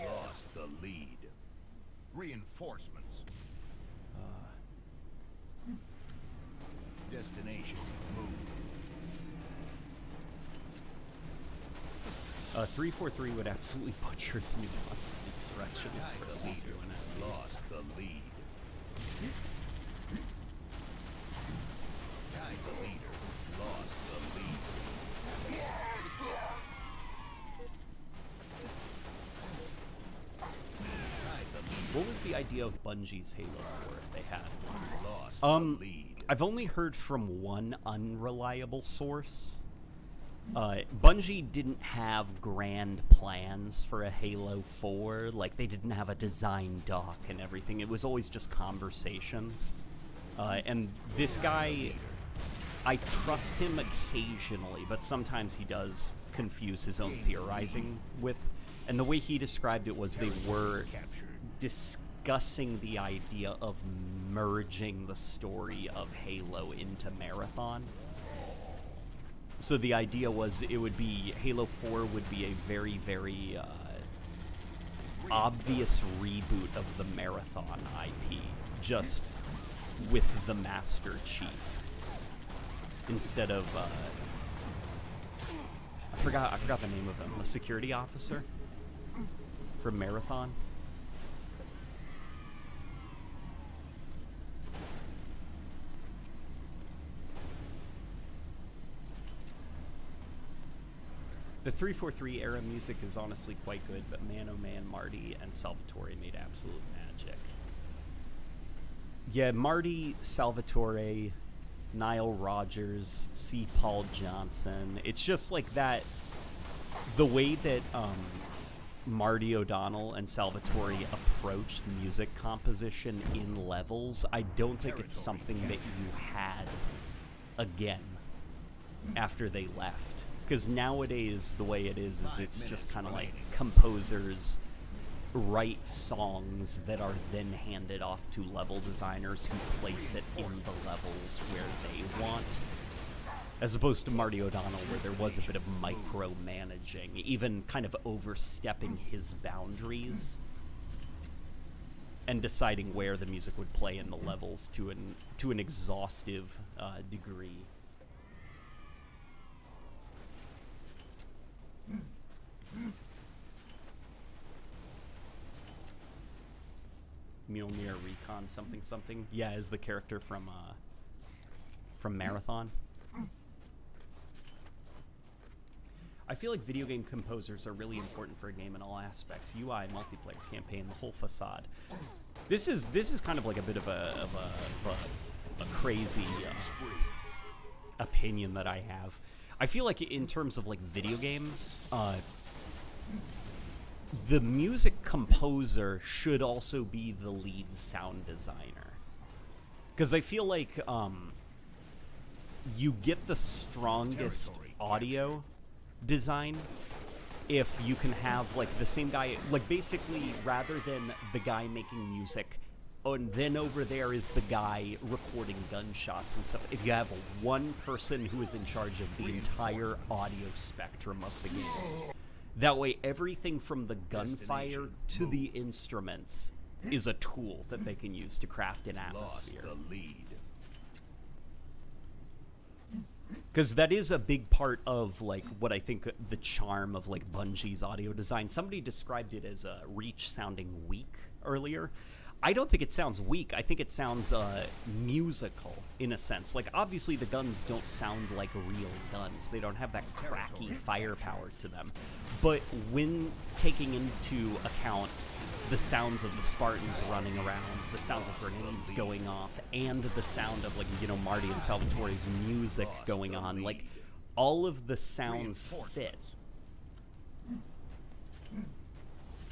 Lost the lead. Reinforcements. Destination moved. Uh, 343 would absolutely butcher the nuance of insurrections versus UNSC. Lost the lead. Tied the leader. Lost the lead. Tied the lead. What was the idea of Bungie's Halo 4 if they had one? Lost Um, the lead. I've only heard from one unreliable source. Uh, Bungie didn't have grand plans for a Halo 4. Like, they didn't have a design doc and everything. It was always just conversations. Uh, and this guy, I trust him occasionally, but sometimes he does confuse his own theorizing with. And the way he described it was they were discussing the idea of merging the story of Halo into Marathon. So the idea was it would be Halo 4 would be a very, very uh, obvious reboot of the Marathon IP, just with the Master Chief instead of uh, I forgot I forgot the name of him, the security officer from Marathon. The 343 era music is honestly quite good, but man oh man, Marty and Salvatori made absolute magic. Yeah, Marty, Salvatori, Nile Rodgers, C. Paul Johnson. It's just like that. The way that um, Marty O'Donnell and Salvatori approached music composition in levels, I don't think it's something that you had again after they left. Because nowadays, the way it is, is it's just kind of like composers write songs that are then handed off to level designers who place it in the levels where they want. As opposed to Marty O'Donnell, where there was a bit of micromanaging, even kind of overstepping his boundaries and deciding where the music would play in the levels to an to an exhaustive uh, degree. Mjolnir Recon something something. Yeah, is the character from uh from Marathon. I feel like video game composers are really important for a game in all aspects. UI, multiplayer, campaign, the whole facade. This is this is kind of like a bit of a of a, of a, a crazy uh, opinion that I have. I feel like in terms of like video games, uh, the music composer should also be the lead sound designer. Because I feel like um, you get the strongest audio design if you can have like the same guy like basically rather than the guy making music and then over there is the guy recording gunshots and stuff. If you have one person who is in charge of the entire audio spectrum of the game that way everything from the gunfire to the instruments is a tool that they can use to craft an atmosphere because that is a big part of like what I think the charm of like Bungie's audio design. Somebody described it as uh, Reach sounding weak earlier. I don't think it sounds weak. I think it sounds uh, musical in a sense. Like obviously the guns don't sound like real guns. They don't have that cracky firepower to them. But when taking into account the sounds of the Spartans running around, the sounds of grenades going off, and the sound of like you know Marty and Salvatori's music going on, like all of the sounds fit.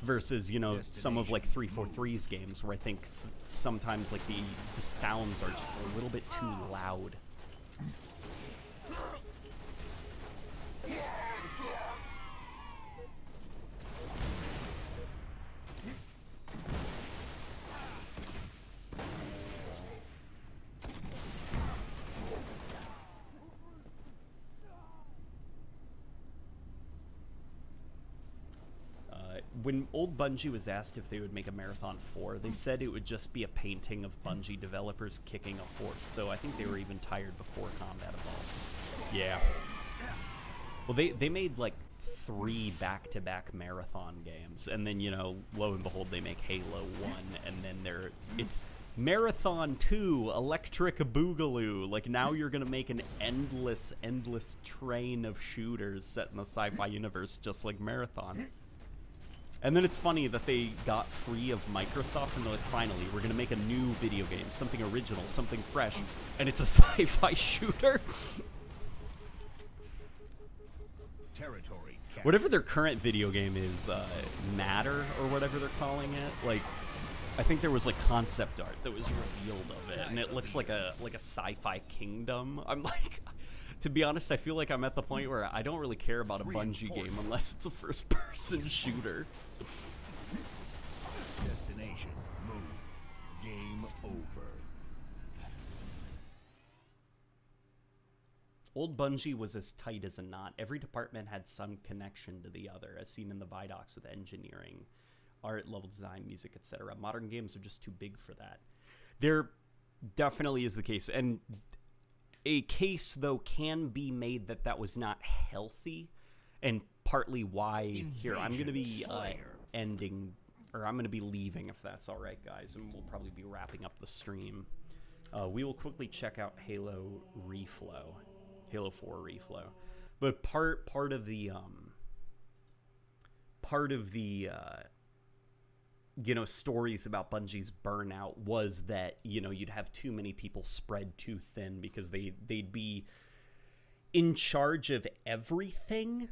Versus you know some of like 343's games where I think s- sometimes like the, the sounds are just a little bit too loud. Uh, when old Bungie was asked if they would make a Marathon 4, they mm. said it would just be a painting of Bungie developers kicking a horse, so I think they were even tired before Combat Evolved. Yeah. Well, they, they made like three back-to-back marathon games, and then you know, lo and behold, they make Halo One, and then they're it's Marathon Two, Electric Boogaloo. Like now, you're gonna make an endless, endless train of shooters set in the sci-fi universe, just like Marathon. And then it's funny that they got free of Microsoft and they're like, finally, we're gonna make a new video game, something original, something fresh, and it's a sci-fi shooter. Territory whatever their current video game is, uh, Matter or whatever they're calling it. Like, I think there was like concept art that was revealed of it, and it looks like a like a sci-fi kingdom. I'm like, to be honest, I feel like I'm at the point where I don't really care about a Bungie game unless it's a first-person shooter. Destination. Move. Game over. Old Bungie was as tight as a knot. Every department had some connection to the other, as seen in the Vidocs with engineering, art, level design, music, etc. Modern games are just too big for that. There definitely is the case, and a case though can be made that that was not healthy, and partly why here I'm going to be uh, ending, or I'm going to be leaving if that's all right, guys, and we'll probably be wrapping up the stream. Uh, we will quickly check out Halo Reflow, Halo 4 Reflow, but part part of the um, part of the uh, you know stories about Bungie's burnout was that you know you'd have too many people spread too thin because they they'd be in charge of everything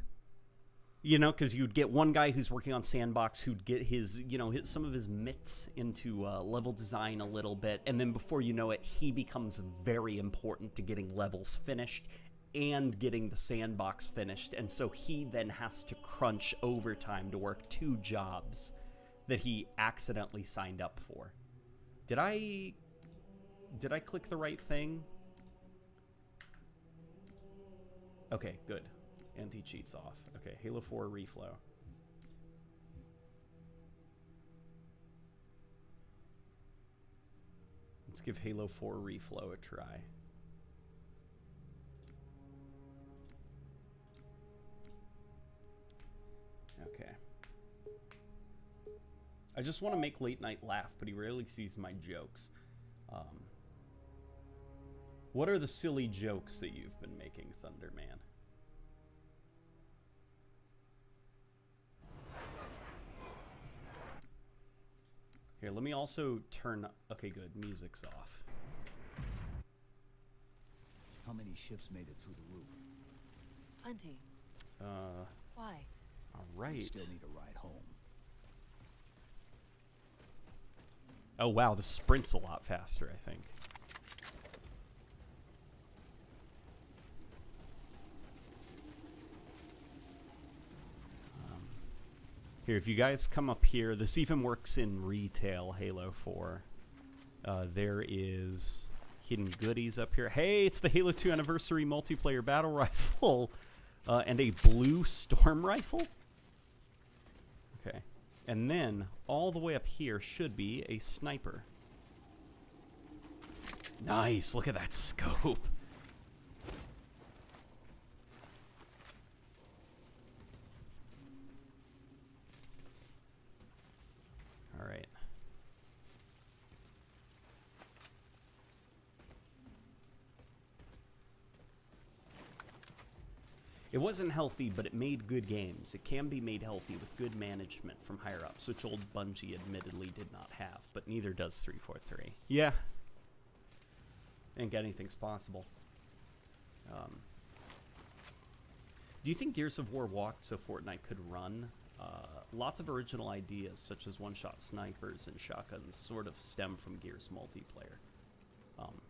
you know because you'd get one guy who's working on sandbox who'd get his you know some of his mitts into uh, level design a little bit and then before you know it he becomes very important to getting levels finished and getting the sandbox finished and so he then has to crunch overtime to work two jobs that he accidentally signed up for did i did i click the right thing okay good anti cheats off. Okay, Halo 4 reflow. Let's give Halo 4 reflow a try. Okay. I just want to make late night laugh, but he rarely sees my jokes. Um, what are the silly jokes that you've been making, Thunderman? Here, let me also turn. Okay, good. Music's off. How many ships made it through the roof? Plenty. Uh, Why? All right. We. Still need a ride home. Oh wow, the sprint's a lot faster. I think. Um, Here, if you guys come up here, this even works in retail Halo 4. Uh, there is hidden goodies up here. Hey, it's the Halo 2 anniversary multiplayer battle rifle uh, and a blue storm rifle. Okay. And then all the way up here should be a sniper. Nice. Look at that scope. All right. It wasn't healthy, but it made good games. It can be made healthy with good management from higher ups, which old Bungie admittedly did not have, but neither does 343. Yeah. I think anything's possible. Um, do you think Gears of War walked so Fortnite could run? Uh, lots of original ideas, such as one-shot snipers and shotguns, sort of stem from Gears multiplayer. Um,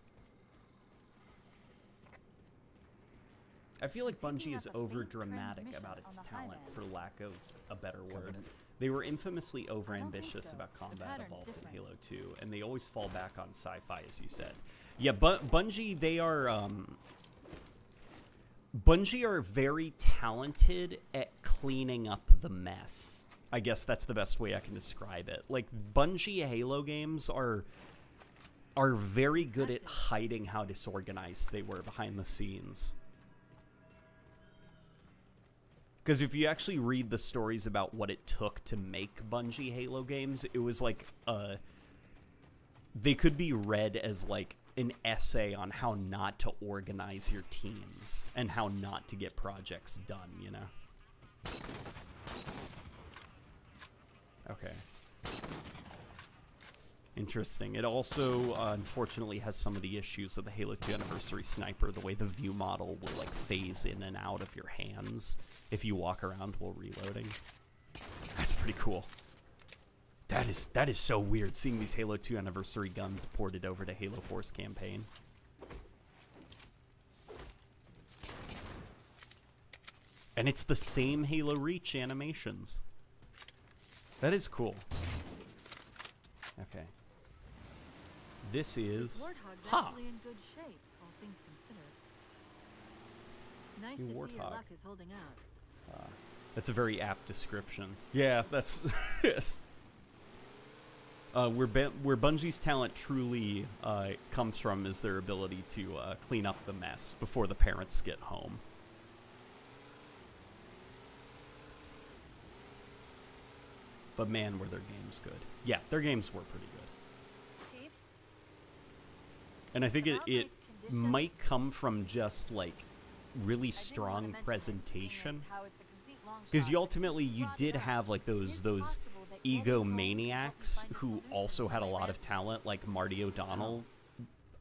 I feel like Bungie is up over dramatic about its talent, band. for lack of a better word. Covenant. They were infamously over ambitious so. about combat pattern's evolved in. Halo 2, and they always fall back on sci fi, as you said. Yeah, but Bungie, they are. Um, Bungie are very talented at cleaning up the mess. I guess that's the best way I can describe it. Like Bungie Halo games are are very good at hiding how disorganized they were behind the scenes. Because if you actually read the stories about what it took to make Bungie Halo games, it was like uh they could be read as like an essay on how not to organize your teams and how not to get projects done, you know. Okay. Interesting. It also, uh, unfortunately, has some of the issues of the Halo 2 Anniversary Sniper. The way the view model will like phase in and out of your hands if you walk around while reloading. That's pretty cool. That is that is so weird seeing these Halo 2 Anniversary guns ported over to Halo 4 campaign. And it's the same Halo Reach animations. That is cool. Okay. This is Warthog's Ha! actually in good shape, all things considered. Nice New to see your Warthog. luck is holding out. That's a very apt description. Yeah, that's uh, where ben- where Bungie's talent truly uh, comes from is their ability to uh, clean up the mess before the parents get home. But man, were their games good. Yeah, their games were pretty good. Chief, And I think it, it might come from just like really I didn't wanna strong mention it, seeing presentation. as how it's a complete long Because you ultimately you did have like those those possible that getting home could help me egomaniacs who also had a lot of talent, like Marty O'Donnell,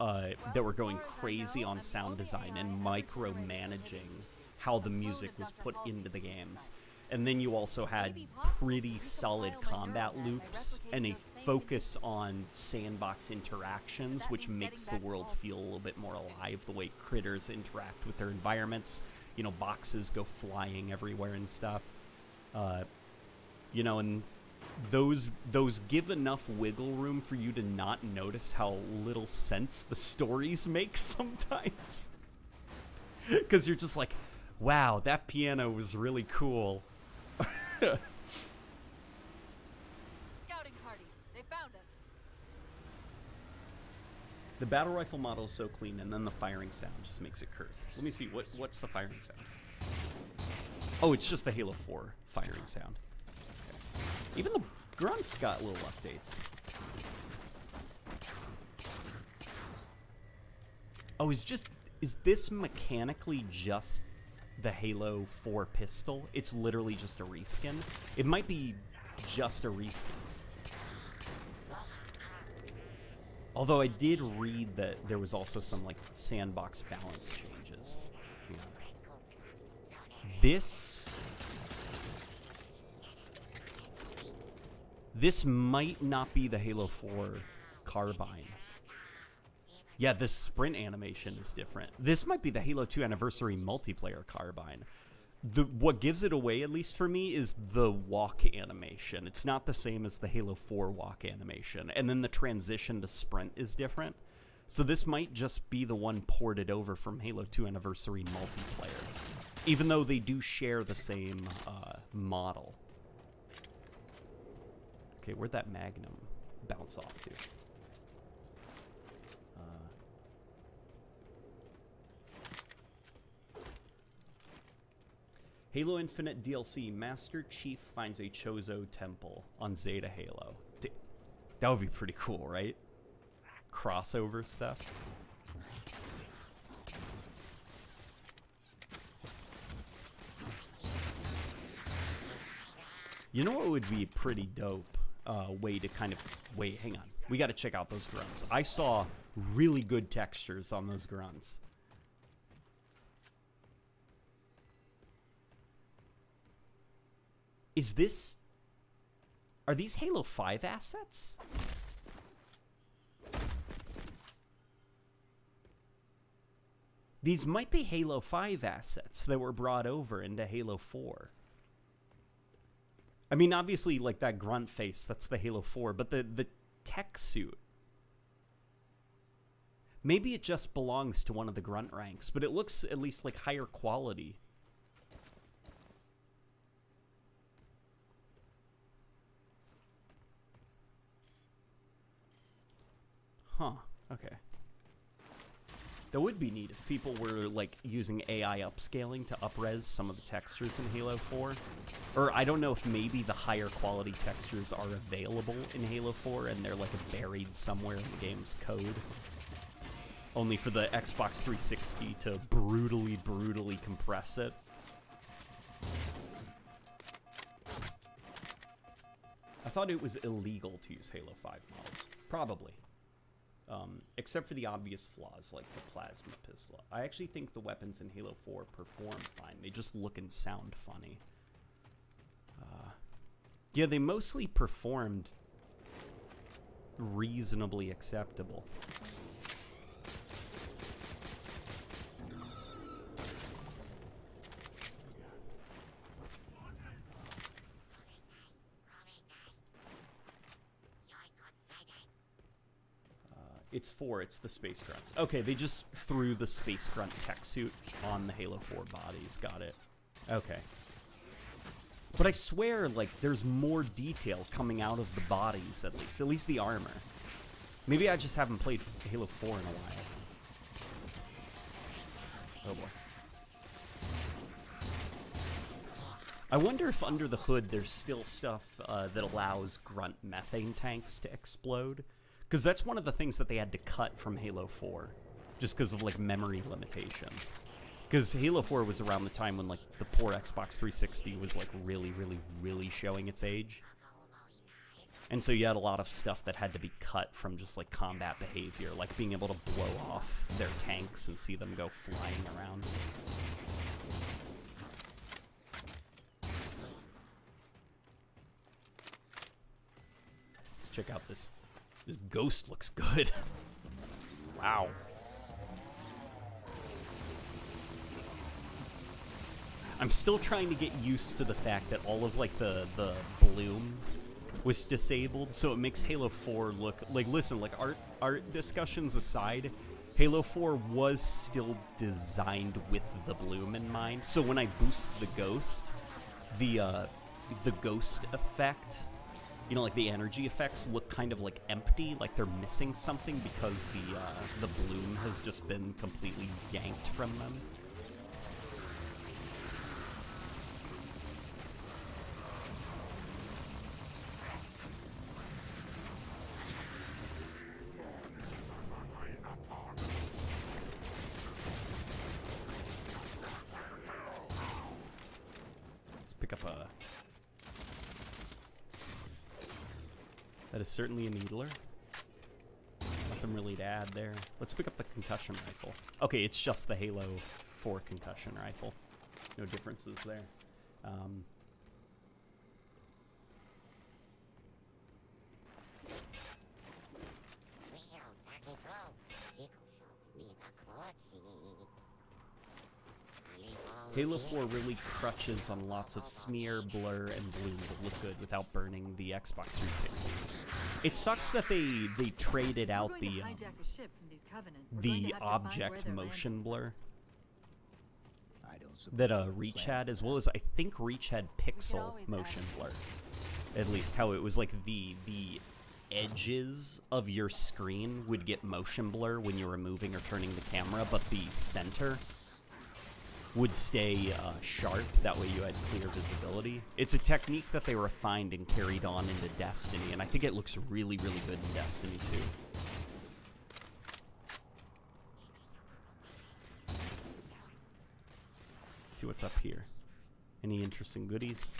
uh, that were going far as I crazy on sound design and ever generated with micromanaging how the music was put into the Halsey, to be games. And then you also had may be possible to pretty solid combat neural net by loops and a focus on sandbox interactions, which makes the getting back to world feel a little bit more alive. The way critters interact with their environments, you know, boxes go flying everywhere and stuff. Uh, you know, and those those give enough wiggle room for you to not notice how little sense the stories make sometimes. Because you're just like, wow, that piano was really cool. Scouting party, they found us. The battle rifle model is so clean, and then the firing sound just makes it curse. Let me see what what's the firing sound. Oh, it's just the Halo 4 firing sound. Okay. Even the grunts got little updates. Oh, is just is this mechanically just the Halo 4 pistol? It's literally just a reskin. It might be just a reskin. Although I did read that there was also some like sandbox balance changes. Hang on. This This might not be the Halo 4 carbine. Yeah, this sprint animation is different. This might be the Halo 2 anniversary multiplayer carbine. The what gives it away at least for me is the walk animation. It's not the same as the Halo 4 walk animation. And then the transition to sprint is different. So this might just be the one ported over from Halo 2 anniversary multiplayer. Even though they do share the same uh, model. Okay, where'd that Magnum bounce off to? Halo Infinite DLC Master Chief finds a Chozo temple on Zeta Halo. That would be pretty cool, right? Crossover stuff. You know what would be pretty dope uh, way to kind of wait? Hang on, we got to check out those grunts. I saw really good textures on those grunts. Is this? Are these Halo Five assets? These might be Halo 5 assets that were brought over into Halo 4. I mean, obviously, like that grunt face, that's the Halo 4, but the, the tech suit. Maybe it just belongs to one of the grunt ranks, but it looks at least like higher quality. Huh, okay. That would be neat if people were like using AI upscaling to upres some of the textures in Halo 4. Or I don't know if maybe the higher quality textures are available in Halo 4 and they're like buried somewhere in the game's code. Only for the Xbox 360 to brutally, brutally compress it. I thought it was illegal to use Halo 5 mods. Probably. Um, except for the obvious flaws like the plasma pistol. I actually think the weapons in Halo 4 perform fine. They just look and sound funny. Uh, yeah, they mostly performed reasonably acceptable. It's four. It's the space grunts. Okay, they just threw the space grunt tech suit on the Halo 4 bodies. Got it. Okay. But I swear, like, there's more detail coming out of the bodies, at least. At least the armor. Maybe I just haven't played Halo 4 in a while. Oh boy. I wonder if under the hood there's still stuff uh, that allows grunt methane tanks to explode. Because that's one of the things that they had to cut from Halo 4, just because of like memory limitations. Because Halo 4 was around the time when like the poor Xbox 360 was like really, really, really showing its age. And so you had a lot of stuff that had to be cut from just like combat behavior, like being able to blow off their tanks and see them go flying around. Let's check out this this ghost looks good. wow. I'm still trying to get used to the fact that all of like the the bloom was disabled, so it makes Halo 4 look like listen, like art art discussions aside, Halo 4 was still designed with the bloom in mind. So when I boost the ghost, the uh the ghost effect you know, like the energy effects look kind of like empty, like they're missing something because the uh, the bloom has just been completely yanked from them. Let's pick up a That is certainly a needler. Nothing really to add there. Let's pick up the concussion rifle. Okay, it's just the Halo 4 concussion rifle. No differences there. Um, Halo 4 really crutches on lots of smear, blur, and bloom that look good without burning the Xbox 360. It sucks that they they traded out the um, hijack a ship from these Covenant. We're going the to have to find where object motion blur. I don't that uh, Reach had, as well as I think Reach had pixel motion blur. At least how it was like the the edges of your screen would get motion blur when you were moving or turning the camera, but the center would stay uh, sharp. That way you had clear visibility. It's a technique that they refined and carried on into Destiny, and I think it looks really, really good in Destiny too. Let's see what's up here. Any interesting goodies?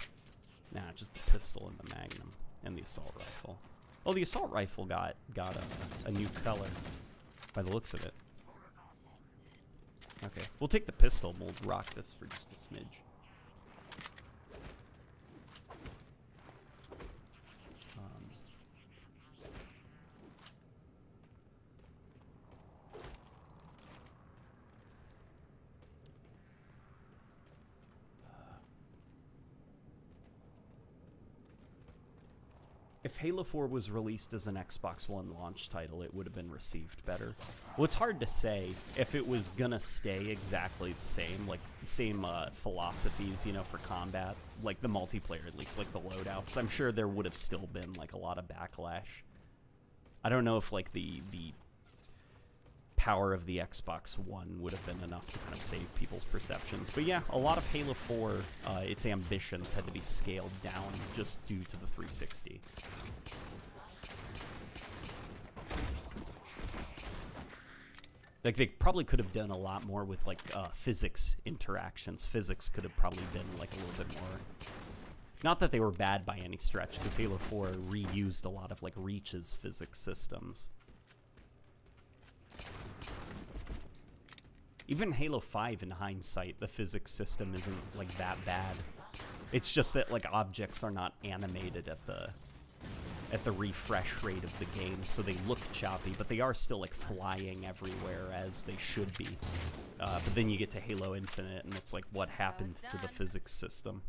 Nah, just the pistol and the magnum and the assault rifle. Oh, the assault rifle got got a, a new color by the looks of it. Okay, we'll take the pistol. and We'll rock this for just a smidge. Halo 4 was released as an Xbox One launch title, it would have been received better. Well, it's hard to say if it was gonna stay exactly the same, like same uh, philosophies, you know, for combat, like the multiplayer at least, like the loadouts. I'm sure there would have still been like a lot of backlash. I don't know if like the the power of the Xbox One would have been enough to kind of save people's perceptions. But yeah, a lot of Halo 4, uh, its ambitions had to be scaled down just due to the 360. Like they probably could have done a lot more with like uh, physics interactions. Physics could have probably been like a little bit more. Not that they were bad by any stretch, because Halo 4 reused a lot of like Reach's physics systems. Even Halo 5 in hindsight, the physics system isn't like that bad. It's just that like objects are not animated at the at the refresh rate of the game, so they look choppy, but they are still like flying everywhere as they should be. Uh, but then you get to Halo Infinite, and it's like, what happened to the physics system?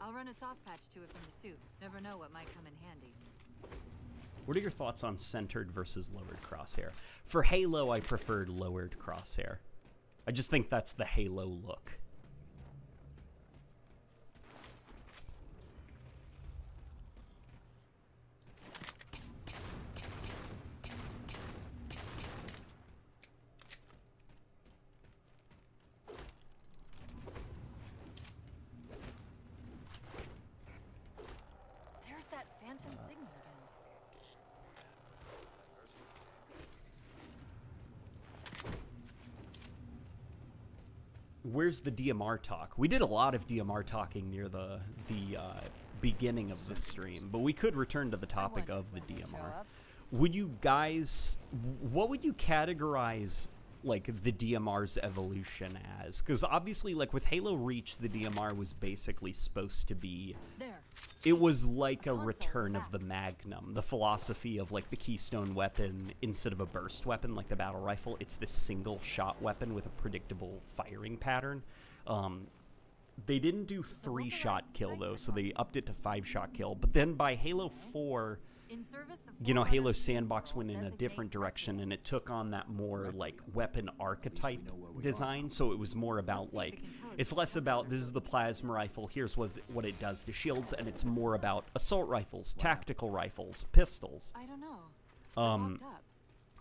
I'll run a soft patch to it from the suit. Never know what might come in handy. What are your thoughts on centered versus lowered crosshair? For Halo, I preferred lowered crosshair. I just think that's the Halo look. There's that phantom signal again. Where's the DMR talk? We did a lot of DMR talking near the the uh, beginning of the stream, but we could return to the topic of the when he'd show DMR. Would you guys, what would you categorize like the DMR's evolution as? Because obviously, like with Halo Reach, the DMR was basically supposed to be There. it was like a return of the Magnum, the philosophy of like the Keystone weapon instead of a burst weapon like the battle rifle. It's this single shot weapon with a predictable firing pattern. Um, they didn't do three shot kill though, so they upped it to five shot kill. But then by Halo 4, In service of you know, Halo Sandbox went in a different direction and it took on that more like weapon archetype design. So it was more about like, we can tell us it's less about this is the plasma rifle, here's was what it does to shields, and it's more about assault rifles, tactical rifles, pistols. I don't know. Um,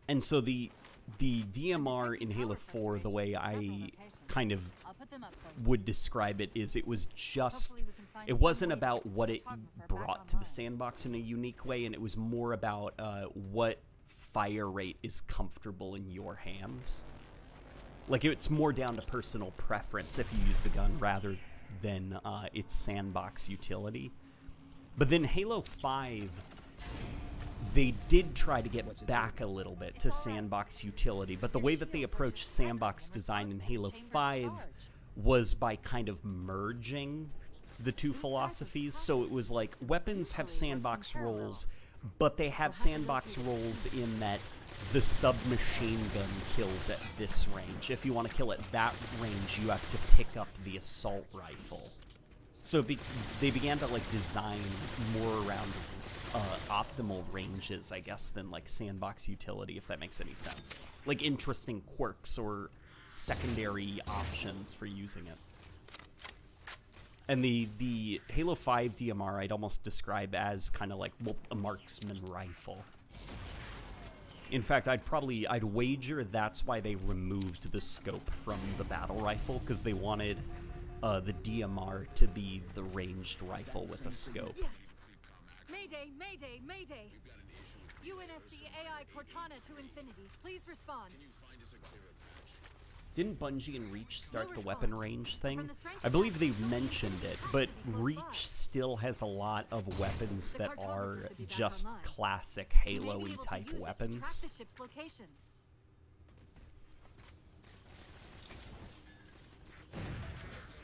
and so the the DMR in Halo 4, the way I kind of I'll put them up for you. would describe it is it was just It wasn't about what it brought to the sandbox in a unique way and it was more about uh, what fire rate is comfortable in your hands. Like it's more down to personal preference if you use the gun rather than uh, its sandbox utility. But then halo 5 they did try to get back a little bit to sandbox utility but the way that they approached sandbox design in halo 5 was by kind of merging the two philosophies. So it was like weapons have sandbox roles, but they have sandbox roles in that the submachine gun kills at this range. If you want to kill at that range, you have to pick up the assault rifle. So be- they began to like design more around uh, optimal ranges, I guess, than like sandbox utility, if that makes any sense. Like interesting quirks or secondary options for using it. And the the Halo 5 DMR I'd almost describe as kind of like a marksman rifle. In fact, I'd probably I'd wager that's why they removed the scope from the battle rifle because they wanted uh, the DMR to be the ranged rifle with a scope. Yes. Mayday, Mayday, Mayday. UNSC AI Cortana to infinity. Please respond. Didn't Bungie and Reach start the weapon range thing? I believe they mentioned it, but has to be close Reach still has a lot of weapons that are should be back just classic You may be Halo-y type use it to weapons. track the ship's location.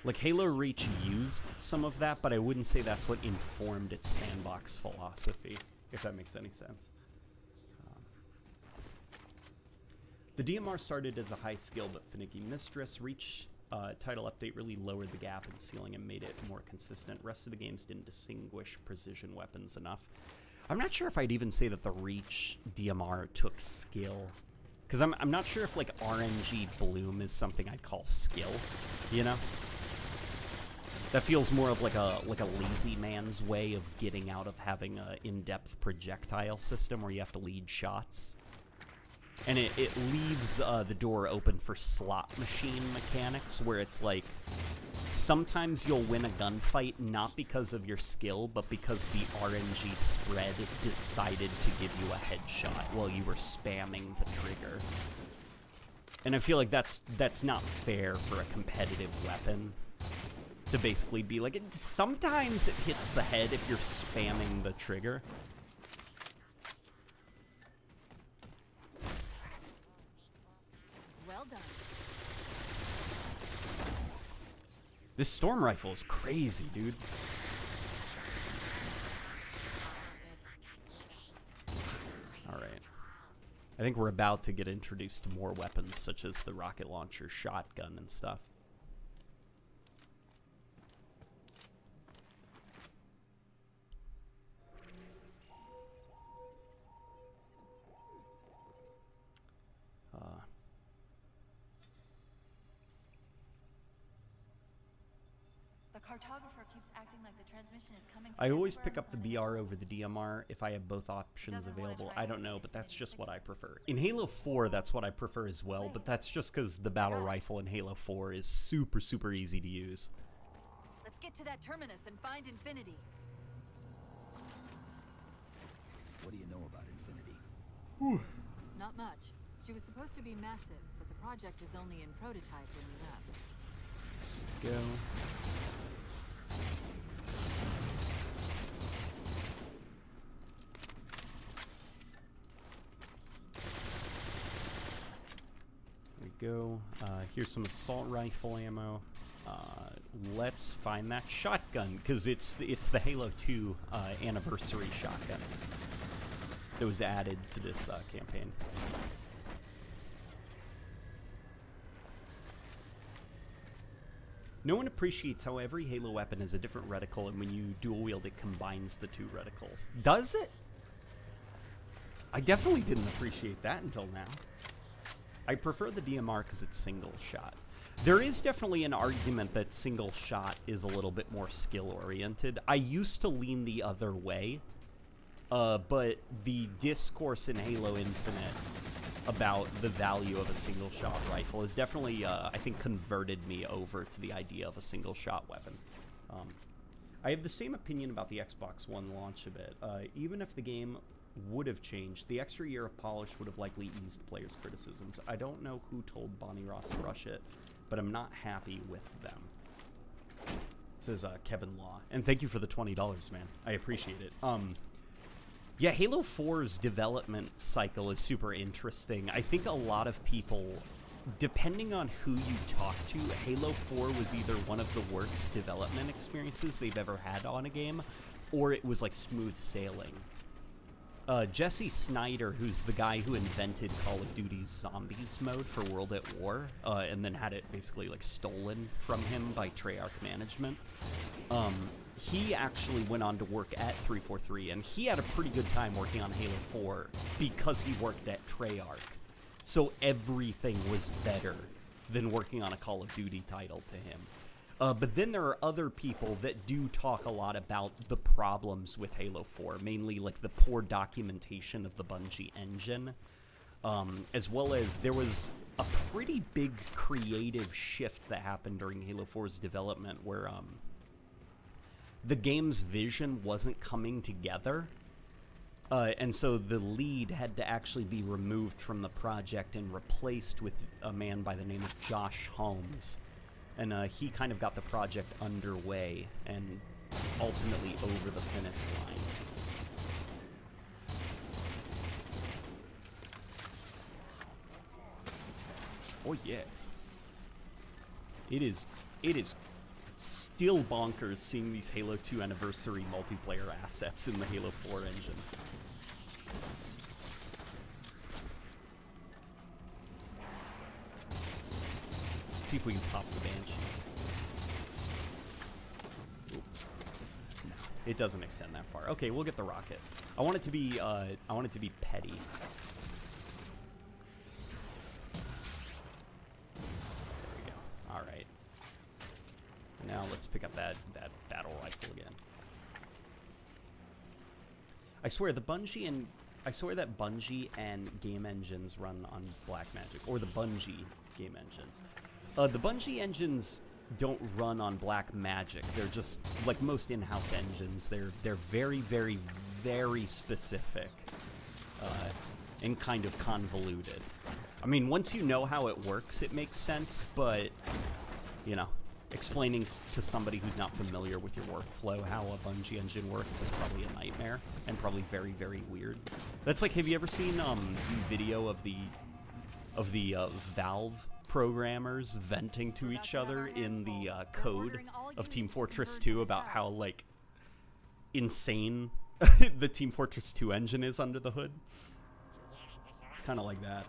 Like Halo Reach used some of that, but I wouldn't say that's what informed its sandbox philosophy, if that makes any sense. Um, the DMR started as a high skill but finicky mistress. Reach uh, title update really lowered the gap in ceiling and made it more consistent. Rest of the games didn't distinguish precision weapons enough. I'm not sure if I'd even say that the Reach DMR took skill. Because I'm, I'm not sure if like RNG Bloom is something I'd call skill, you know? That feels more of like a like a lazy man's way of getting out of having a in-depth projectile system where you have to lead shots. And it, it leaves uh, the door open for slot machine mechanics where it's like sometimes you'll win a gunfight not because of your skill, but because the RNG spread decided to give you a headshot while you were spamming the trigger. And I feel like that's that's not fair for a competitive weapon to basically be like, it, sometimes it hits the head if you're spamming the trigger. Well done. This storm rifle is crazy, dude. Alright. I think we're about to get introduced to more weapons, such as the rocket launcher, shotgun, and stuff. I always pick up the BR over the DMR if I have both options available. I don't know, but that's just what I prefer. In Halo 4, that's what I prefer as well, but that's just because the oh battle rifle in Halo 4 is super, super easy to use. Let's get to that terminus and find Infinity. What do you know about Infinity? Not much. She was supposed to be massive, but the project is only in prototype when we left. Go. There we go. Uh, here's some assault rifle ammo. Uh, let's find that shotgun because it's it's the Halo 2 uh, anniversary shotgun that was added to this uh, campaign. No one appreciates how every Halo weapon has a different reticle, and when you dual wield, it combines the two reticles. Does it? I definitely didn't appreciate that until now. I prefer the DMR because it's single shot. There is definitely an argument that single shot is a little bit more skill oriented. I used to lean the other way, uh, but the discourse in Halo Infinite about the value of a single shot rifle has definitely, uh, I think, converted me over to the idea of a single shot weapon. Um, I have the same opinion about the Xbox One launch a bit. Uh, even if the game would have changed, the extra year of polish would have likely eased players' criticisms. I don't know who told Bonnie Ross to rush it, but I'm not happy with them. Says uh, Kevin Law, and thank you for the twenty dollars, man. I appreciate it. Um, yeah, Halo 4's development cycle is super interesting. I think a lot of people, depending on who you talk to, Halo 4 was either one of the worst development experiences they've ever had on a game, or it was like smooth sailing. Uh, Jesse Snyder, who's the guy who invented Call of Duty's Zombies mode for World at War, uh, and then had it basically like stolen from him by Treyarch management. Um, he actually went on to work at 343, and he had a pretty good time working on Halo 4 because he worked at Treyarch. So everything was better than working on a Call of Duty title to him. Uh, but then there are other people that do talk a lot about the problems with Halo 4, mainly like the poor documentation of the Bungie engine, um, as well as there was a pretty big creative shift that happened during Halo 4's development where um, the game's vision wasn't coming together. Uh, and so the lead had to actually be removed from the project and replaced with a man by the name of Josh Holmes. And uh, he kind of got the project underway and ultimately over the finish line. Oh yeah. It is it is still bonkers seeing these Halo 2 anniversary multiplayer assets in the Halo 4 engine. See if we can pop the Banshee. No, it doesn't extend that far. Okay, we'll get the rocket. I want it to be uh, I want it to be petty. There we go. All right. Now let's pick up that that battle rifle again. I swear the Bungie and I swear that Bungie and game engines run on Black Magic or the Bungie game engines. Uh, the Bungie engines don't run on Black Magic. They're just like most in-house engines. They're they're very very very specific uh, and kind of convoluted. I mean, once you know how it works, it makes sense. But you know, explaining to somebody who's not familiar with your workflow how a Bungie engine works is probably a nightmare and probably very very weird. That's like, have you ever seen um the video of the of the uh, Valve programmers venting to each other in the uh, code of Team Fortress 2 about how like insane the Team Fortress 2 engine is under the hood? It's kind of like that.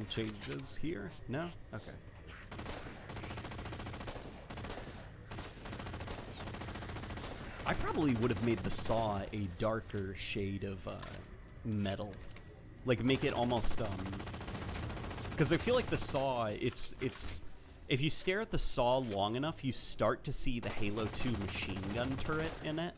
Any changes here? No? Okay. I probably would have made the saw a darker shade of uh, metal, like make it almost um. Because I feel like the saw, it's it's, if you stare at the saw long enough, you start to see the Halo 2 machine gun turret in it,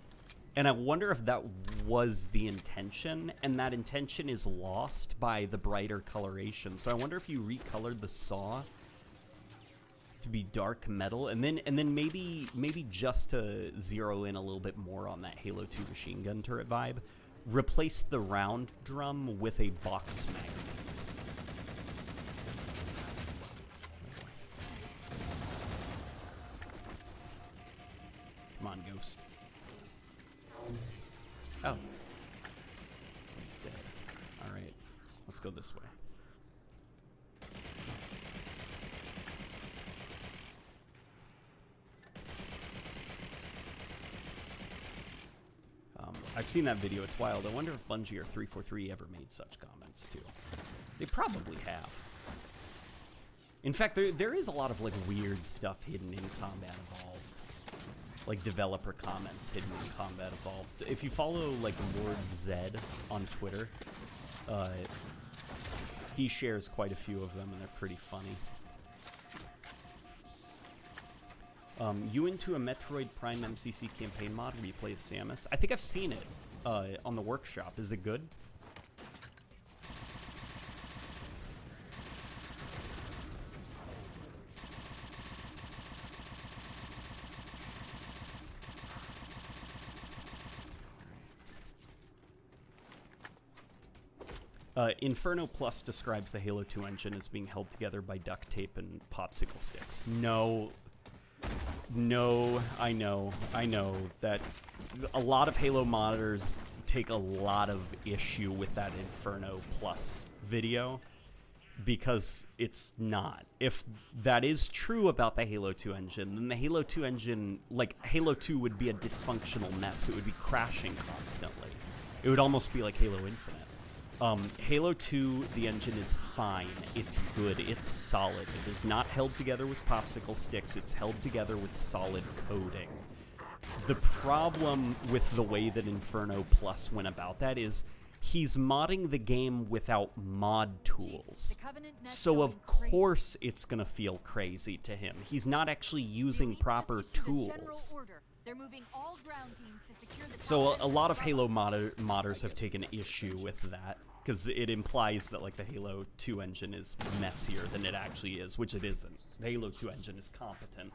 and I wonder if that was the intention, and that intention is lost by the brighter coloration. So I wonder if you recolored the saw to be dark metal and then and then maybe maybe just to zero in a little bit more on that Halo 2 machine gun turret vibe replace the round drum with a box magazine come on ghost oh he's dead all right let's go this way Um, I've seen that video. It's wild. I wonder if Bungie or 343 ever made such comments too. They probably have. In fact, there, there is a lot of like weird stuff hidden in Combat Evolved, like developer comments hidden in Combat Evolved. If you follow like Lord Zed on Twitter, uh, he shares quite a few of them, and they're pretty funny. Um, you into a Metroid Prime MCC campaign mod replay of play Samus? I think I've seen it uh, on the workshop. Is it good? Uh, Inferno Plus describes the Halo 2 engine as being held together by duct tape and popsicle sticks. No, no, I know, I know that a lot of Halo modders take a lot of issue with that Inferno Plus video because it's not. If that is true about the Halo 2 engine, then the Halo 2 engine, like Halo 2 would be a dysfunctional mess. It would be crashing constantly. It would almost be like Halo Infinite. Um, Halo 2, the engine is fine. It's good. It's solid. It is not held together with popsicle sticks. It's held together with solid coding. The problem with the way that Inferno Plus went about that is he's modding the game without mod tools. the Covenant net's So of course it's going to feel crazy to him. He's not actually using proper just issued a general tools. They're moving all ground teams to So a, a lot of Halo modders have taken issue with that because it implies that like the Halo 2 engine is messier than it actually is, which it isn't. The Halo 2 engine is competent.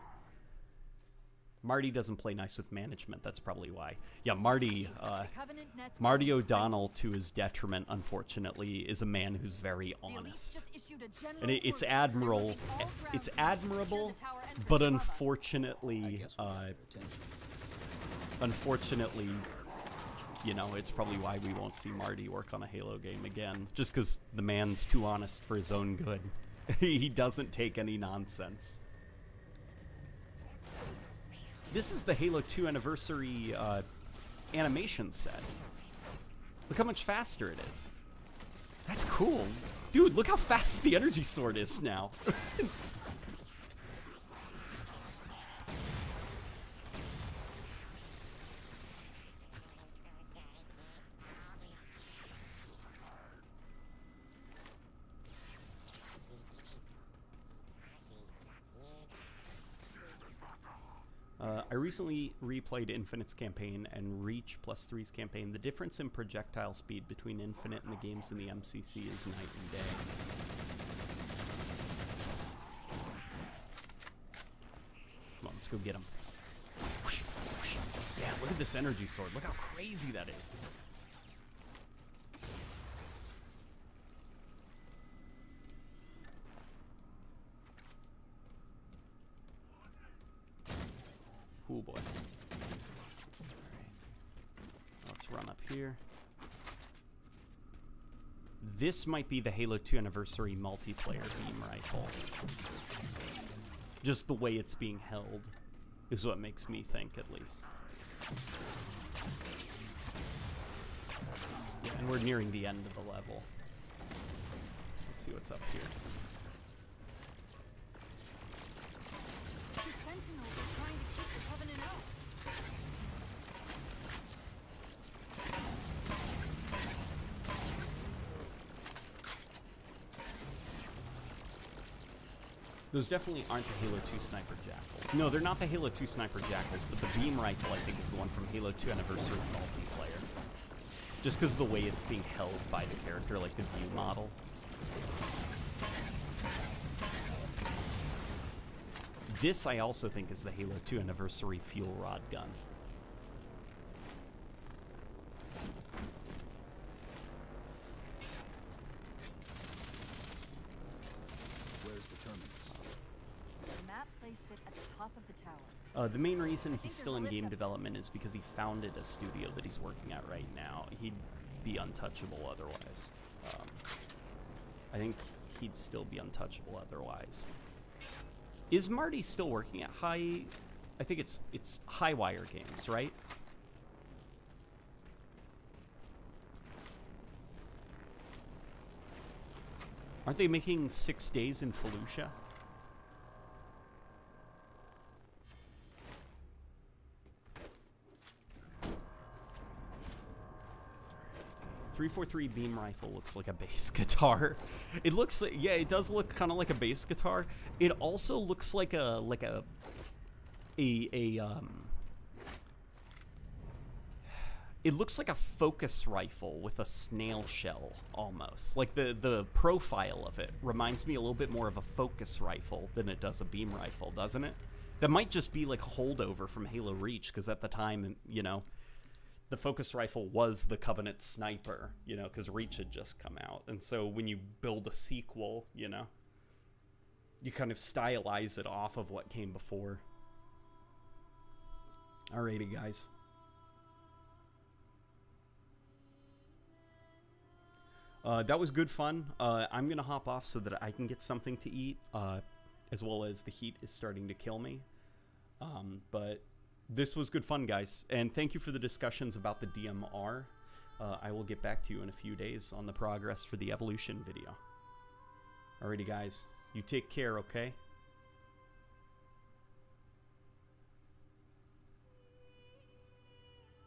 Marty doesn't play nice with management. That's probably why. Yeah, Marty. Uh, The Covenant net's Marty O'Donnell, to his detriment, unfortunately, is a man who's very crazy. The elites honest. just issued a general And it, it's admirable. moving all ground It's teams to secure admirable, the tower entrance but unfortunately, uh, unfortunately, you know, it's probably why we won't see Marty work on a Halo game again. Just because the man's too honest for his own good. he doesn't take any nonsense. This is the Halo 2 anniversary uh, animation set. Look how much faster it is. That's cool. Dude, look how fast the energy sword is now. Uh, I recently replayed Infinite's campaign and Reach plus 3's campaign. The difference in projectile speed between Infinite and the games in the MCC is night and day. Come on, let's go get him. Yeah, look at this energy sword. Look how crazy that is. Oh boy. Alright. Let's run up here. This might be the Halo 2 anniversary multiplayer beam rifle. Just the way it's being held is what makes me think, at least. And we're nearing the end of the level. Let's see what's up here. The Sentinels are trying to keep the Covenant out. Those definitely aren't the Halo 2 Sniper Jackals. No, they're not the Halo 2 Sniper Jackals, but the beam rifle, I think, is the one from Halo 2 Anniversary multiplayer. Just because of the way it's being held by the character, like the view model. This, I also think, is the Halo 2 Anniversary fuel rod gun. Where's the terminus? The map placed it at the top of the tower. Uh, the main reason he's still in game development is because he founded a studio that he's working at right now. He'd be untouchable otherwise. Um, I think he'd still be untouchable otherwise. Is Marty still working at High? I think it's it's Highwire Games, right? Aren't they making Six Days in Fallujah? Three four three beam rifle looks like a bass guitar. It looks like yeah, it does look kind of like a bass guitar. It also looks like a like a a a um. It looks like a focus rifle with a snail shell almost. Like the the profile of it reminds me a little bit more of a focus rifle than it does a beam rifle, doesn't it? That might just be like a holdover from Halo Reach because at the time, you know, the focus rifle was the Covenant sniper, you know, because Reach had just come out. And so when you build a sequel, you know, you kind of stylize it off of what came before. Alrighty, guys. Uh, that was good fun. Uh, I'm gonna hop off so that I can get something to eat, uh, as well as the heat is starting to kill me. Um, but this was good fun, guys, and thank you for the discussions about the DMR. Uh, I will get back to you in a few days on the progress for the evolution video. Alrighty, guys, you take care, okay?